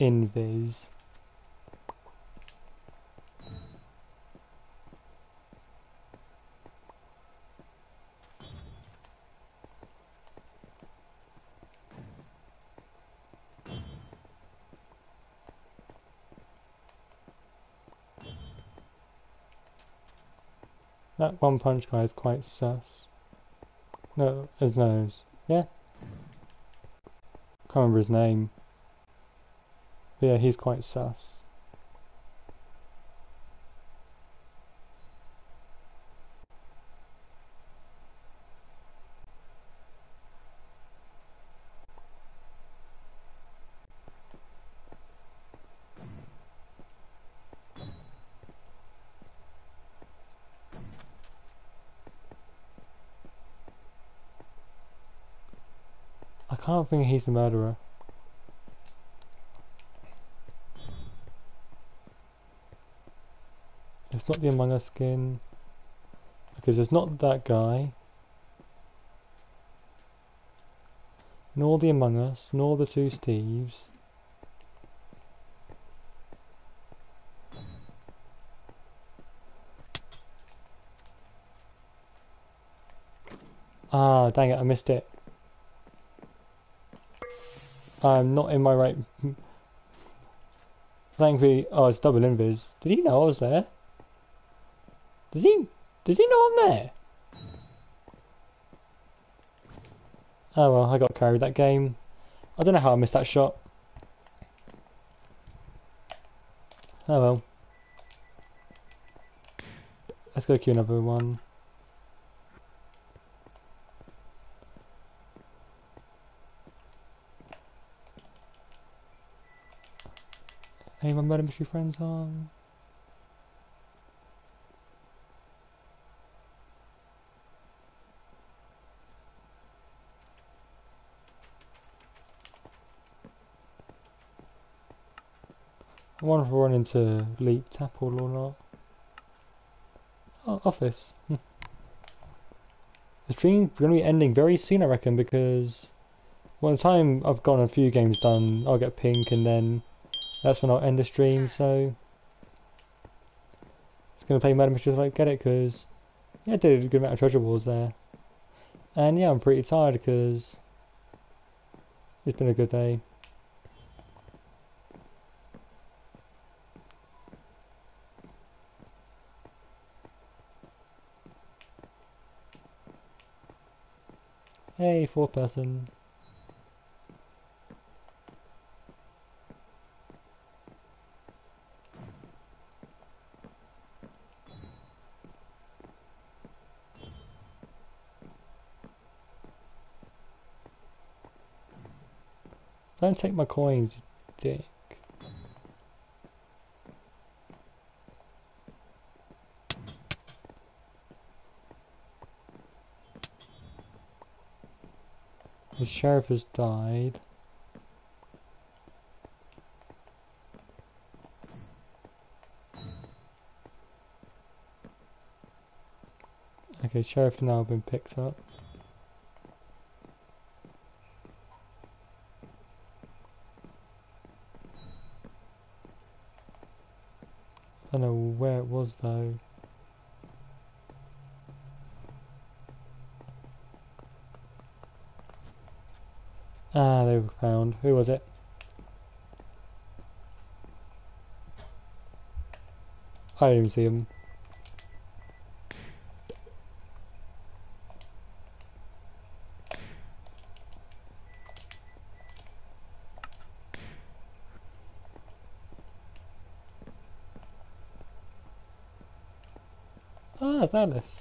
Invis. That one punch guy is quite sus. No, his nose. Yeah? Can't remember his name. But yeah, he's quite sus. I can't think he's the murderer. Not the Among Us skin. Because it's not that guy. Nor the Among Us, nor the two Steves. Ah, dang it, I missed it. I'm not in my right... Thankfully... Oh, it's double invis. Did he know I was there? Does he... Does he know I'm there? Oh well, I got carried that game. I don't know how I missed that shot. Oh well. Let's go queue another one. Hey, my murder mystery friends on. If we're running into Leap Tapple or not. Oh, office. Hmm. the stream's going to be ending very soon, I reckon, because by the time I've gotten a few games done, I'll get pink and then that's when I'll end the stream, so... It's going to play Murder Mystery if I get it, because... Yeah, I did a good amount of treasure wars there. And yeah, I'm pretty tired, because... It's been a good day. Hey, four person. Don't take my coins, you sheriff has died. Okay, sheriff now been picked up. I don't know where it was though. Who was it? I didn't even see him. Ah, it's Alice.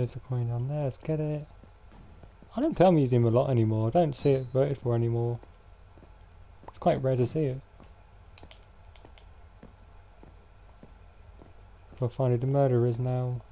There's a coin down there, let's get it. I don't on museum a lot anymore, I don't see it voted for anymore. It's quite rare to see it. We'll find the murderer is now.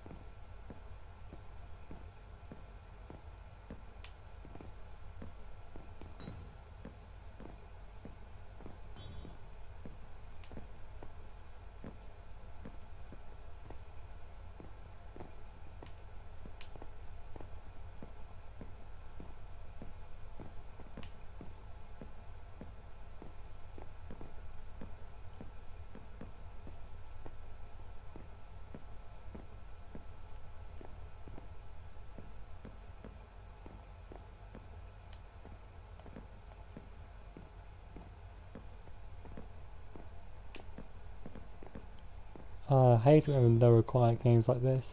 It when there were quiet games like this.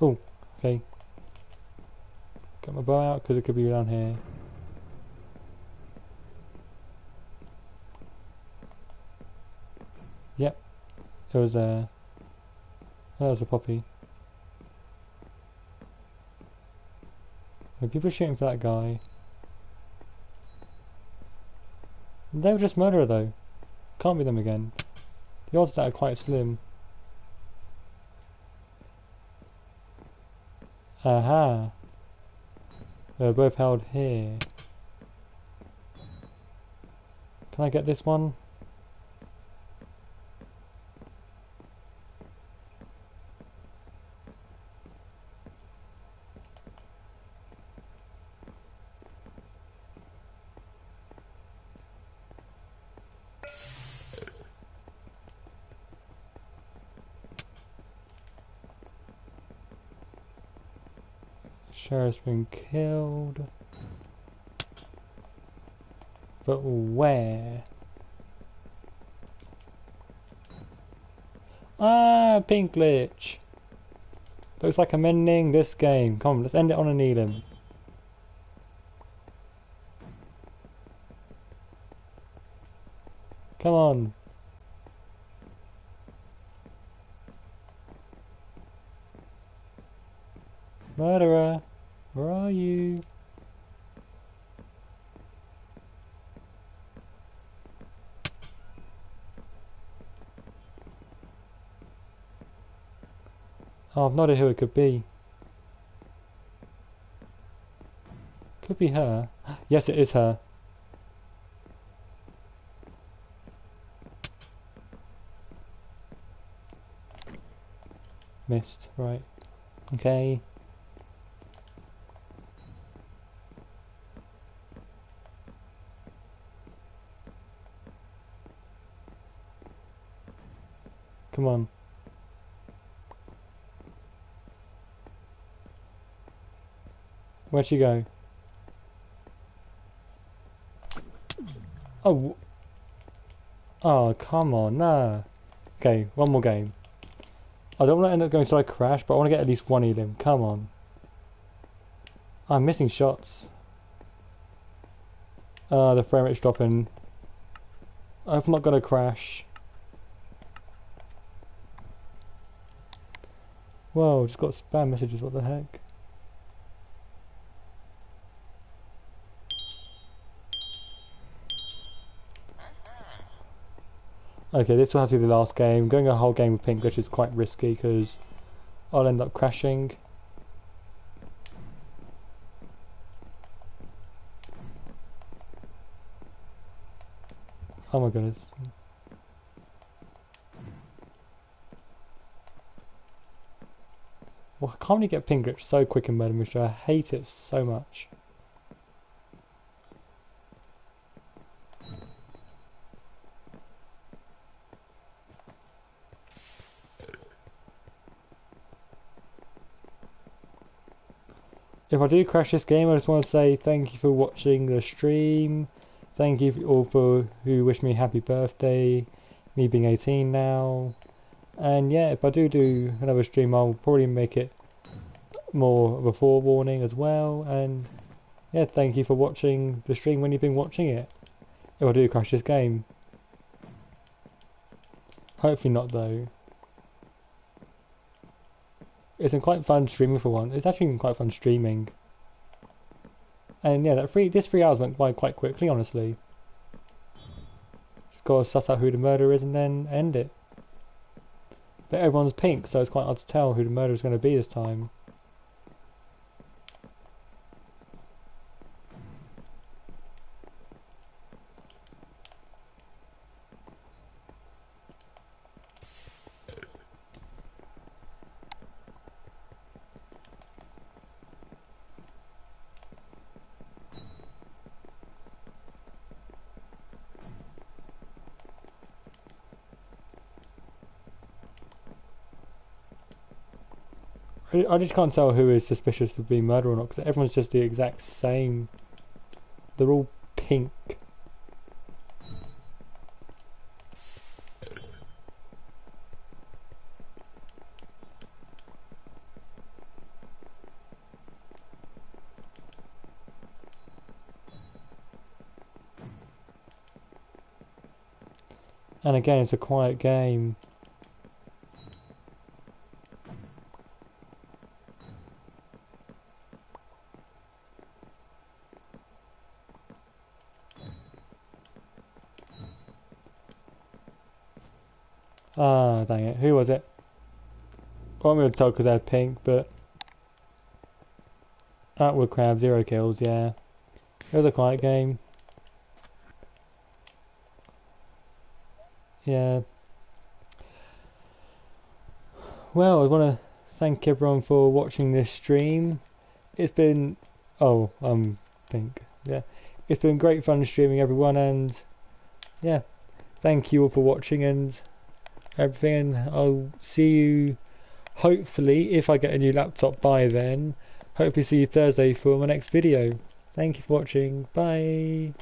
Oh, okay. Get my bow out because it could be down here. Yep, it was there. That was a poppy. When people shooting for that guy. They were just murderer though. Can't be them again. The odds that are quite slim. Aha. They're both held here. Can I get this one? Sheriff's been killed. But where? Ah, pink glitch. Looks like I'm ending this game. Come on, let's end it on a Needham. Come on. Murderer, where are you? Oh, I've no idea who it could be. Could be her. Yes, it is her. Missed, right. Okay. Come on. Where'd she go? Oh. Oh, come on, no. Okay, one more game. I don't want to end up going to a crash, but I want to get at least one of them. Come on. I'm missing shots. Uh, the frame rate's dropping. I've not got to crash. Whoa, just got spam messages, what the heck? Okay, this will have to be the last game. Going a whole game with pink glitch is quite risky because I'll end up crashing. Oh my goodness. Well, can't you get pink glitch so quick in Murder Mystery? I hate it so much. If I do crash this game, I just want to say thank you for watching the stream. Thank you all for who wished me happy birthday, me being 18 now. And yeah, if I do do another stream, I'll probably make it more of a forewarning as well. And yeah, thank you for watching the stream when you've been watching it. If I do crash this game. Hopefully not though. It's been quite fun streaming for one. It's actually been quite fun streaming. And yeah, that three this three hours went by quite quickly, honestly. Just gotta suss out who the murderer is and then end it. But everyone's pink, so it's quite hard to tell who the murderer is going to be this time. I just can't tell who is suspicious of being murdered or not because everyone's just the exact same. They're all pink. And again, it's a quiet game. Ah, dang it. Who was it? Well, I'm going to tell because they're pink, but... Atwood Crab, zero kills, yeah. It was a quiet game. Yeah. Well, I want to thank everyone for watching this stream. It's been... Oh, um, pink. Yeah. It's been great fun streaming everyone and... Yeah. Thank you all for watching and everything. And I'll see you hopefully if I get a new laptop by then. Hopefully see you Thursday for my next video. Thank you for watching. Bye